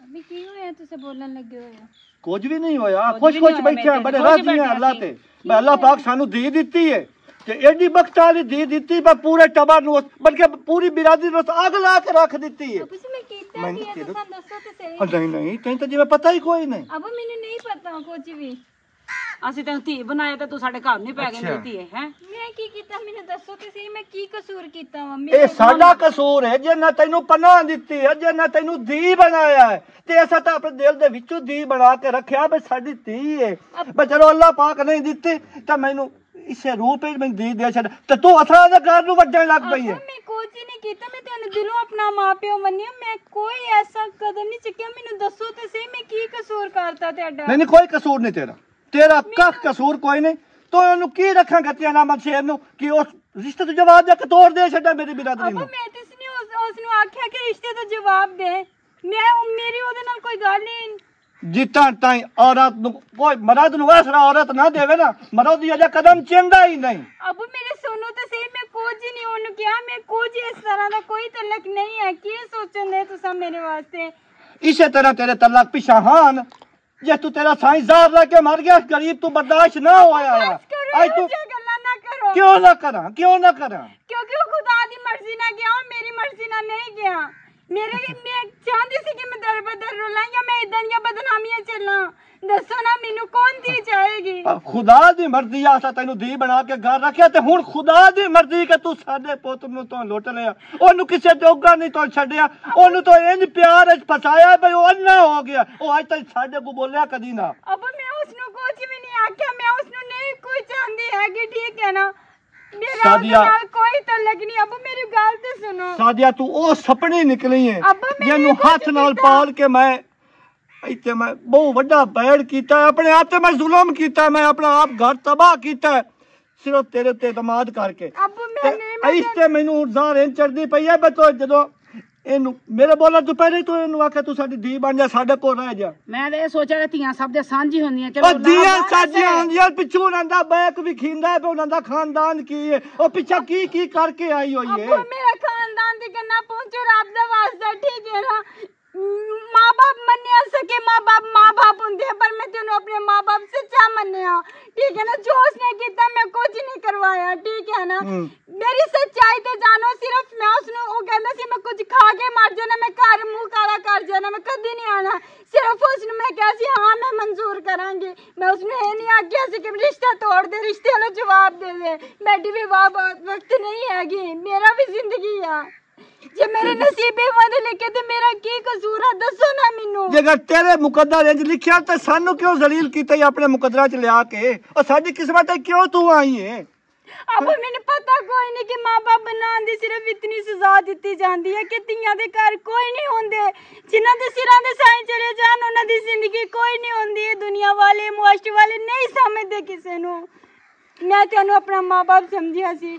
ਅਭੀ ਕੀ ਹੋਇਆ ਤੁਸੀਂ ਬੋਲਣ ਲੱਗੇ ਹੋਏ ਹੋ ਕੁਝ ਵੀ ਨਹੀਂ ਹੋਇਆ ਕੁਝ ਖੁਸ਼ ਵੀ ਖੁਸ਼ ਨਹੀਂ ਹੋਇਆ, ਬੈਠੇ ਆ ਮੈਂ ਬੜੇ ਖੁਸ਼ ਰਾਜ਼ੀ ਬੈਠੇ ਆ ਹਾਂ ਅੱਲਾ ਅਸੀਂ। ਤੇ ਮੈਂ ਅੱਲਾ ਪਾਕ ਸਾਨੂੰ ਦੀ ਦਿੱਤੀ ਹੈ ਤੇ ਐਡੀ ਬਖਤ ਵਾਲੀ ਦੀ ਦਿੱਤੀ ਬਾ ਪੂਰੇ ਟਬਰ ਨੂੰ ਬਲਕਿ ਪੂਰੀ ਬਿਰਾਦਰੀ ਨੂੰ ਉਸ ਅੱਗ ਲਾ ਕੇ ਰੱਖ ਦਿੱਤੀ ਹੈ। ਜੀ ਮੈਂ ਕੀਤਾ ਮੈਂ ਕੀ ਹੈ ਤੇਰੇ- ਤੁਸੀਂ ਦੱਸੋ ਤੇ ਸਹੀ। ਨਹੀਂ ਨਹੀਂ ਤੈਨੂੰ ਤਾਂ ਜਿਵੇਂ ਪਤਾ ਹੀ ਕੋਈ ਨਹੀਂ। ਅਬੂ ਮੈਨੂੰ ਨਹੀਂ ਪਤਾ ਕੁਝ ਵੀ। ਅਸੀਂ ਤੈਨੂੰ ਧੀ ਬਣਾਇਆ ਤੇ ਤੂੰ ਸਾਡੇ ਘਰ ਨਹੀਂ ਪੈ ਗਈ ਧੀ ਹੈ? ਹੈਂ? ਮੈਂ ਕੀ ਕੀਤਾ? ਮੈਨੂੰ ਦੱਸੋ ਤੇ ਸਹੀ ਮੈਂ ਕੀ ਕਸੂਰ ਕੀਤਾ ਵਾ? ਇਹ ਸਾਡਾ ਕਸੂਰ ਹੈ ਜੇ ਨਾ ਤੈਨੂੰ ਪਨਾਹ ਦਿੱਤੀ ਹੈ ਜੇ ਨਾ ਤੈਨੂੰ ਦੀ ਬਣਾਇਆ ਹੈ। ਤੇ ਅਸਾਂ ਤਾਂ ਆਪਣੇ ਦਿਲ ਦੇ ਵਿੱਚੋਂ ਦੀ ਬਣਾ ਕੇ ਰੱਖਿਆ ਵੀ ਸਾਡੀ ਧੀ ਹੈ। ਬਈ ਚਲੋ ਅੱਲਾ ਪਾਕ ਨਹੀਂ ਦਿੱਤੀ ਤਾਂ ਮੈਨੂੰ ਇਸੇ ਰੂਪ ਵਿੱਚ ਮੈਨੂੰ ਦੀ ਦੇ ਛੱਡ ਤੇ ਤੂੰ ਅਸਾਂ ਦੇ ਘਰ ਨੂੰ ਵੱਜਣ ਲੱਗ ਪਈ ਹੈ ਮੈਂ ਕੁਝ ਨਹੀਂ ਕੀਤਾ ਮੈਂ ਤੁਹਾਨੂੰ ਦਿਲੋਂ ਆਪਣਾ ਮਾਪਿਓ ਮੰਨਿਆ ਮੈਂ ਕੋਈ ਐਸਾ ਕਦਮ ਨਹੀਂ ਚੁੱਕਿਆ ਮੈਨੂੰ ਦੱਸੋ ਤੇ ਸਹੀ ਮੈਂ ਕੀ ਕਸੂਰ ਕਰਤਾ ਤੁਹਾਡਾ ਨਹੀਂ ਨਹੀਂ ਕੋਈ ਕਸੂਰ ਨਹੀਂ ਤੇਰਾ ਤੇਰਾ ਕੱਖ ਕਸੂਰ ਕੋਈ ਨਹੀਂ ਤੂੰ ਉਹਨੂੰ ਕੀ ਰੱਖਾਂ ਗੱਤਿਆਂ ਨਾਮ ਸ਼ੇਰ ਨੂੰ ਕਿ ਉਸ ਰਿਸ਼ਤੇ ਤੋਂ ਜਵਾਬ ਦੇ ਕੇ ਤੋੜ ਦੇ ਛੱਡਾ ਮੇਰੀ ਬਿਰਾਦਰੀ ਅਬੂ ਨੂੰ ਮੈਂ ਤੇ ਇਸਨੇ ਉਸ ਉਸ ਨੂੰ ਆਖਿਆ ਕਿ ਰਿਸ਼ਤੇ ਦਾ ਜਵਾਬ ਦੇ ਮੈਂ ਉਹ- ਮੇਰੀ ਉਹਦੇ ਨਾਲ ਕੋਈ ਗੱਲ ਨਹੀਂ ਜਿੱਤਾਂ ਤਾਈ ਔਰਤ ਨੂੰ ਕੋਈ ਮਰਦ ਨੂੰ ਵਸਰਾ ਔਰਤ ਨਾ ਦੇਵੇ ਨਾ ਮਰਦ ਦੀ ਅਜਾ ਕਦਮ ਚਿੰਦਾ ਹੀ ਨਹੀਂ। ਅਬੂ ਮੇਰੇ ਸੁਣੋ ਤੇ ਸਹੀ ਮੈਂ ਕੁਝ ਨਹੀਂ ਉਹਨੂੰ ਕਿਹਾ ਮੈਂ ਕੁਝ ਇਸ ਤਰ੍ਹਾਂ ਦਾ ਕੋਈ ਤਲਕ ਨਹੀਂ ਹੈ। ਕੀ ਸੋਚਣ ਦੇ ਤੁਸੀਂ ਮੇਰੇ ਵਾਸਤੇ? ਇਸੇ ਤਰ੍ਹਾਂ ਤੇਰੇ ਤਲਾਕ ਪਿਛਾ ਹਨ ਜੇ ਤੂੰ ਤੇਰਾ ਸਾਈਂ ਜ਼ਾਰ ਲੈ ਕੇ ਮਰ ਗਿਆ ਗਰੀਬ ਤੂੰ ਬਰਦਾਸ਼ਤ ਨਾ ਹੋਇਆ ਬਸ ਕਰੋ ਅੱਜ ਇਹ ਤੂੰ ਜਿਹੀਆਂ ਗੱਲਾਂ ਨਾ ਕਰੋ। ਕਿਉਂ ਨਾ ਕਰਾਂ ਕਿਉਂ ਨਾ ਕਰਾਂ? ਕਿਉਂਕਿ ਉਹ ਖੁਦਾ ਦੀ ਮਰਜ਼ੀ ਨਾਲ ਗਿਆ ਉਹ ਮੇਰੀ ਮਰਜ਼ੀ ਨਾਲ ਨਹੀਂ ਗਿਆ ਮੇਰੇ ਮੈਂ ਚਾਹੁੰਦੀ ਸੀ ਕਿ ਮੈਂ ਦਰ ਬਦਰ ਰੁਲਾਂ ਜਾਂ ਮੈਂ ਇਦਾਂ ਦੀਆਂ ਬਦਨਾਮੀਆਂ ਚੱਲਾਂ ਦੱਸੋ ਨਾ ਮੈਨੂੰ ਕੌਣ ਦੀ ਜਾਏਗੀ ਪਰ ਖੁਦਾ ਦੀ ਮਰਜ਼ੀ ਆਸਾ ਤੈਨੂੰ ਦੀ ਬਣਾ ਕੇ ਘਰ ਰੱਖਿਆ ਤੇ ਹੁਣ ਖੁਦਾ ਦੀ ਮਰਜ਼ੀ ਕਿ ਤੂੰ ਸਾਡੇ ਪੁੱਤ ਨੂੰ ਤੋਂ ਲੁੱਟ ਲਿਆ ਉਹਨੂੰ ਕਿਸੇ ਜੋਗਾ ਨਹੀਂ ਤੋਂ ਛੱਡਿਆ ਉਹਨੂੰ ਤਾਂ ਇੰਜ ਪਿਆਰ ਵਿੱਚ ਫਸਾਇਆ ਬਈ ਉਹ ਅੰਨਾ ਹੋ ਗਿਆ ਉਹ ਅੱਜ ਤੱਕ ਸਾਡੇ ਕੋ ਬੋਲਿਆ ਕਦੀ ਨਾ ਅਬ ਮੈਂ ਉਸ ਨੂੰ ਕੁਝ ਵੀ ਨਹੀਂ ਆਖਿਆ ਮੈਂ ਉਸ ਨੂੰ ਨਹੀਂ ਕੋਈ ਚਾਹੁੰਦੀ ਹੈਗੀ ਠੀਕ ਹੈ ਨਾ ਮੇਰਾ ਉਹਦੇ ਸਾਦੀਆ। ਨਾਲ ਕੋਈ ਤਲਕ ਨਹੀਂ ਅਬੂ ਮੇਰੀ ਗੱਲ ਤੇ ਸੁਣੋ ਸਾਦਿਆ ਤੂੰ ਉਹ ਸੁਪਨੇ ਨਿਕਲੀ ਹੈ ਅੱਬਾ ਮੈਂ ਜਿਹਨੂੰ ਕੁਛ ਹੱਥ ਨਾਲ ਕੀਤਾ। ਪਾਲ ਕੇ ਮੈਂ ਇੱਥੇ ਮੈਂ ਬਹੁਤ ਵੱਡਾ ਬੈੜ ਕੀਤਾ ਆਪਣੇ ਆਪ ਤੇ ਮੈਂ ਜ਼ੁਲਮ ਕੀਤਾ ਮੈਂ ਆਪਣਾ ਆਪ ਘਰ ਤਬਾਹ ਕੀਤਾ ਸਿਰਫ ਤੇਰੇ ਤੇ ਇਤਮਾਦ ਕਰਕੇ ਅਬੂ ਮੈਂ ਨਹੀਂ ਇਹਨੂੰ ਮੇਰੇ ਬੋਲਣ ਤੋਂ ਪਹਿਲੇ ਤੂੰ ਇਹਨੂੰ ਆਖਿਆ ਤੂੰ ਸਾਡੀ ਧੀ ਬਣ ਜਾ ਸਾਡੇ ਕੋਲ ਰਹਿ ਜਾ। ਮੈਂ ਤਾਂ ਇਹ ਸੋਚਿਆ ਕਿ ਧੀਆਂ ਸਭ ਦੇ ਸਾਂਝੀ ਹੁੰਦੀਆਂ ਚਲੋ ਉਹ ਦੀਆਂ ਲਾਭ ਆ ਸਾਜੀਆਂ ਵੈਸੇ। ਹੁੰਦੀਆਂ ਪਿੱਛੋਂ ਉਹਨਾਂ ਦਾ ਬੈਕ ਵੀ ਖਿੰਦਾ ਹੈ ਉਹਨਾਂ ਦਾ ਖਾਨਦਾਨ ਕੀ ਹੈ ਉਹ ਪਿੱਛਾ ਕੀ ਕੀ ਕਰਕੇ ਆਈ ਹੋਈ ਅਬੂ ਹੈ ਮੇਰਾ ਖਾਨਦਾਨ ਦੀ ਕੰਨਾ ਪਹੁੰਚੋ ਰੱਬ ਦਾ ਵਾਸਤਾ ਠੀਕ ਹੈ ਨਾ। ਮਾਂ ਬਾਪ ਮੰਨਿਆ ਸਕੇ ਮਾਂ ਬਾਪ ਮਾਂ ਬਾਪ ਹੁੰਦੇ ਆ, ਪਰ ਮੈਂ ਤੈਨੂੰ ਆਪਣੇ ਮਾਂ ਬਾਪ ਸੱਚਾ ਮੰਨਿਆ ਠੀਕ ਹੈ ਨਾ ਜੋ ਉਸਨੇ ਕੀਤਾ ਮੈਂ ਕੁਝ ਨਹੀਂ ਕਰਵਾਇਆ ਠੀਕ ਹੈ ਨਾ ਹੂੰ। ਮੇਰੀ ਸੱਚਾਈ ਤੇ ਜਾਣੋ ਸਿਰਫ ਮੈਂ ਉਸਨੂੰ ਉਹ ਕਹਿੰਦਾ ਸੀ ਮੈਂ ਕੁਝ ਖਾ ਕੇ ਮਰ ਜਾਣਾ ਮੈਂ ਘਰ ਮੂੰਹ ਕਾਲਾ ਕਰ ਜਾਣਾ ਮੈਂ ਕਦੀ ਨਹੀਂ ਆਣਾ ਸਿਰਫ ਉਸਨੂੰ ਮੈਂ ਕਿਹਾ ਸੀ ਹਾਂ ਮੈਂ ਮਨਜ਼ੂਰ ਕਰਾਂਗੀ ਮੈਂ ਉਸਨੂੰ ਇਹ ਨਹੀਂ ਆਖਿਆ ਸੀ ਕਿ ਰਿਸ਼ਤਾ ਤੋੜ ਦੇ ਰਿਸ਼ਤੇ ਵਾਲਾ ਜਵਾਬ ਦੇ ਦੇ ਬੈਠੀ ਵੀ ਵਾਹ ਬਹੁਤ ਵਕਤ ਨਹੀਂ ਹੈਗੀ ਮੇਰਾ ਵੀ ਜ਼ਿੰਦਗੀ ਆ ਜੇ ਮੇਰੇ ਨਸੀਬੇ ਵਦ ਲਿਖੇ ਤੇ ਮੇਰਾ ਕੀ ਕਸੂਰ ਆ? ਦੱਸੋ ਨਾ ਮੈਨੂੰ। ਜੇਕਰ ਤੇਰੇ ਮੁਕੱਦਰ ਇੰਜ ਲਿਖਿਆ ਤਾਂ ਸਾਨੂੰ ਕਿਉਂ ਜ਼ਲੀਲ ਕੀਤਾ ਈ ਆਪਣੇ ਮੁਕੱਦਰਾਂ ਚ ਲਿਆ ਕੇ? ਉਹ ਸਾਡੀ ਕਿਸਮਤ ਹੈ ਕਿਉਂ ਤੂੰ ਆਈ ਹੈ ਅਬ ਮੈਨੂੰ ਪਤਾ ਕੋਈ ਨਹੀਂ ਕਿ ਮਾਪੇ ਬਣਾਉਣ ਦੀ ਸਿਰਫ ਇਤਨੀ ਸਜ਼ਾ ਦਿੱਤੀ ਜਾਂਦੀ ਹੈ ਕਿ ਧੀਆਂ ਦੇ ਘਰ ਕੋਈ ਨਹੀਂ ਹੁੰਦੇ। ਜਿਨ੍ਹਾਂ ਦੇ ਸਿਰਾਂ ਦੇ ਸਾਈਂ ਚਲੇ ਜਾਣ ਉਹਨਾਂ ਦੀ ਜ਼ਿੰਦਗੀ ਕੋਈ ਨਹੀਂ ਹੁੰਦੀ। ਇਹ ਦੁਨੀਆ ਵਾਲੇ ਮੁਆਸ਼ਰੇ ਵਾਲੇ ਨਹੀਂ ਸਮਝਦੇ ਕਿਸੇ ਨੂੰ। ਮੈਂ ਤੈਨੂੰ ਆਪਣਾ ਮਾਪੇ ਸਮਝਿਆ ਸੀ।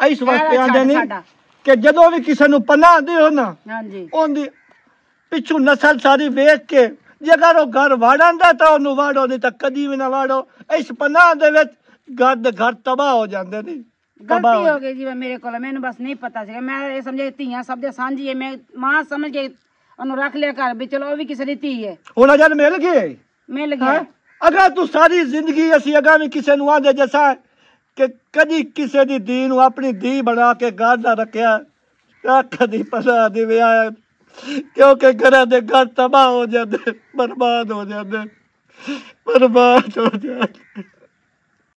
ਇਸ ਵਾਸਤੇ ਆਂਦੇ ਸਾਡਾ। ਕਿ ਜਦੋਂ ਵੀ ਕਿਸੇ ਨੂੰ ਪਨਾਹ ਦਿਓ ਨਾ ਹਾਂਜੀ। ਉਹਦੀ ਪਿੱਛੋਂ ਨਸਲ ਸਾਰੀ ਵੇਖ ਕੇ ਜੇਕਰ ਉਹ ਘਰ ਵਾੜਾਂਦਾ ਤਾਂ ਉਹਨੂੰ ਵਾੜੋ ਨਹੀਂ ਤਾਂ ਕਦੀ ਵੀ ਨਾ ਵਾੜੋ। ਇਸ ਪਨਾਹ ਦੇ ਵਿੱਚ ਘਰ ਦੇ ਘਰ ਤਬਾਹ ਹੋ ਜਾਂਦੇ ਨੇ। ਤਬਾਹ ਗਲਤੀ ਹੋ ਗਈ ਜੀ ਮੇਰੇ ਕੋਲ। ਮੈਨੂੰ ਬਸ ਨਹੀਂ ਪਤਾ ਸੀਗਾ। ਮੈਂ ਇਹ ਸਮਝਿਆ ਧੀਆਂ ਸਭ ਦੇ ਸਾਂਝੀ ਹੈ। ਮੈਂ ਮਾਂ ਸਮਝ ਕੇ ਉਹਨੂੰ ਰੱਖ ਲਿਆ ਘਰ ਵੀ। ਚਲੋ ਉਹ ਵੀ ਕਿਸੇ ਦੀ ਧੀ ਹੈ। ਹੁਣ ਜਦ ਮਿਲ ਗਏ? ਮਿਲ ਹੈਂ? ਗਿਆ ਅਗਰ ਤੂੰ ਸਾਰੀ ਜ਼ਿੰਦਗੀ ਅਸੀਂ ਅਗਾ ਵੀ ਕਿਸੇ ਨੂੰ ਆਂਦੇ ਜੈਸਾ ਕਿ ਕਦੀ ਕਿਸੇ ਦੀ ਧੀ ਨੂੰ ਆਪਣੀ ਦੀ ਬਣਾ ਕੇ ਘਰ ਨਾ ਰੱਖਿਆ, ਤਾਂ ਕਦੀ ਪਤਾ ਨਹੀਂ ਵਿਆਹ ਕਿਉਂਕਿ ਘਰਾਂ ਦੇ ਘਰ ਤਬਾਹ ਹੋ ਜਾਂਦੇ, ਬਰਬਾਦ ਹੋ ਜਾਂਦੇ, ਬਰਬਾਦ ਹੋ ਜਾਂਦੇ।